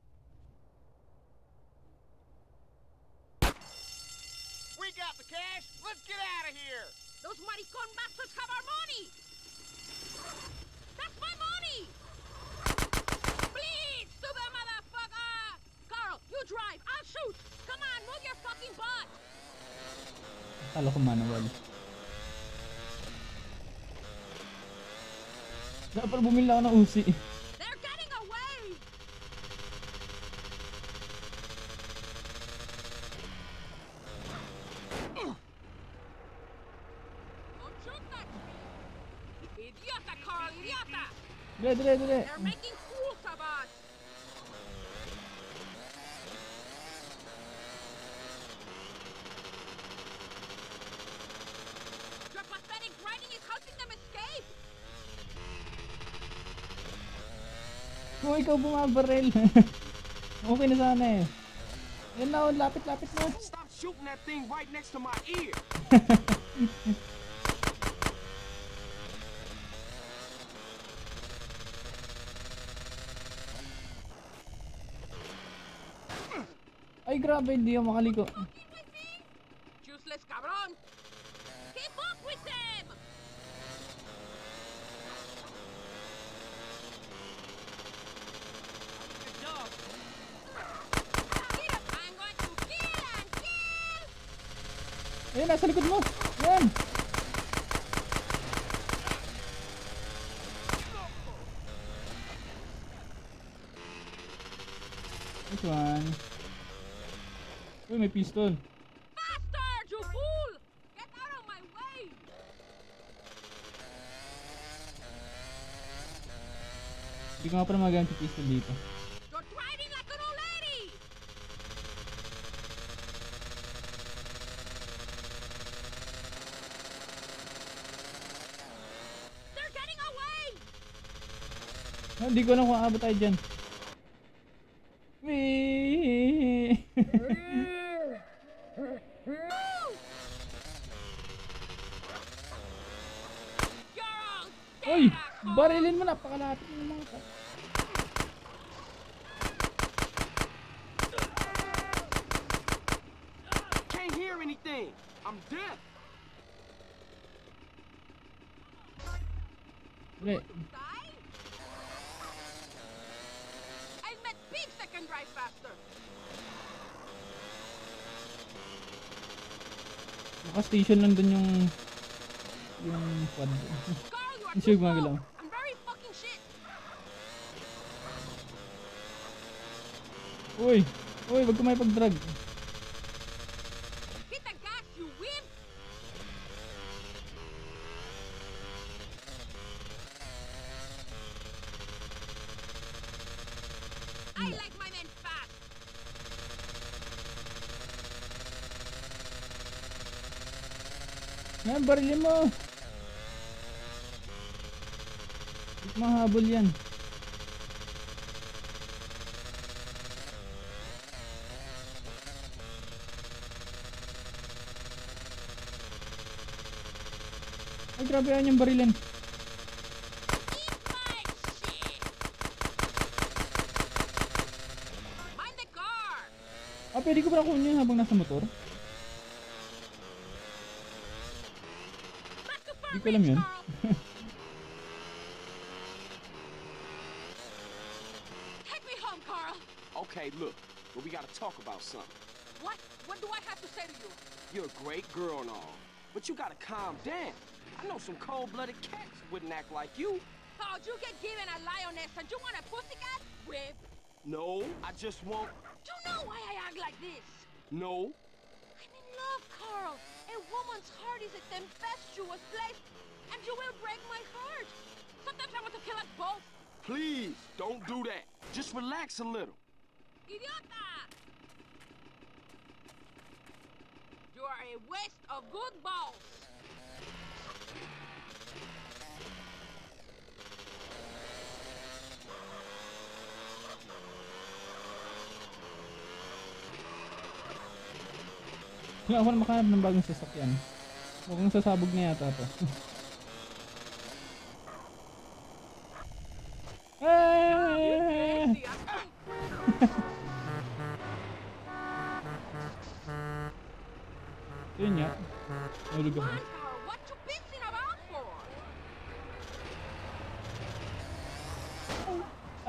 We got the cash. Let's get out of here. Those maricon bastards have our money! That's my money! Please, stupid motherfucker! Carl, you drive. I'll shoot. Come on, move your fucking butt. Akala ko manual. Dapat bumili ako ng Uzi. Dire, dire, dire. They're making fools of us! Your pathetic writing is helping them escape! Kung ikaw bumabaril. okay na sana eh. Yan na, oh, lapit, lapit na. Stop shooting that thing right next to my ear. grabe, hindi ako makaliko. Useless cabron! Keep up with them! I'm going to kill and kill! Ayun, nasa likod mo. Yan. May pistol. Faster, you fool! Get out of my way! Hindi ko nga pala magamit yung pistol dito. You're driving like an old lady! They're getting away! Ah, Hindi ko alam kung aabot tayo dyan. Wee! Uy! Barilin mo napakalapit ng mga ka. Can't hear anything. I'm deaf. Wala. I met pigs that can drive faster! Naka-station lang dun yung... Yung quad. Siya gumagalaw. Uy, uy, wag kumay pag-drag. Yan, barili mo. Mahabol yan. Grabe yan yung barilan. Mind the car! Ah, pwede ko ba nakuha yun habang nasa motor? Hindi ko alam yun. Take me home, Carl! Okay, look, but we gotta talk about something. What? What do I have to say to you? You're a great girl and all, but you gotta calm down. I know some cold-blooded cats wouldn't act like you. Oh, you get given a lioness and you want a pussycat? Whip! No, I just want... You know why I act like this? No. I'm in love, Carl. A woman's heart is a tempestuous place, and you will break my heart. Sometimes I want to kill us both. Please, don't do that. Just relax a little. Idiota! You are a waste of good balls. Wala ako na makahanap ng bagong sasakyan. Mukhang sasabog na yata to. Ah! Yun nga. Nulog ako.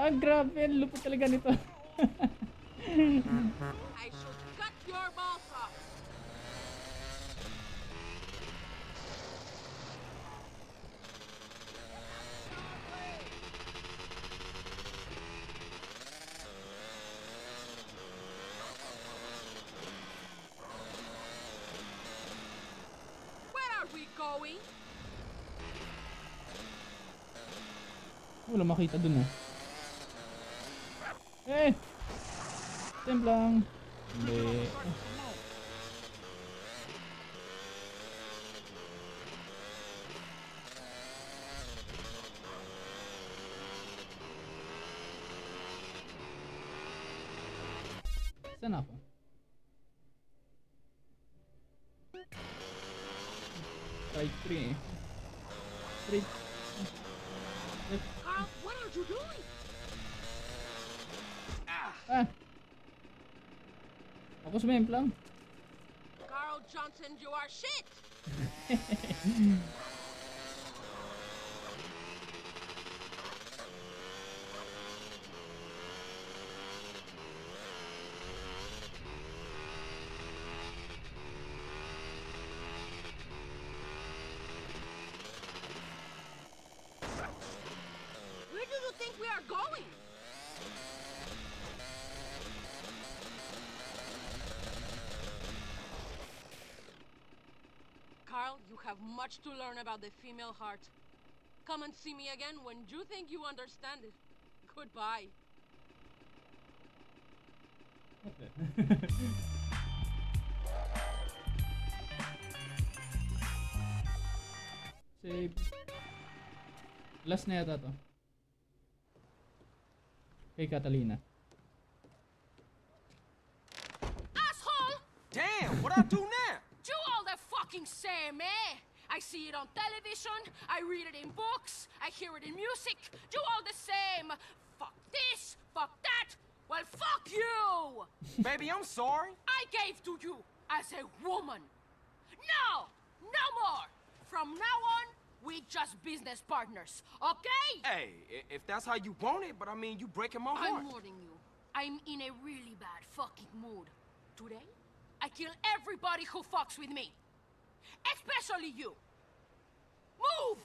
Ah, grabe. Lupit talaga nito. I should cut your balls Wala makita dun eh. Eh! Temp lang. Hindi. Much to learn about the female heart. Come and see me again when you think you understand it. Goodbye. Save. Last na yata to. Kay Catalina. Asshole! Damn, what I do now? Do all the fucking same, eh? I see it on television, I read it in books, I hear it in music. Do all the same. Fuck this, fuck that. Well, fuck you! Baby, I'm sorry. I gave to you as a woman. No! No more! From now on, we just business partners, okay? Hey, if that's how you want it, but I mean, you breaking my heart. I'm warning you. I'm in a really bad fucking mood. Today, I kill everybody who fucks with me. Especially you. Move!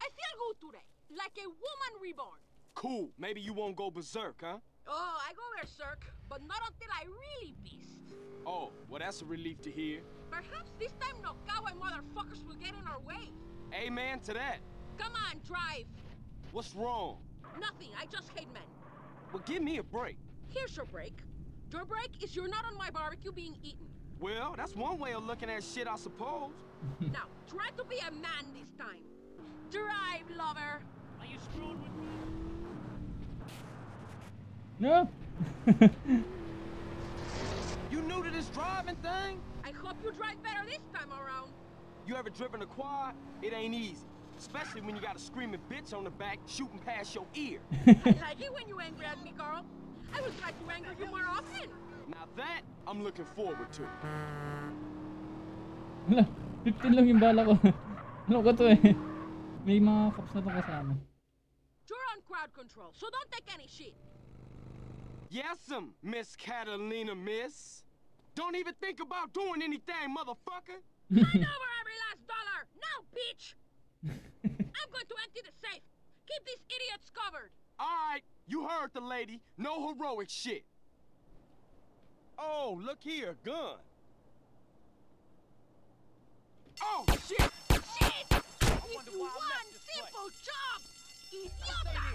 I feel good today. Like a woman reborn. Cool. Maybe you won't go berserk, huh? Oh, I go berserk, but not until I really beast. Oh, well, that's a relief to hear. Perhaps this time no cowboy motherfuckers will get in our way. Amen to that. Come on, drive. What's wrong? Nothing, I just hate men. Well, give me a break. Here's your break. Your break is you're not on my barbecue being eaten. Well, that's one way of looking at shit, I suppose. now, try to be a man this time. Drive, lover. Are you screwing with me? No! You new to this driving thing? I hope you drive better this time around. You ever driven a quad? It ain't easy. Especially when you got a screaming bitch on the back shooting past your ear. I like it when you angry at me, Carl. I will try to anger you more often. Now that, I'm looking forward to. Wala, 15 lang yung bala ko. ano ko to eh. May mga cops na to kasama. You're on crowd control, so don't take any shit. Yes'm, Miss Catalina, miss. Don't even think about doing anything, motherfucker. Hand over every last dollar! Now, bitch! I'm going to empty the safe. Keep these idiots covered. All right, you heard the lady. No heroic shit. Oh, look here, gun. Oh, shit! Shit! It's one simple job! Idiota!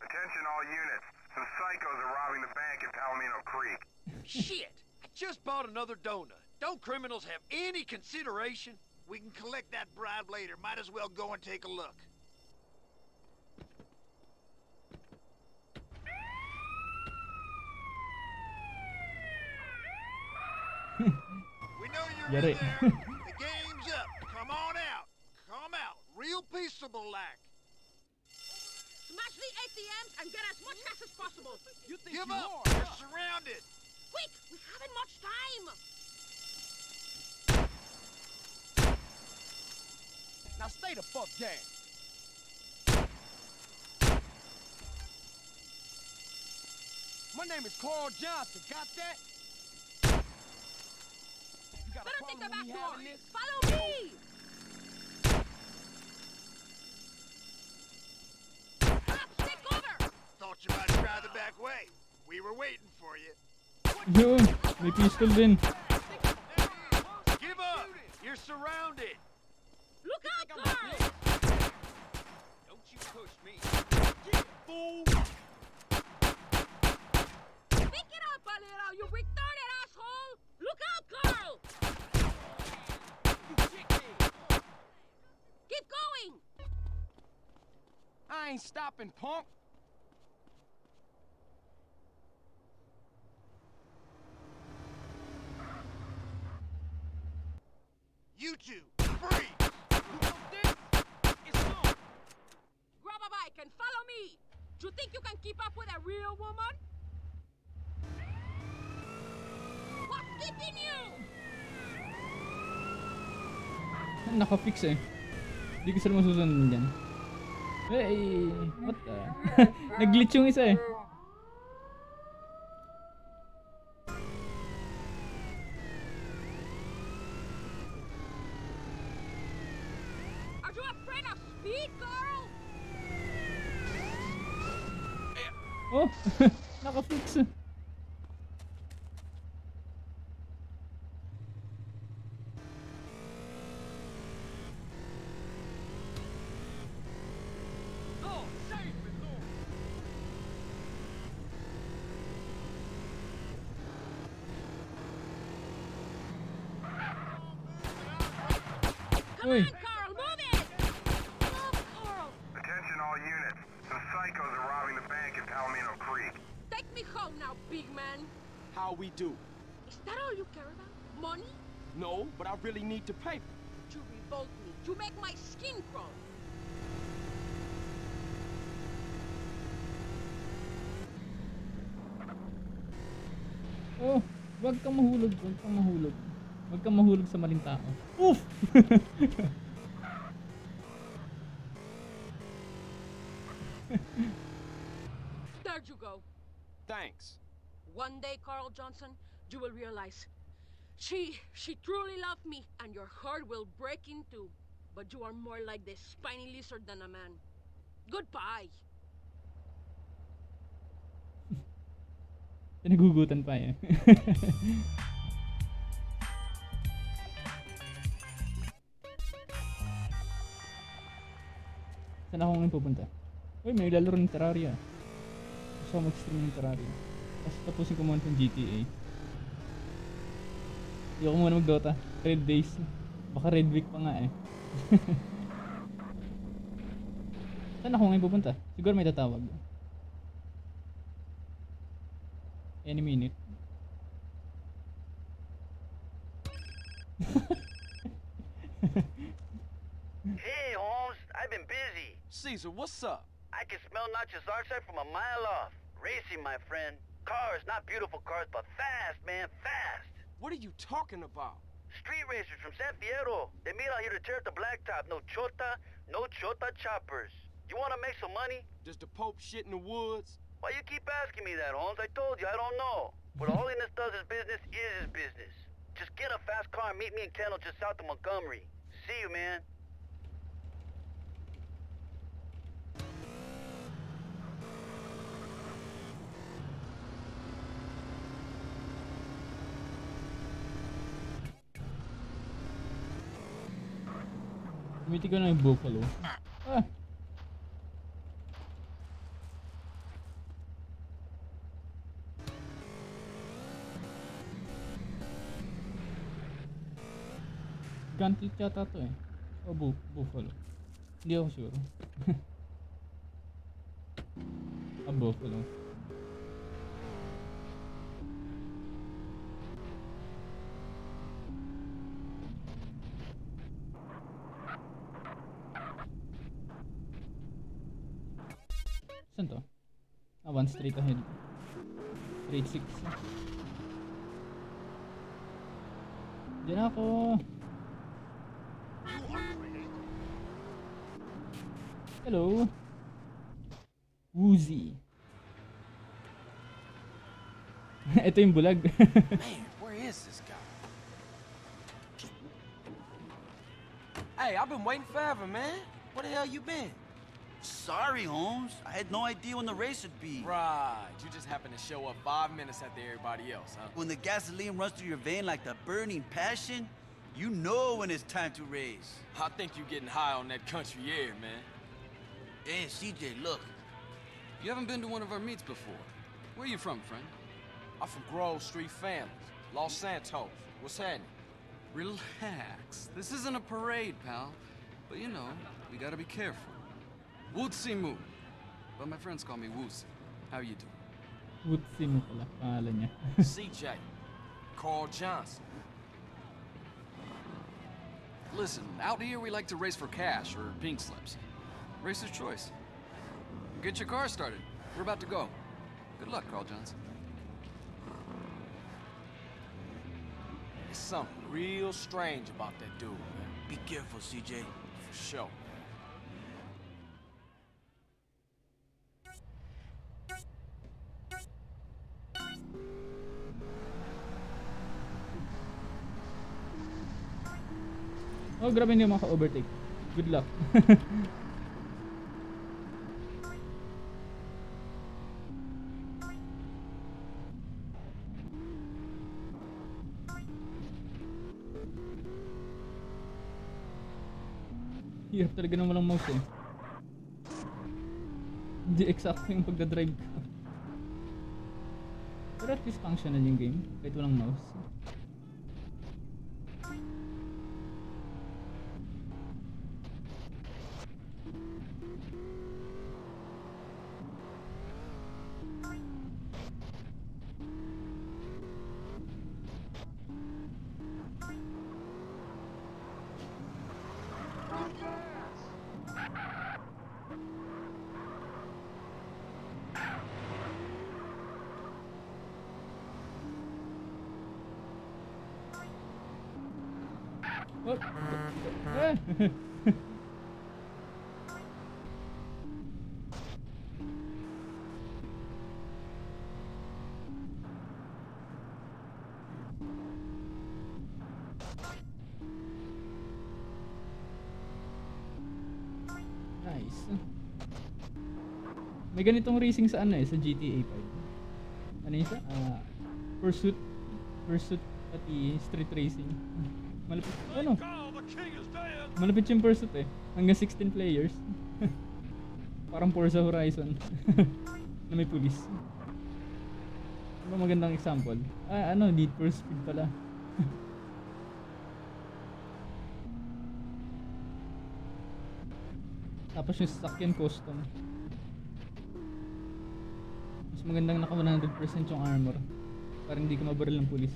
Attention all units. Some psychos are robbing the bank in Palomino Creek. Shit! I just bought another donut. Don't criminals have any consideration? We can collect that bribe later. Might as well go and take a look. We know you're Yari. in there. The game's up. Come on out. Come out. Real peaceable like. Smash the ATMs and get as much cash as possible. You think Give up. You're surrounded. Quick! We haven't much time! Now stay the fuck down. My name is Carl Johnson. Got that? You got Better take problem the back door. Follow me! Cops, take cover! Thought you might try the back way. We were waiting for you. Yun! May pistol din. Give up. You're surrounded. Look out, Carl! Don't you push me. You Fool! Pick it up a little, you retarded asshole! Look out, Carl! Keep going! I ain't stopping, punk. You two, free. It's on. Grab a bike and follow me! Do you think you can keep up with a real woman? What's keeping you? Naka-fix eh. Hindi ko sila masusunod dyan. Hey! What the? Nag-glitch yung isa eh. Oh! Uy! Carl, move it! Move, Carl! Attention all units. Some psychos are robbing the bank at Palomino Creek. Take me home now, big man. How we do? Is that all you care about? Money? No, but I really need to pay. You revolt me. You make my skin crawl. Oh! Huwag kang mahulog. Huwag kang mahulog. Huwag kang mahulog sa maling tao. Oof! There you go. Thanks. One day, Carl Johnson, you will realize she, she truly loved me, and your heart will break in two. But you are more like the spiny lizard than a man. Goodbye. Nagugutan pa eh. Saan ako ngayon pupunta? Uy, may lalaro ng Terraria. Gusto ko mag-stream ng Terraria. Tapos tapusin ko muna itong GTA. Hindi ako muna mag-Dota. Red days. Baka Red Week pa nga eh. Saan ako ngayon pupunta? Siguro may tatawag. Any minute. Hey, Holmes, I've been busy. Cesar, what's up? I can smell Nacho's outside from a mile off. Racing, my friend. Cars, not beautiful cars, but fast, man, fast. What are you talking about? Street racers from San Fierro. They meet out here to tear up the blacktop. No chota, no chota choppers. You want to make some money? Does the Pope shit in the woods? Why you keep asking me that, Holmes? I told you, I don't know. But What Holiness does his business is his business. Just get a fast car and meet me in Kendall just south of Montgomery. See you, man. Kumiti ko na yung buffalo. Ah! Gantit yata to eh. O bu buffalo. Hindi ako sure. ah, buffalo. Saan to? Ah, one straight ahead. Straight six. Diyan ako. Hello. Woozy. Ito yung bulag. Man, where is this guy? Hey, I've been waiting forever, man. Where the hell you been? Sorry, Holmes. I had no idea when the race would be. Right, you just happened to show up five minutes after everybody else, huh? When the gasoline runs through your vein like the burning passion, you know when it's time to race. I think you're getting high on that country air, man. Hey, CJ, look. You haven't been to one of our meets before. Where you from, friend? I'm from Grove Street Families, Los Santos. What's happening? Relax. This isn't a parade, pal. But you know, we gotta be careful. Wu Zi Mu. But my friends call me Woozie. How you doing? Wu Zi Mu pala, pangalan niya. CJ. Carl Johnson. Listen, out here we like to race for cash or pink slips. Racer's choice. Get your car started. We're about to go. Good luck, Carl Johnson. There's something real strange about that dude, man. Be careful, CJ. For sure. Oh, grabe hindi maka-overtake. Good luck. Hirap talaga ng walang mouse eh. Hindi exact yung pagdadrive ko. Pero at least functional yung game, kahit walang mouse. Oh. Ah. nice. Ganitong racing sa ano eh, sa GTA 5. Ano yun sa? Ah, pursuit. Pursuit pati street racing. Malapit. Ano? Malapit yung pursuit eh. Hanggang 16 players. Parang Forza Horizon. na may police. Ano magandang example? Ah, ano, Need for Speed pala. Tapos yung sasakyan custom. Magandang naka 100% yung armor. Para hindi ka mabaril ng pulis.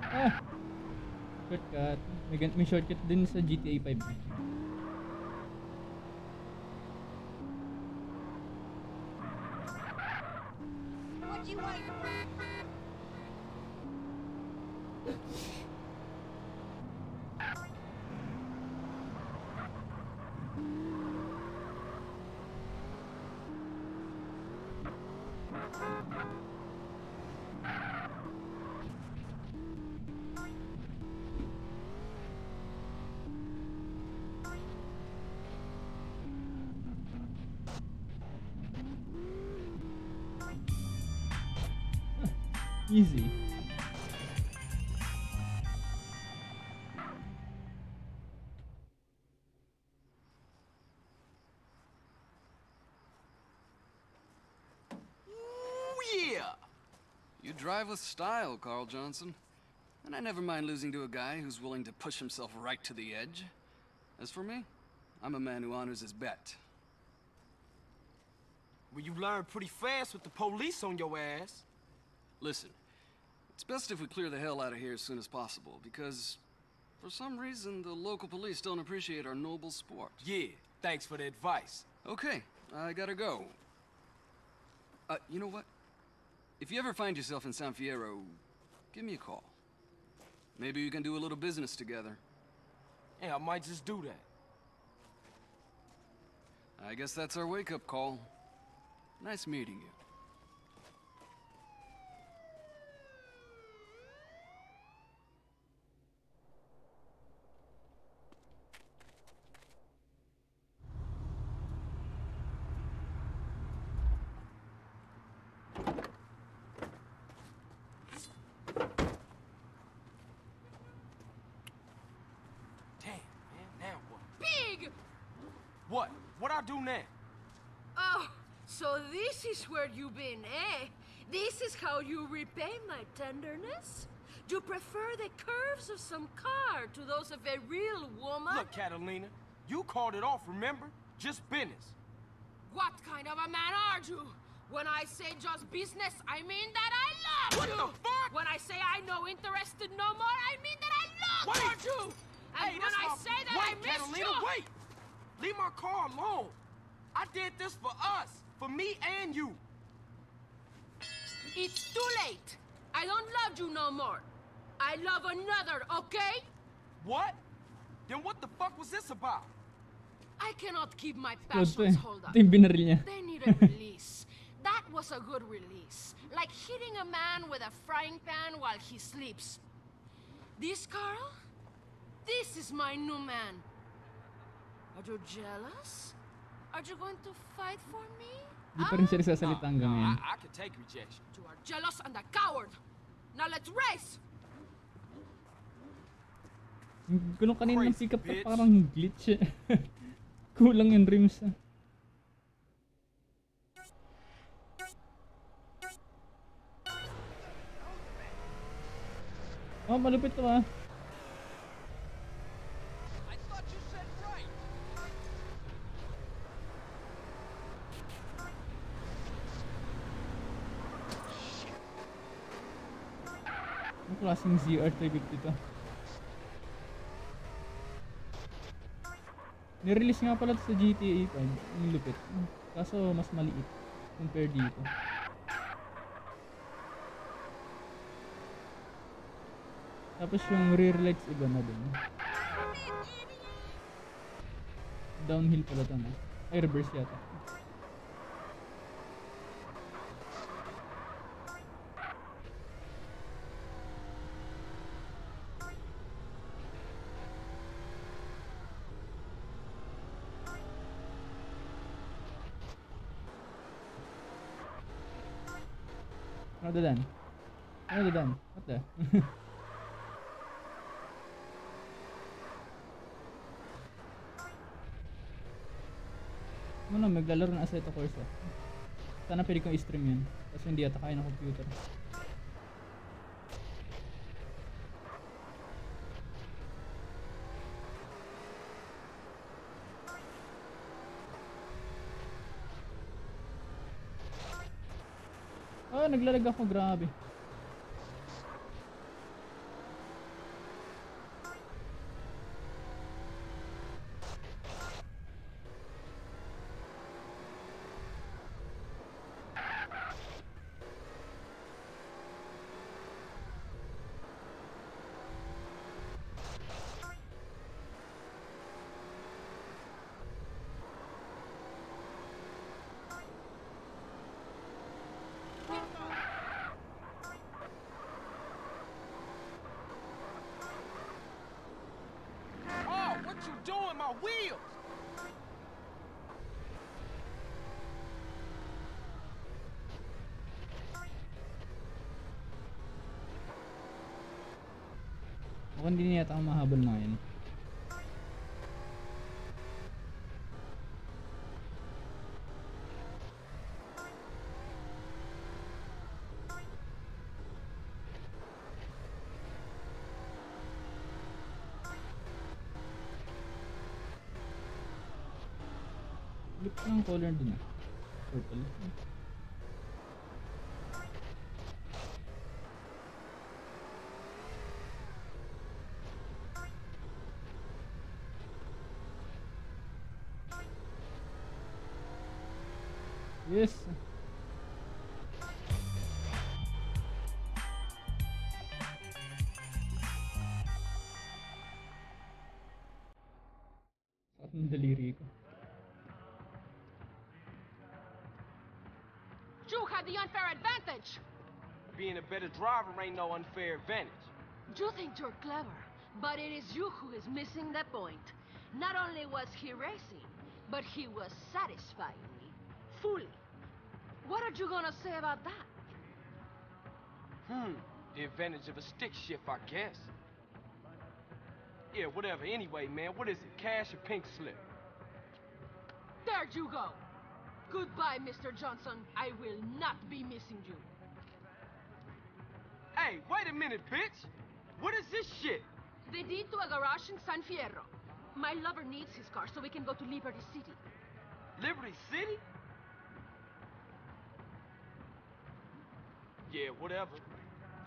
Ah! Shortcut. May, may shortcut din sa GTA 5. Easy. Ooh, yeah! You drive with style, Carl Johnson. And I never mind losing to a guy who's willing to push himself right to the edge. As for me, I'm a man who honors his bet. Well, you learn pretty fast with the police on your ass. Listen, it's best if we clear the hell out of here as soon as possible, because for some reason the local police don't appreciate our noble sport. Yeah, thanks for the advice. Okay, I gotta go. Uh, you know what? If you ever find yourself in San Fierro, give me a call. Maybe we can do a little business together. Yeah, I might just do that. I guess that's our wake-up call. Nice meeting you. Damn, man, now what? Pig! What? What I do now? Oh, so this is where you've been, eh? This is how you repay my tenderness? Do you prefer the curves of some car to those of a real woman? Look, Catalina, you called it off, remember? Just business. What kind of a man are you? When I say just business, I mean that I love What you. the fuck? When I say I no interested no more, I mean that I love Wait. you. And Hey, when I my- say that wait, I miss Catalina, you. wait! Leave my car alone. I did this for us, for me and you. It's too late. I don't love you no more. I love another, okay? What? Then what the fuck was this about? I cannot keep my passions hold up. Ito yung binaril niya. They need a release. That was a good release. Like hitting a man with a frying pan while he sleeps. This, Carl? This is my new man. Are you jealous? Are you going to fight for me? Hindi pa rin siya nagsasalita hanggang ngayon. I, I can take rejection. You are jealous and a coward. Now let's race! Gulong kanina ng truck bitch. parang glitch eh. Kulang yung rims ah. Oh, malupit to ah. I thought you said right. Anong klaseng ZR350 to? Nirelease nga pala sa GTA 5. Yung lupit. Kaso mas maliit compare dito. Tapos yung rear lights iba na din. Downhill pala to no? Ay reverse yata. Ano dadan? Ano dadan? What the? Ano na, maglalaro ng Assetto Corsa. Sana pwede kong i-stream yun. Kasi hindi ata kaya ng computer. Naglalag ako, grabe. habol na yun Lip lang color din ah. Purple. The unfair advantage. Being a better driver ain't no unfair advantage. You think you're clever, but it is you who is missing the point. Not only was he racing, but he was satisfying me. Fully. What are you gonna say about that? Hmm, the advantage of a stick shift, I guess. Yeah, whatever. Anyway, man, what is it? Cash or pink slip? There you go. Goodbye, Mr. Johnson. I will not be missing you. Hey, wait a minute, bitch! What is this shit? The deed to a garage in San Fierro. My lover needs his car so we can go to Liberty City. Liberty City? Yeah, whatever.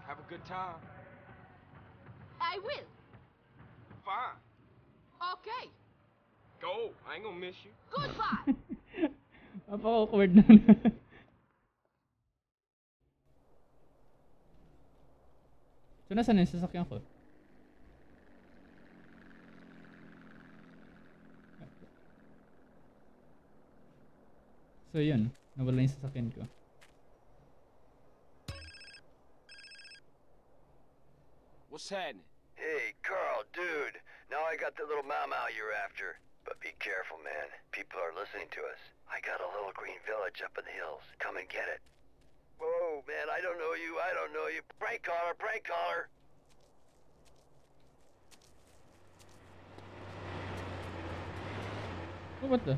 Have a good time. I will. Fine. Okay. Go. I ain't gonna miss you. Goodbye. Napaka-awkward nun. so, nasaan na yung sasakyan ko? So, yun. Nawala yung sasakyan ko. What's happening? Hey, Carl, dude. Now I got the little mau mau you're after. But be careful, man. People are listening to us. I got a little green village up in the hills. Come and get it. Whoa, man, I don't know you. I don't know you. Prank caller, prank caller. Oh, what the?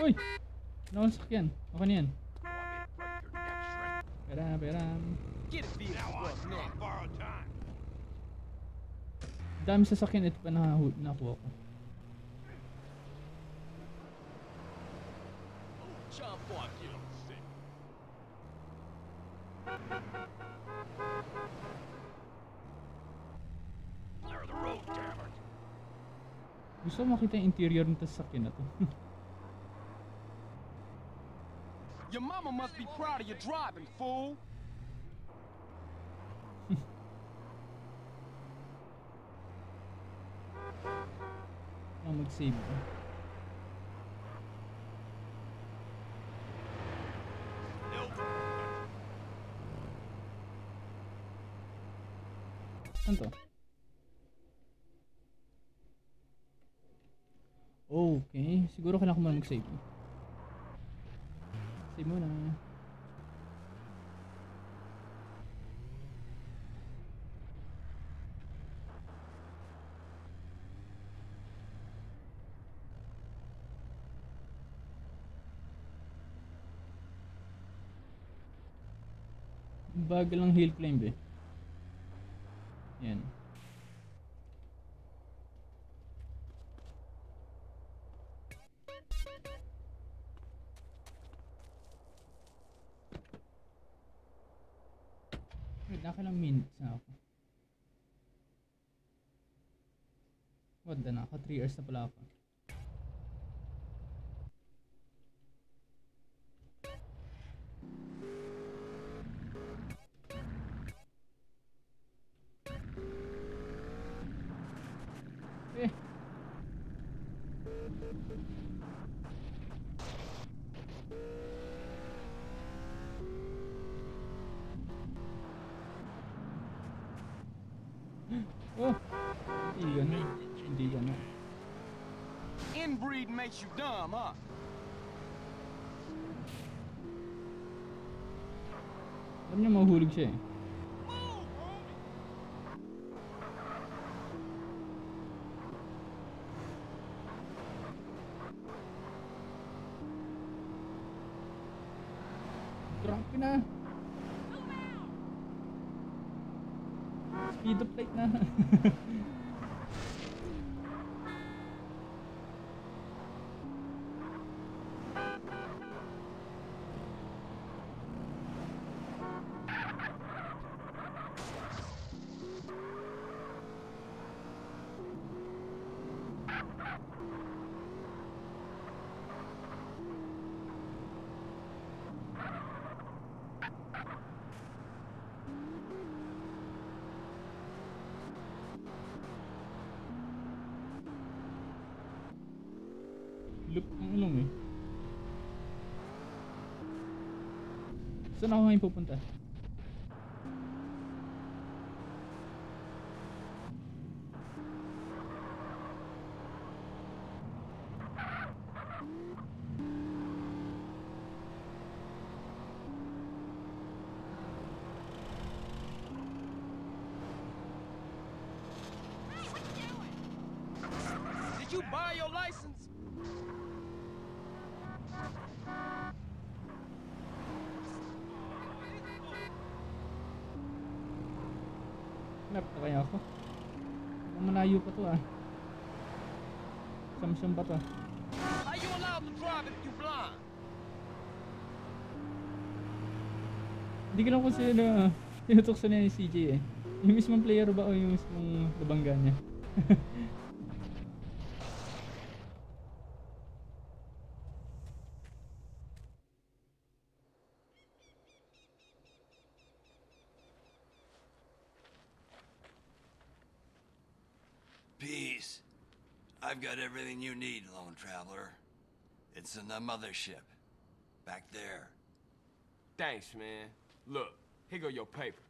Uy! Nawala yung sasakyan. Okay na yan. Pera, pera. Get it, Felix. Well, man. Dami sasakyan ito pa nahu- nakuha ko. Jump on you. Clear the road, damn it. Gusto makita yung interior ng sasakyan na to. Your mama must be proud of your driving, fool. Ah, mag-save Saan to? Okay. Siguro kailangan ko muna mag-save. Save muna. Bagal lang hill climb eh. Yan. Wait, nakalang minutes na ako. What the naka 3 hours na pala ako. Makes you dumb, huh? Alam niya mahulog siya eh. Saan ako ngayon pupunta? Did you buy your license? Hanap na kaya ako? Mukhang malayo pa to ah. Samsung pa to. How you allowed to drive if you blind? Hindi ko lang kung sino tinutukso niya ni CJ eh. Yung mismong player ba o yung mismong nabangga niya? traveler. It's in the mothership. Back there. Thanks, man. Look, here go your paper.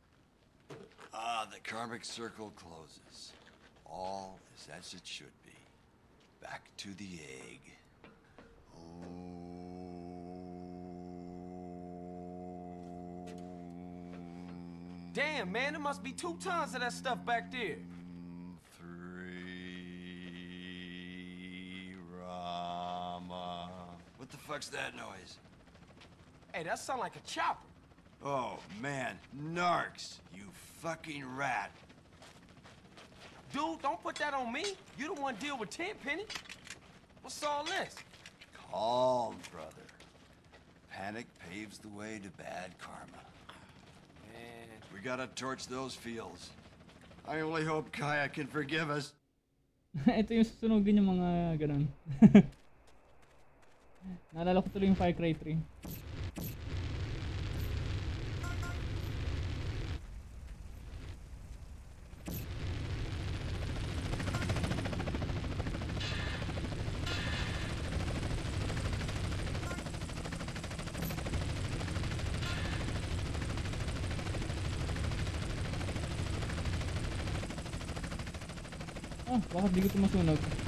Ah, the karmic circle closes. All is as it should be. Back to the egg. Damn, man, there must be two tons of that stuff back there. The fuck's that noise? Hey, that sound like a chopper. Oh, man. Narcs, you fucking rat. Dude, don't put that on me. You the one deal with Tenpenny. What's all this? Calm, brother. Panic paves the way to bad karma. Man. We gotta torch those fields. I only hope Gaia can forgive us. Ito yung susunugin yung mga ganun. Naalala ko tuloy yung Far Cry 3. Ah, bakit di ko ito masunog?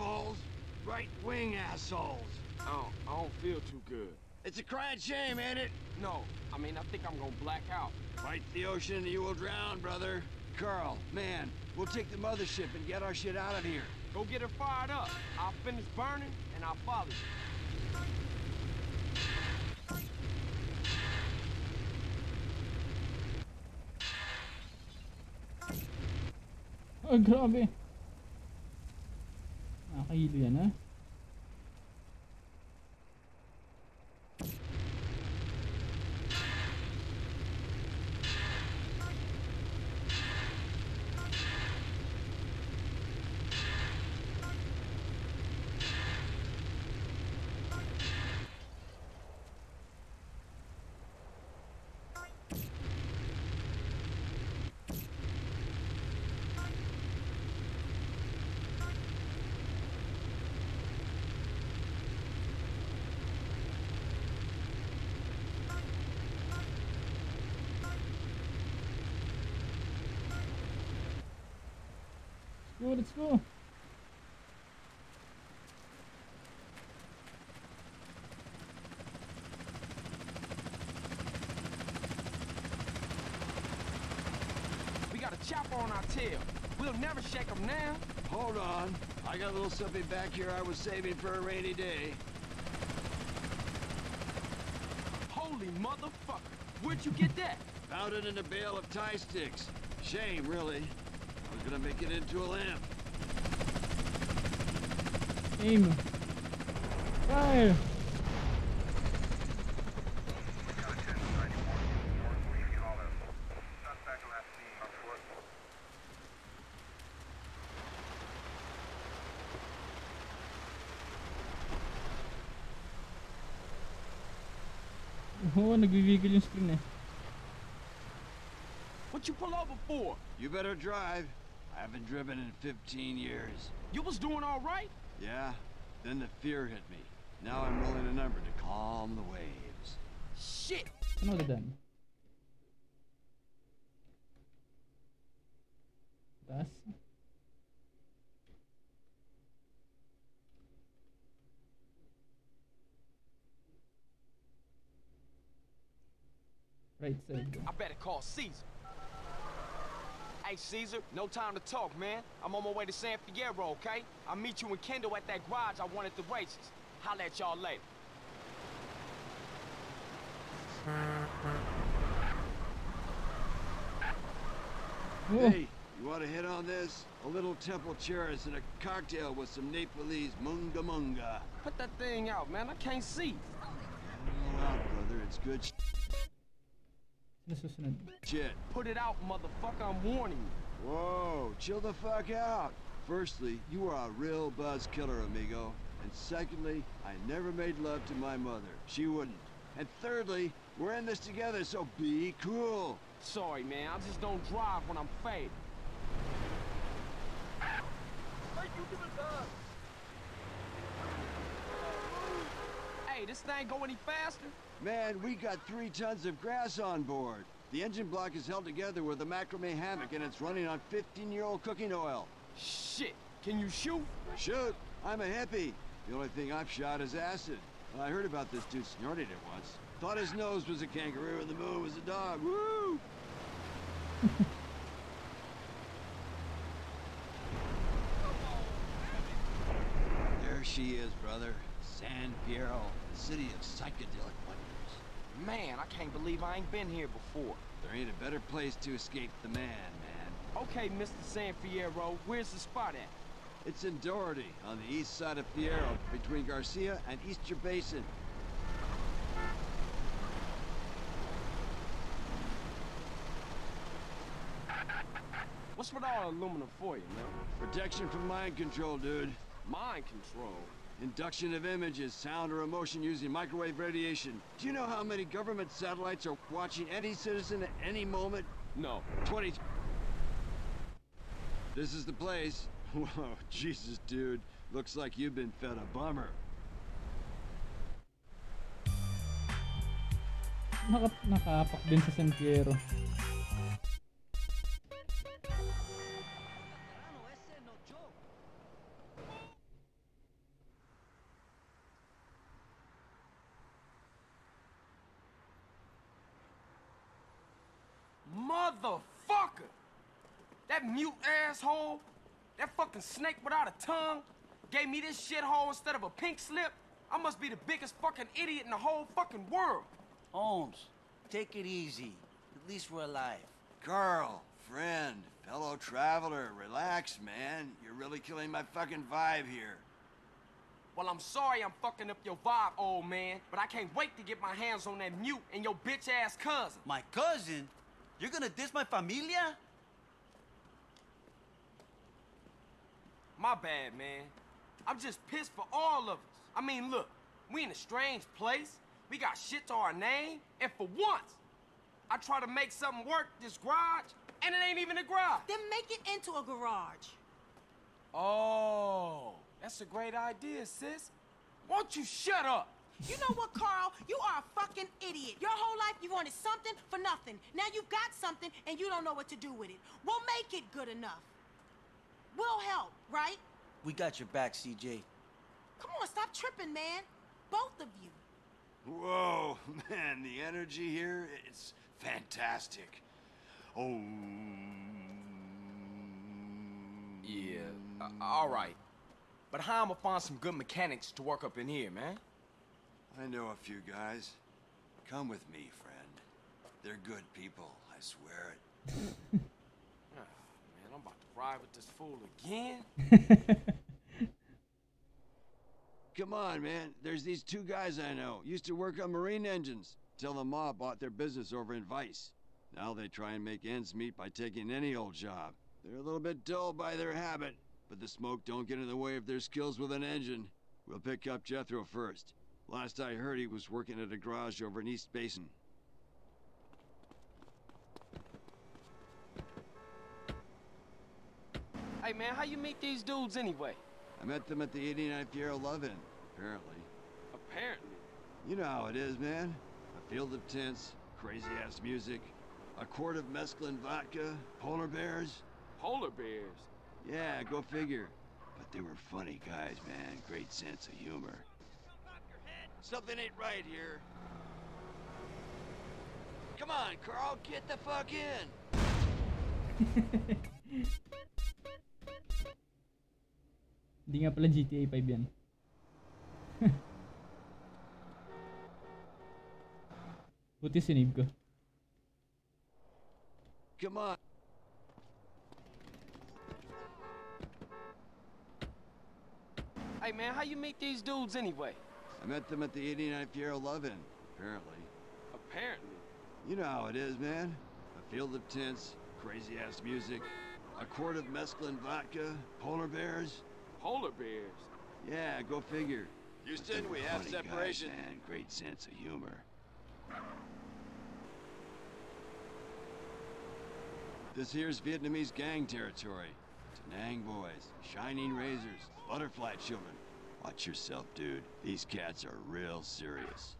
Assholes. Right wing assholes. I don't, I don't feel too good. It's a crying shame, ain't it? No, I mean, I think I'm gonna black out. Fight the ocean and you will drown, brother. Carl, man, we'll take the mothership and get our shit out of here. Go get her fired up. I'll finish burning, and I'll follow you. Oh, grabe. Haydi yana. Ha? Let's go. We got a chopper on our tail. We'll never shake them now. Hold on. I got a little something back here I was saving for a rainy day. Holy motherfucker. Where'd you get that? Found it in a bale of tie sticks. Shame, really. I was gonna make it into a lamp. Nehmen. Geil. What you pull over for? You better drive. I haven't driven in 15 years. You was doing all right? Yeah? Then the fear hit me. Now I'm rolling a number to calm the waves. Shit! Ano agad yan? Taas. Right side. I better call Cesar. Hey, Cesar, no time to talk, man. I'm on my way to San Fierro, okay? I'll meet you and Kendl at that garage I won at the races. Holla at y'all later. Hey, you want to hit on this? A little temple cherish and a cocktail with some Nepalese munga munga. Put that thing out, man. I can't see. Roll out, brother. It's good sh- Nasusunod. shit. Put it out, motherfucker. I'm warning you. Whoa, chill the fuck out. Firstly, you are a real buzz killer, amigo. And secondly, I never made love to my mother. She wouldn't. And thirdly, we're in this together, so be cool. Sorry, man. I just don't drive when I'm faded. Hey, this thing go any faster? Man, we got three tons of grass on board. The engine block is held together with a macrame hammock and it's running on 15-year-old cooking oil. Shit. Can you shoot? Shoot! I'm a hippie. The only thing I've shot is acid. Well, I heard about this dude snorted it once. Thought his nose was a kangaroo and the moon was a dog. Woo! there she is, brother. San Fierro, the city of psychedelic wonders. Man, I can't believe I ain't been here before. There ain't a better place to escape the man, man. Okay, Mr. San Fierro, where's the spot at? It's in Doherty, on the east side of Fierro, between Garcia and Easter Basin. What's with all aluminum for you, man? Protection from mind control, dude. Mind control? Induction of images, sound, or emotion using microwave radiation. Do you know how many government satellites are watching any citizen at any moment? No. 20. This is the place. Whoa, Jesus, dude. Looks like you've been fed a bummer. Naka, nakapak din sa San Fierro. Asshole, that fucking snake without a tongue, gave me this shithole instead of a pink slip. I must be the biggest fucking idiot in the whole fucking world. Holmes, take it easy. At least we're alive. Carl, friend, fellow traveler, relax, man. You're really killing my fucking vibe here. Well, I'm sorry I'm fucking up your vibe, old man, but I can't wait to get my hands on that mute and your bitch ass cousin. My cousin? You're gonna diss my familia? My bad, man. I'm just pissed for all of us. I mean, look, we in a strange place. We got shit to our name, and for once, I try to make something work this garage, and it ain't even a garage. Then make it into a garage. Oh, that's a great idea, sis. Won't you shut up? You know what, Carl? You are a fucking idiot. Your whole life you wanted something for nothing. Now you've got something and you don't know what to do with it. We'll make it good enough. We'll help, right? We got your back, CJ. Come on, stop tripping, man. Both of you. Whoa, man, the energy here, it's fantastic. Oh. Yeah, uh, all right. But how I'ma find some good mechanics to work up in here, man? I know a few guys. Come with me, friend. They're good people, I swear it. Man, I'm about to ride with this fool again. Come on, man. There's these two guys I know. Used to work on marine engines. Till the mob bought their business over in Vice. Now they try and make ends meet by taking any old job. They're a little bit dull by their habit, but the smoke don't get in the way of their skills with an engine. We'll pick up Jethro first. Last I heard, he was working at a garage over in East Basin. Hey, man, how you meet these dudes anyway? I met them at the 89th year of Lovin', apparently. Apparently. You know how it is, man. A field of tents, crazy-ass music, a quart of mescaline vodka, polar bears. Polar bears? Yeah, go figure. But they were funny guys, man. Great sense of humor. Something ain't right here. Come on, Carl, get the fuck in. Hindi nga pala GTA 5 yan. Buti sinave ko. Come on. Hey, man, how you meet these dudes anyway? I met them at the 89th year of Lovin', apparently. Apparently. You know how it is, man. A field of tents, crazy-ass music, a quart of mescaline vodka, polar bears. Polar bears? Yeah, go figure. Houston, we they were have funny guys, separation. man. Great sense of humor. This here's Vietnamese gang territory. Da Nang boys, shining razors, butterfly children. Watch yourself, dude. These cats are real serious.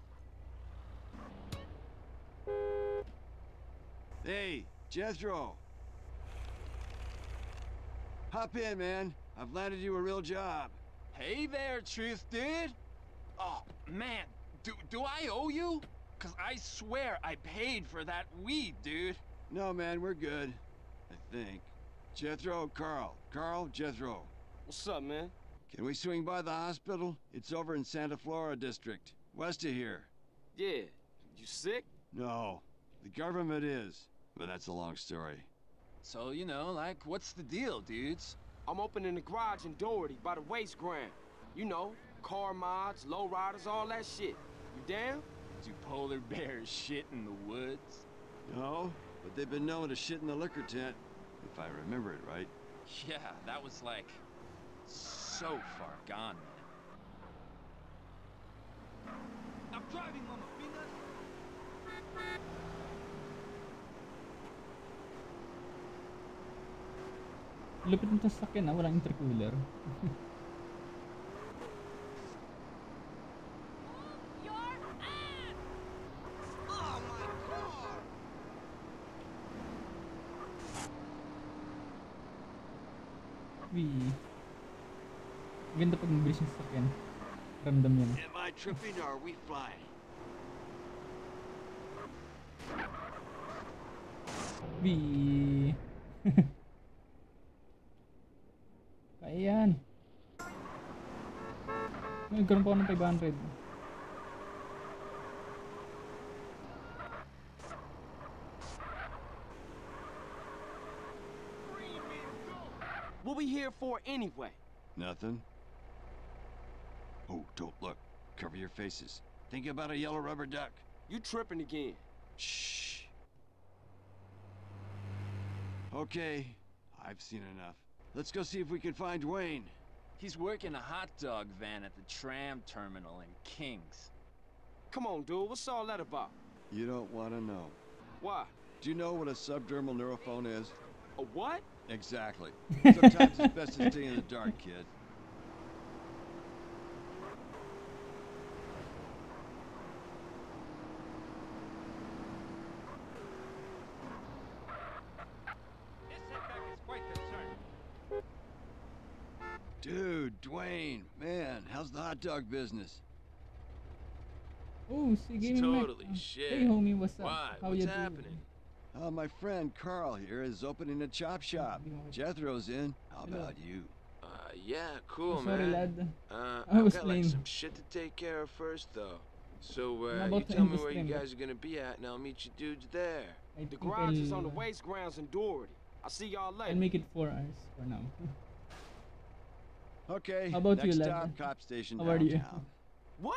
Hey, Jethro. Hop in, man. I've landed you a real job. Hey there, Truth Dude. Oh, man, do, do I owe you? Cause I swear I paid for that weed, dude. No, man, we're good. I think. Jethro, Carl. Carl, Jethro. What's up, man? Can we swing by the hospital? It's over in Santa Flora District, west of here. Yeah. You sick? No, the government is. But that's a long story. So, you know, like, what's the deal, dudes? I'm opening the garage in Doherty by the waste ground. You know, car mods, low riders, all that shit. You down? Do polar bears shit in the woods? No, but they've been known to shit in the liquor tent, if I remember it right. Yeah, that was like so far gone, man. I'm driving, Mama Peanut. Lupit nito sa sasakyan ah, walang intercooler. Ganda pag mabilis yung sasakyan. Ramdam yan. Am I tripping or are we flying? Wee. Kaya yan. Nagkaroon pa ako ng 500. What we here for anyway? Nothing? Oh, don't look. Cover your faces. Think about a yellow rubber duck. You tripping again. Shh. Okay, I've seen enough. Let's go see if we can find Dwayne. He's working a hot dog van at the tram terminal in Kings. Come on, dude. What's all that about? You don't want to know. Why? Do you know what a subdermal neurophone is? A what? Exactly. Sometimes it's best to stay in the dark, kid. This setback is quite concerning. Dude, Dwayne, man, how's the hot dog business? Oh, si Gaming Mac. totally Oh, shit. Hey homie, what's up? Why? How What's you doing? happening? Uh, my friend Carl here is opening a chop shop. Jethro's in. How about you? Uh, yeah, cool, sorry, man. lad. Uh, I I've was got playing. like some shit to take care of first, though. So, uh, you tell me where you guys are gonna be at, and I'll meet you dudes there. I The think garage is I'll- on the waste grounds in Doherty. I'll see y'all later. I'll make it 4 hours for now. Okay. How about next you, lad? stop, cop station How are you? downtown. What?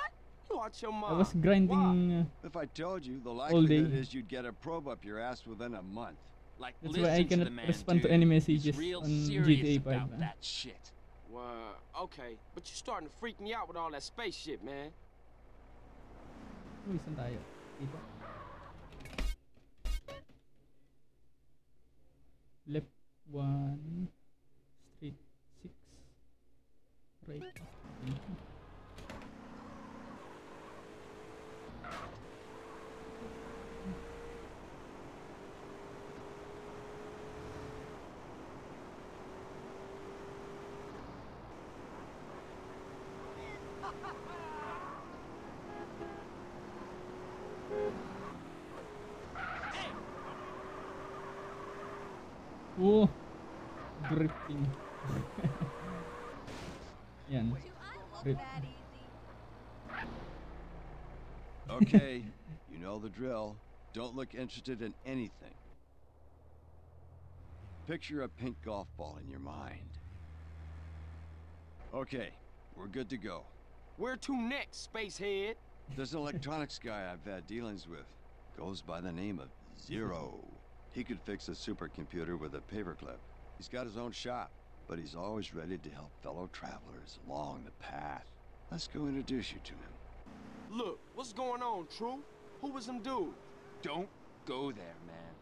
You watch your I mouth. was grinding. Uh, If I told you, the All likelihood day. is you'd get a probe up your ass within a month. Like, That's why I listen to cannot man, respond to any He's messages real on serious GTA 5, about man. that shit. Well, okay. But you're starting to freak me out with all that spaceship, man. Uy, saan tayo? Dito. Left 1 right. Oh, dripping. Drip. Okay, you know the drill. Don't look interested in anything. Picture a pink golf ball in your mind. Okay, we're good to go. Where to next, spacehead? There's an electronics guy I've had dealings with. Goes by the name of Zero. He could fix a supercomputer with a paperclip. He's got his own shop, but he's always ready to help fellow travelers along the path. Let's go introduce you to him. Look, what's going on, True? Who was them dudes? Don't go there, man.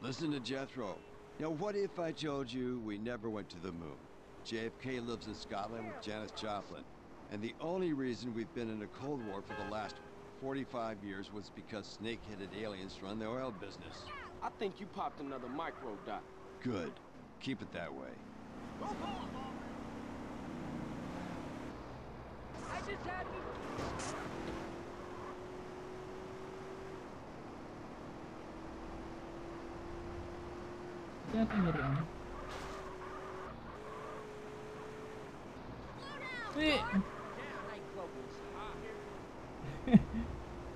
Listen to Jethro. Now, what if I told you we never went to the moon? JFK lives in Scotland with Janis Joplin. And the only reason we've been in a Cold War for the last 45 years was because snake-headed aliens run the oil business. I think you popped another micro dot. Good. Keep it that way. Natin laruan. Uy!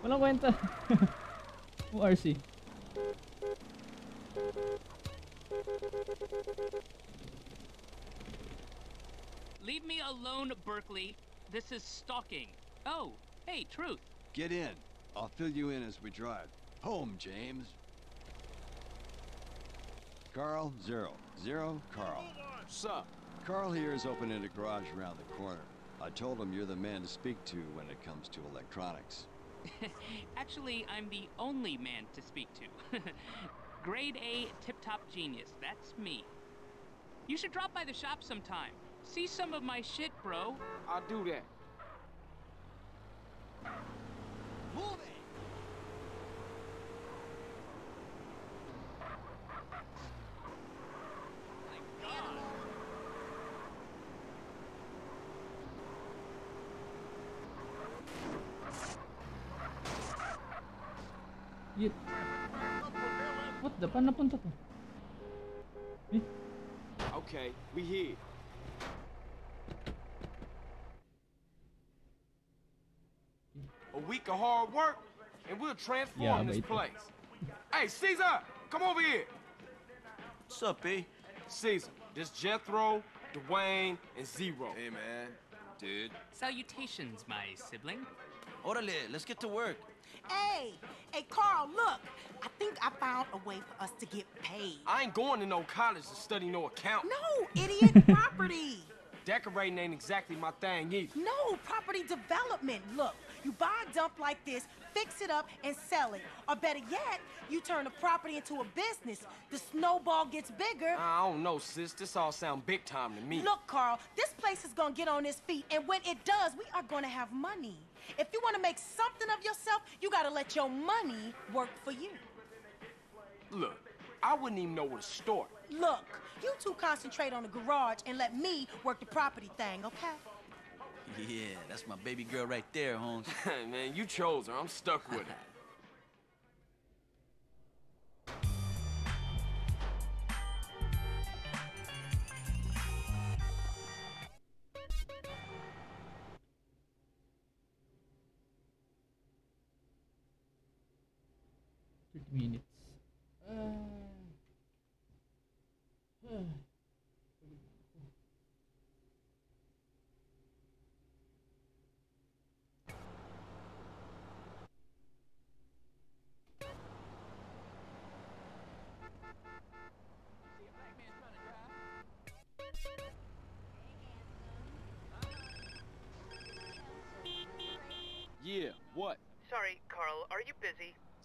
Walang kwenta. ORC. Leave me alone, Berkeley. This is stalking. Oh, hey, Truth. Get in. I'll fill you in as we drive. Home, James. Carl, Zero. Zero, Carl. Sup? Carl here is opening a garage around the corner. I told him you're the man to speak to when it comes to electronics. Actually, I'm the only man to speak to. Grade A tip-top genius. That's me. You should drop by the shop sometime. See some of my shit, bro. I'll do that. Move it! Yit. What the? Paano napunta to? Eh? Okay, we here. Week of hard work, and we'll transform Yeah, this wait. place. Hey, Cesar, come over here. What's up, B? Cesar, this Jethro, Dwayne, and Zero. Hey, man. Dude. Salutations, my sibling. Orale, let's get to work. Hey, hey, Carl, look. I think I found a way for us to get paid. I ain't going to no college to study no account. No, idiot, property. Decorating ain't exactly my thing either. No, property development. Look, you buy a dump like this, fix it up, and sell it. Or better yet, you turn the property into a business. The snowball gets bigger. I don't know, sis. This all sound big time to me. Look, Carl, this place is gonna get on its feet, and when it does, we are gonna have money. If you wanna make something of yourself, you gotta let your money work for you. Look, I wouldn't even know where to start. Look, you two concentrate on the garage and let me work the property thing, okay? Yeah, that's my baby girl right there, Holmes. Man, you chose her. I'm stuck with her.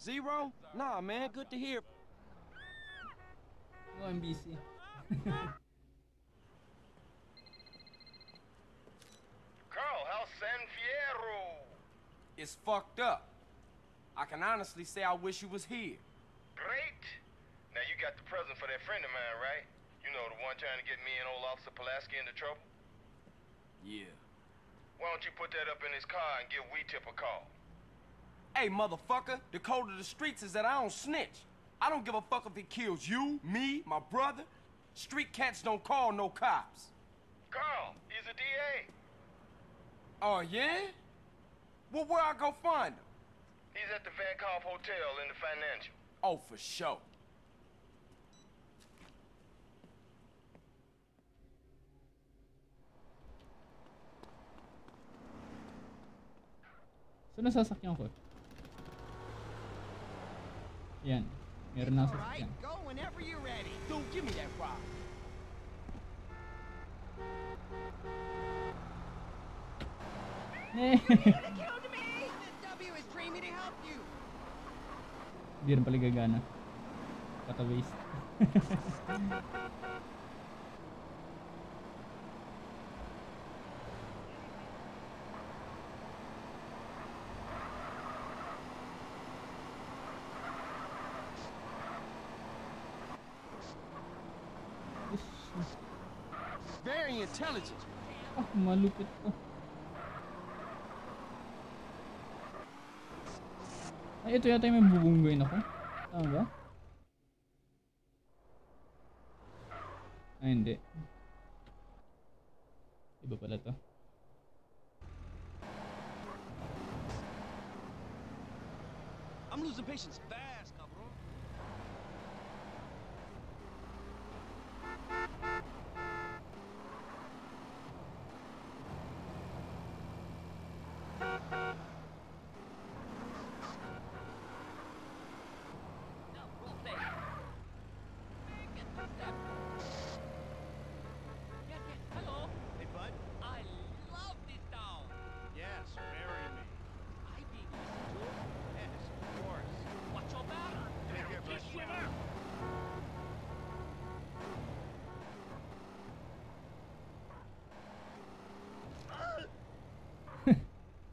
Zero? Nah, man, good to hear. Oh, I'm. Carl, how's San Fierro? It's fucked up. I can honestly say I wish you was here. Great. Now you got the present for that friend of mine, right? You know, the one trying to get me and old Officer Pulaski into trouble? Yeah. Why don't you put that up in his car and give Wee Tip a call? Hey, motherfucker, the code of the streets is that I don't snitch. I don't give a fuck if it kills you, me, my brother. Street cats don't call no cops. Carl, he's a DA. Oh, yeah? Well, where I go find him? He's at the Vank Hoff Hotel in the financial. Oh, for sure. So, nasasakyan ko. Yan. Meron na Alright, sasakyan. go whenever you're ready. Dude, give me that rock. Hindi rin pala gagana. What a waste. Very intelligent. Ah, malupit to. Ay, ito yata yung may bubunggoyin ako. Tama ba? Ay, hindi. Iba pala to. I'm losing patience fast,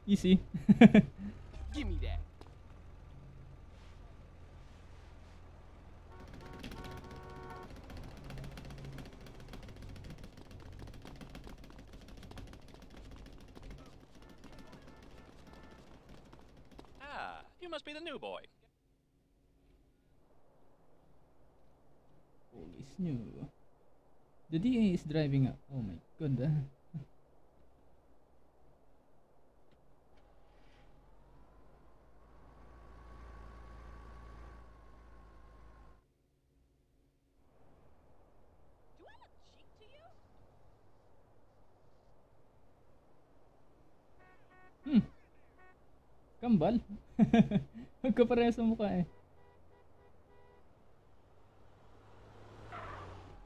Easy. Give me that. Ah, you must be the new boy. Police new. The DA is driving up. Oh my god. Kambal. Magkaparehas sa mukha eh.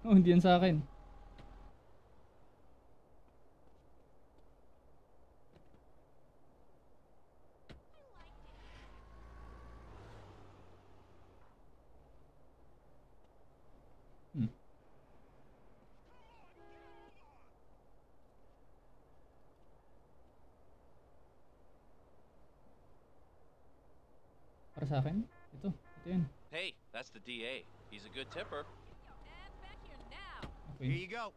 Oh, hindi yan sa akin. Akin? Ito. Ito yan. Hey, that's the DA. He's a good tipper. Okay. Here you go.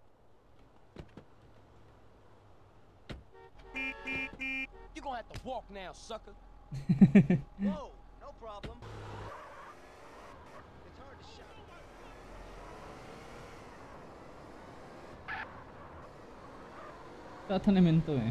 You're gonna have to walk now, sucker. Whoa, no problem. It's hard to shout. Tatanamin to eh.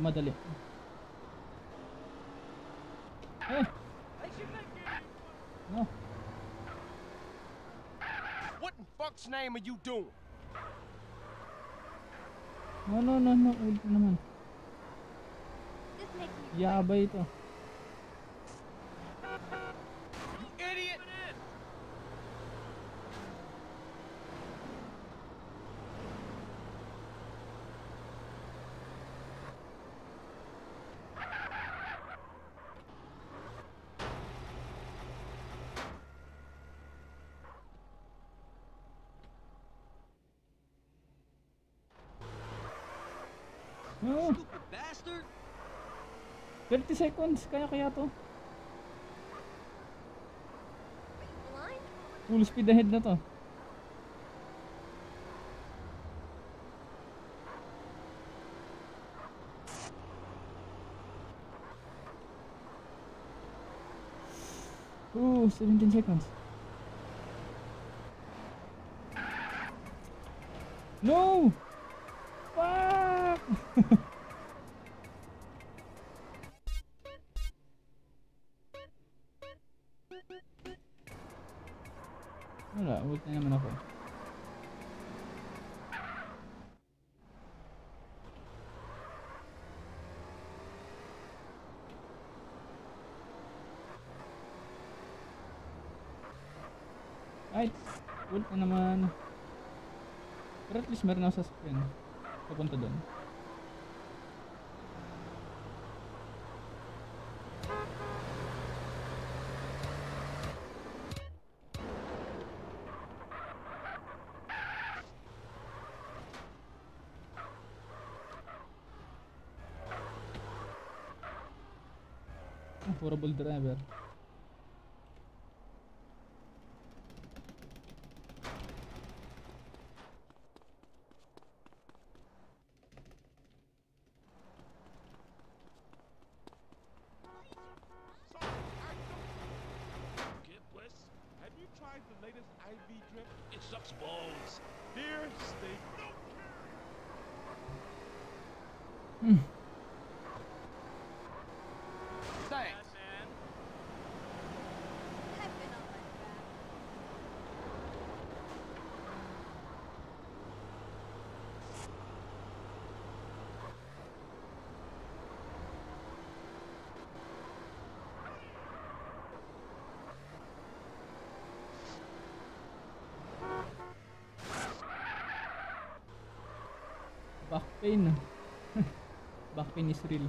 Magmadali? Eh! No. What in fuck's name are you doing? No, no, no, no. Naman. Yabay ito. Idiot! No. Stupid bastard! 30 seconds. Kaya kaya to. Full speed ahead na to. Ooh, 17 seconds. No! Fuck! least meron ako sa spin. Papunta doon. Horrible driver. Kid Bliss, have you tried the latest IV drip? It sucks balls. Here, stay. Hmm. Thanks. Pain. Back pain is real.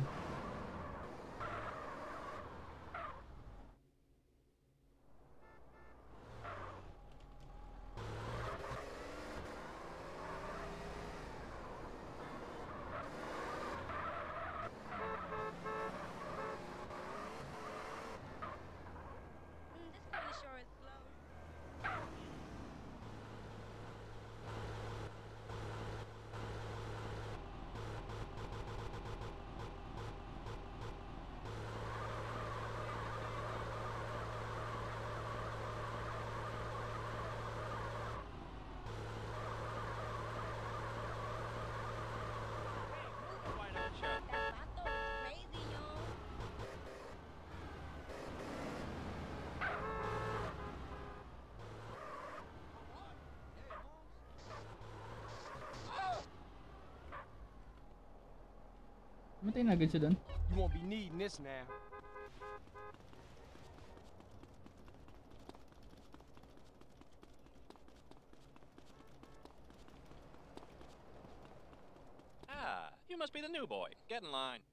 Matay na agad siya doon. You won't be needing this now. Ah, you must be the new boy. Get in line.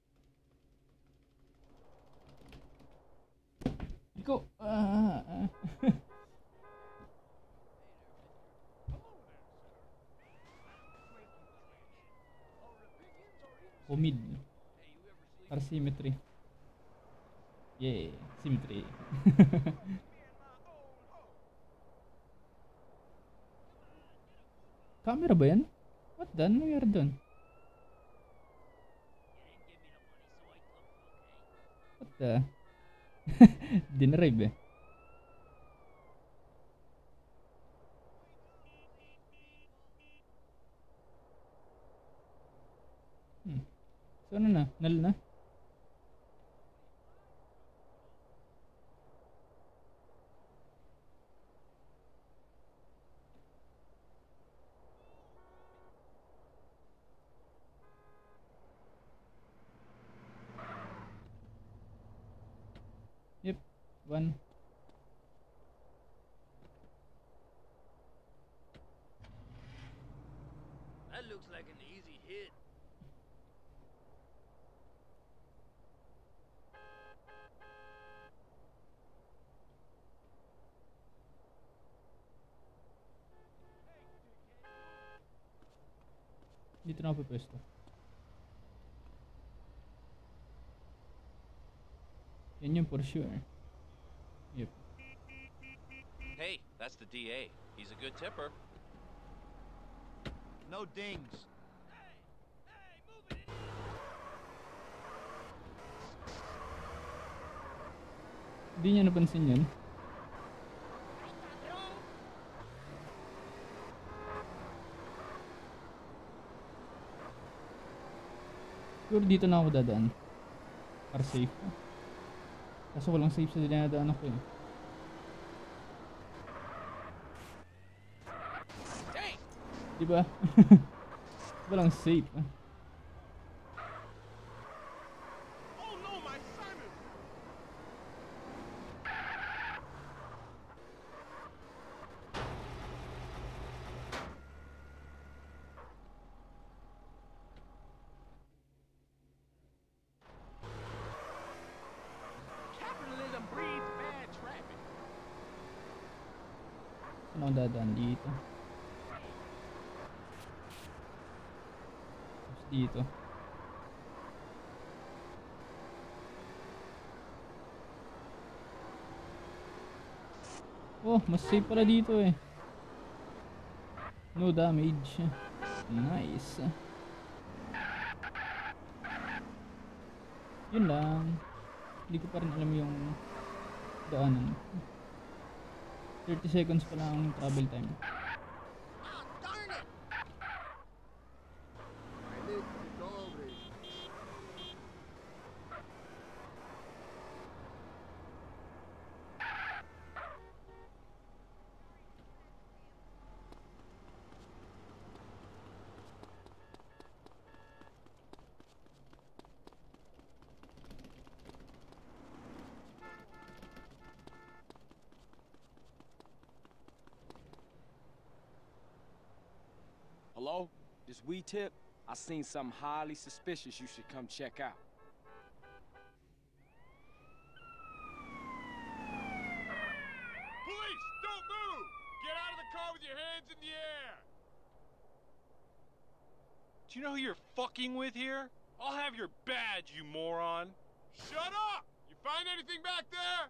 Symmetry. Yeah, symmetry. Camera ba yan? What the? Ano nangyari doon? What the? Dinerive eh. Hmm. So ano na? Nal na? Dito na ako pwesto. Yan yun sure. Yep. Hey, that's the DA. He's a good tipper. No dings. Hindi niya napansin yun. Siguro dito na ako dadaan. Para safe. Kaso walang safe sa dinadaan ako eh. Di ba? walang safe. ah. Oh no, my Simon! Capitalism breeds bad traffic. Ako dadaan? Dito. Tapos dito. Oh, mas safe pala dito eh. No damage. Nice. Yun lang. Hindi ko pa rin alam yung daanan. 30 seconds pa lang ang travel time. Tip? I seen something highly suspicious you should come check out. Police, don't move! Get out of the car with your hands in the air! Do you know who you're fucking with here? I'll have your badge, you moron. Shut up! You find anything back there?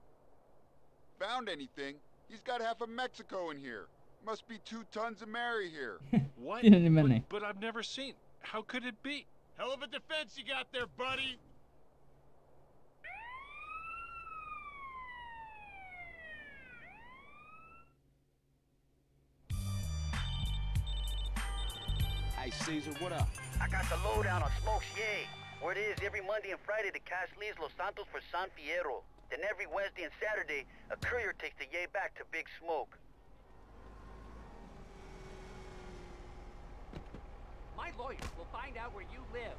Found anything? He's got half of Mexico in here. Must be two tons of Mary here. What? Yun naman eh. But I've never seen. How could it be? Hell of a defense you got there, buddy! Hey, Cesar, what up? I got the lowdown on Smokes Yay. Where it is every Monday and Friday the cash leaves Los Santos for San Fierro. Then every Wednesday and Saturday, a courier takes the Yay back to Big Smoke. My lawyers will find out where you live.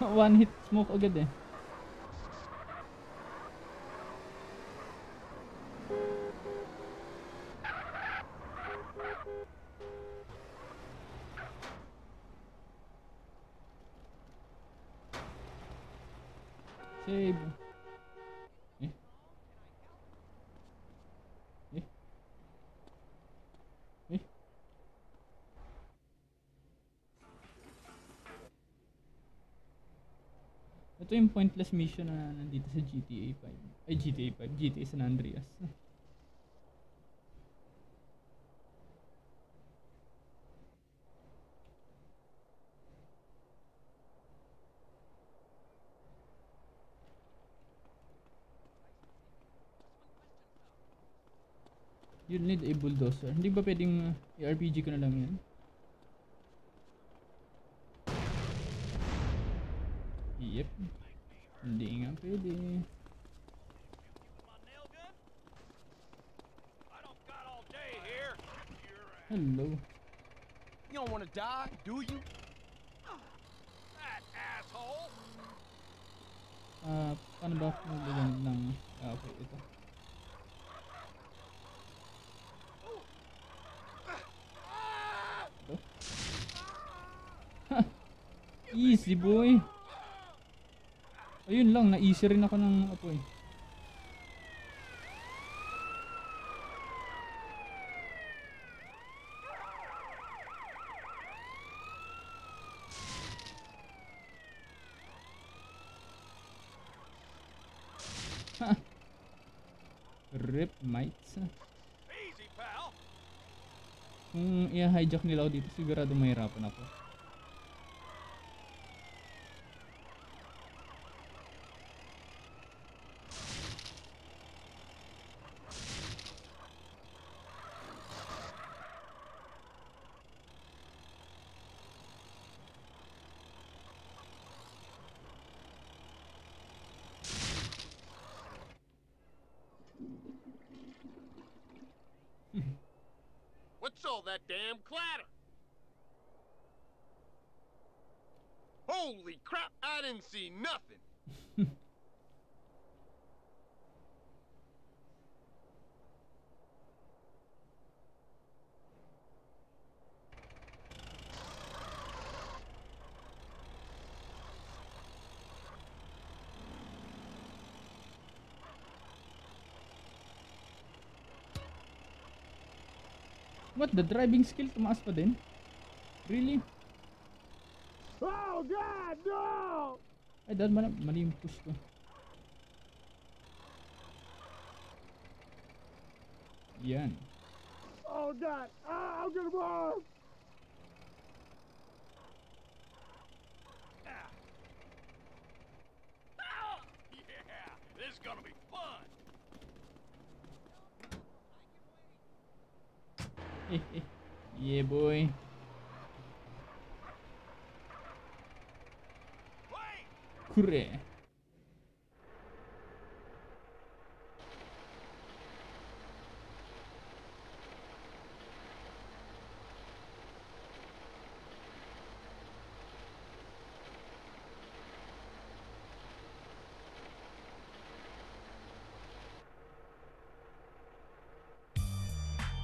One hit smoke agad eh. Save. Eh. Eh. Eh. Ito yung pointless mission na nandito sa GTA 5. Ay, GTA 5. GTA San Andreas. You'll need a bulldozer. Hindi ba pwedeng uh, i-RPG ko na lang yan? Yep. Hindi nga pwede. Hello. You don't want to die, do you? That asshole! Ah, paano ba kung magagano ng... Ah, okay, ito. Ito. Easy boy! Ayun lang, na-easy rin ako ng apoy. Ha! Rip mites. Kung i-hijack nila ako dito, sigurado mahirapan ako. See nothing. What? The driving skill tumaas pa din? Really? Oh God, no! Ay, dahil mali, mali yung push ko. Yan. Oh God! Ah, I'm gonna move! This is gonna be fun. yeah, boy. Kure.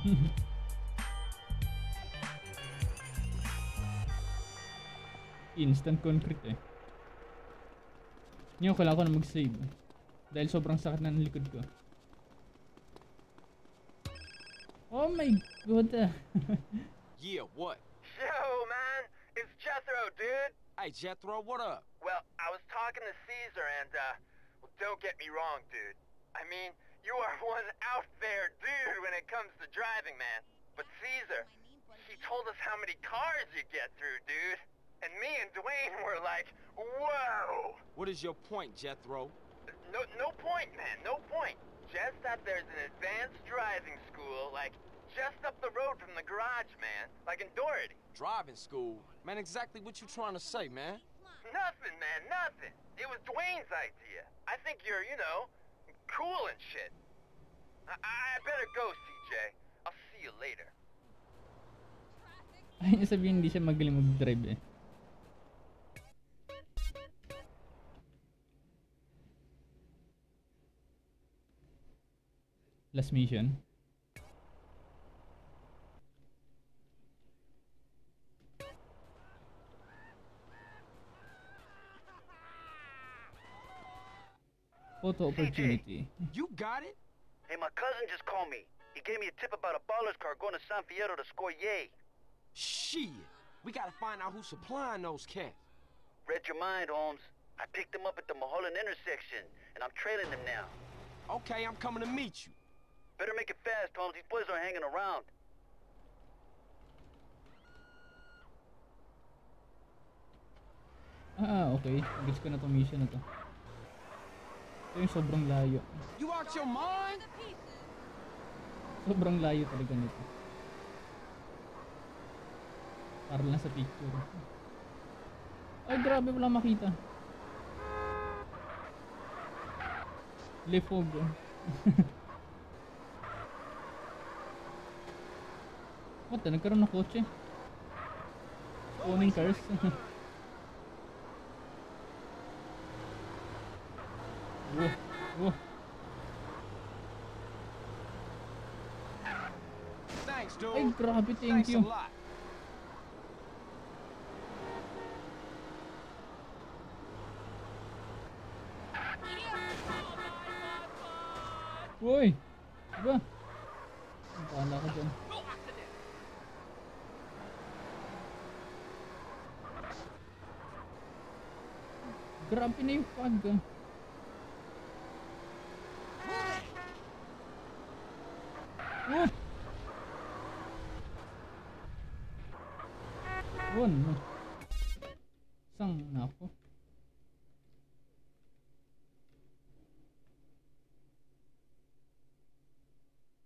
Instant concrete Ngayon, kailangan ko na mag-save. Dahil sobrang sakit na ng likod ko. Oh my god. Yeah, what? Yo, man, it's Jethro, dude. Hey, Jethro, what up? Well, I was talking to Cesar, and, uh, well, don't get me wrong, dude. I mean, you are one out there dude when it comes to driving, man. But Cesar, he told us how many cars you get through, dude. And me and Dwayne were like, whoa! What is your point, Jethro? No, no point, man, no point. Just that there's an advanced driving school, like, just up the road from the garage, man. Like in Doherty. Driving school? Man, exactly what you trying to say, man? Nothing, man, nothing. It was Dwayne's idea. I think you're, you know, cool and shit. I, I better go, CJ. I'll see you later. Ay, sabihin hindi siya magaling mag-drive eh. Last mission. Photo opportunity. You got it? Hey, my cousin just called me. He gave me a tip about a baller's car going to San Fierro to score yay. Shit. We gotta find out who's supplying those cats. Read your mind, Holmes. I picked them up at the Mulholland intersection, and I'm trailing them now. Okay, I'm coming to meet you. Better make it fast, Holmes. These boys are hanging around. Ah, okay. Gets ko na to mission na to. Ito yung sobrang layo. You out your mind? Sobrang layo talaga nito. Para lang sa picture. Ay, grabe wala makita. Lefog. What the? Nagkaroon ng kotse? Spawning cars? Whoa, whoa. Ay, grabe, thank you. Uy! Diba? Ang pala ka dyan. Grabe na yung fog ah. Sang na ako.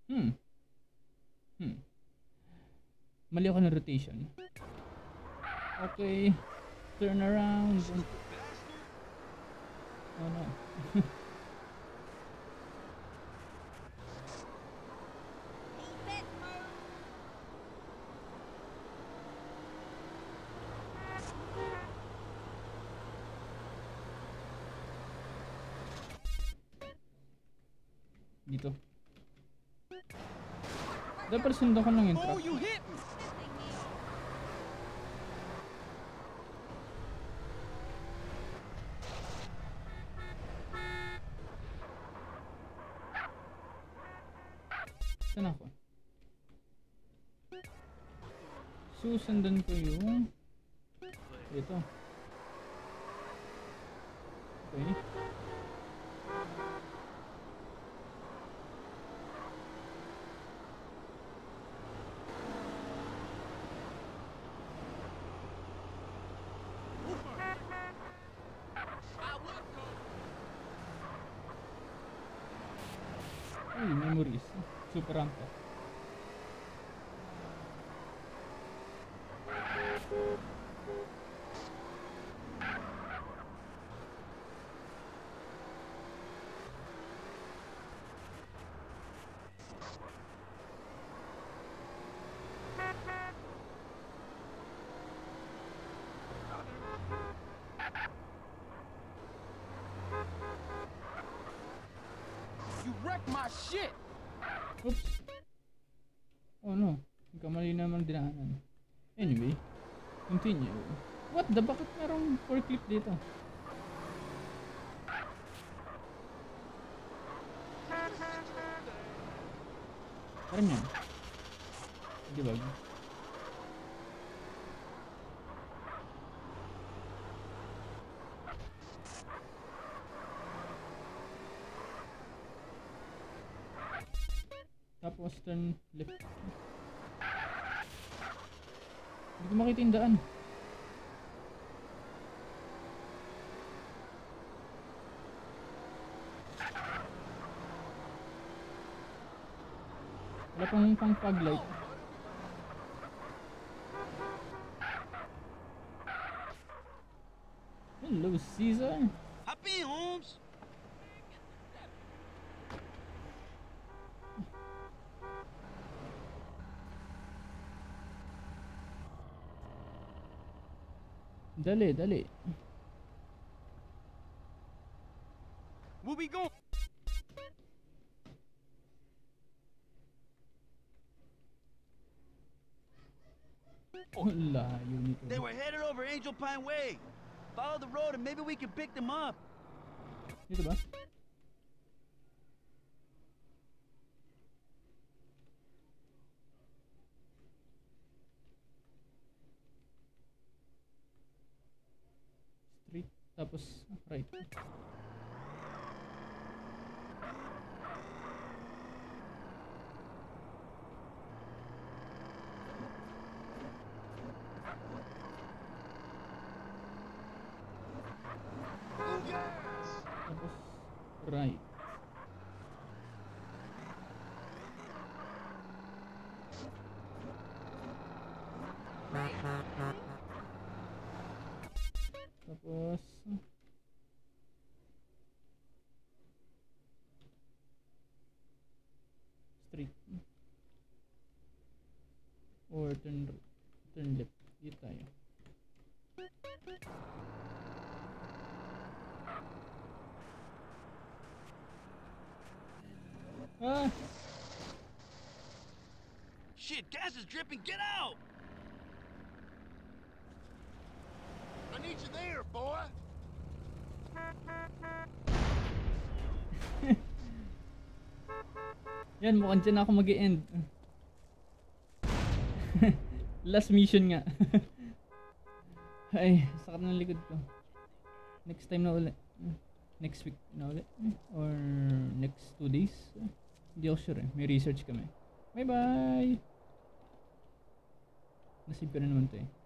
Hmm. Hmm. Mali ako ng rotation. Okay. Turn around. Oh no. Dito. Dapat sundan ko lang yung truck. Ko yung... Wrecked my shit. Oops. Oh no. Kamali naman dinaanan. Anyway. Continue. What the? Bakit merong forklift dito? Parang yan. Di ba? Tapos turn left. Hindi ko makita yung daan. Wala pang pang fog light. Dali, dali. Where we going? Ang layo nito. They were headed over Angel Pine Way. Follow the road and maybe we can pick them up. Dito ba? Shit, gas is dripping. Get out! I need you there, boy. Yan, mukhang dyan ako mag end Last mission nga. Ay, sakit ng likod ko. Next time na ulit. Next week na ulit. Or next two days. Hindi ako sure eh. May research kami. Bye Nasib ko na naman to eh.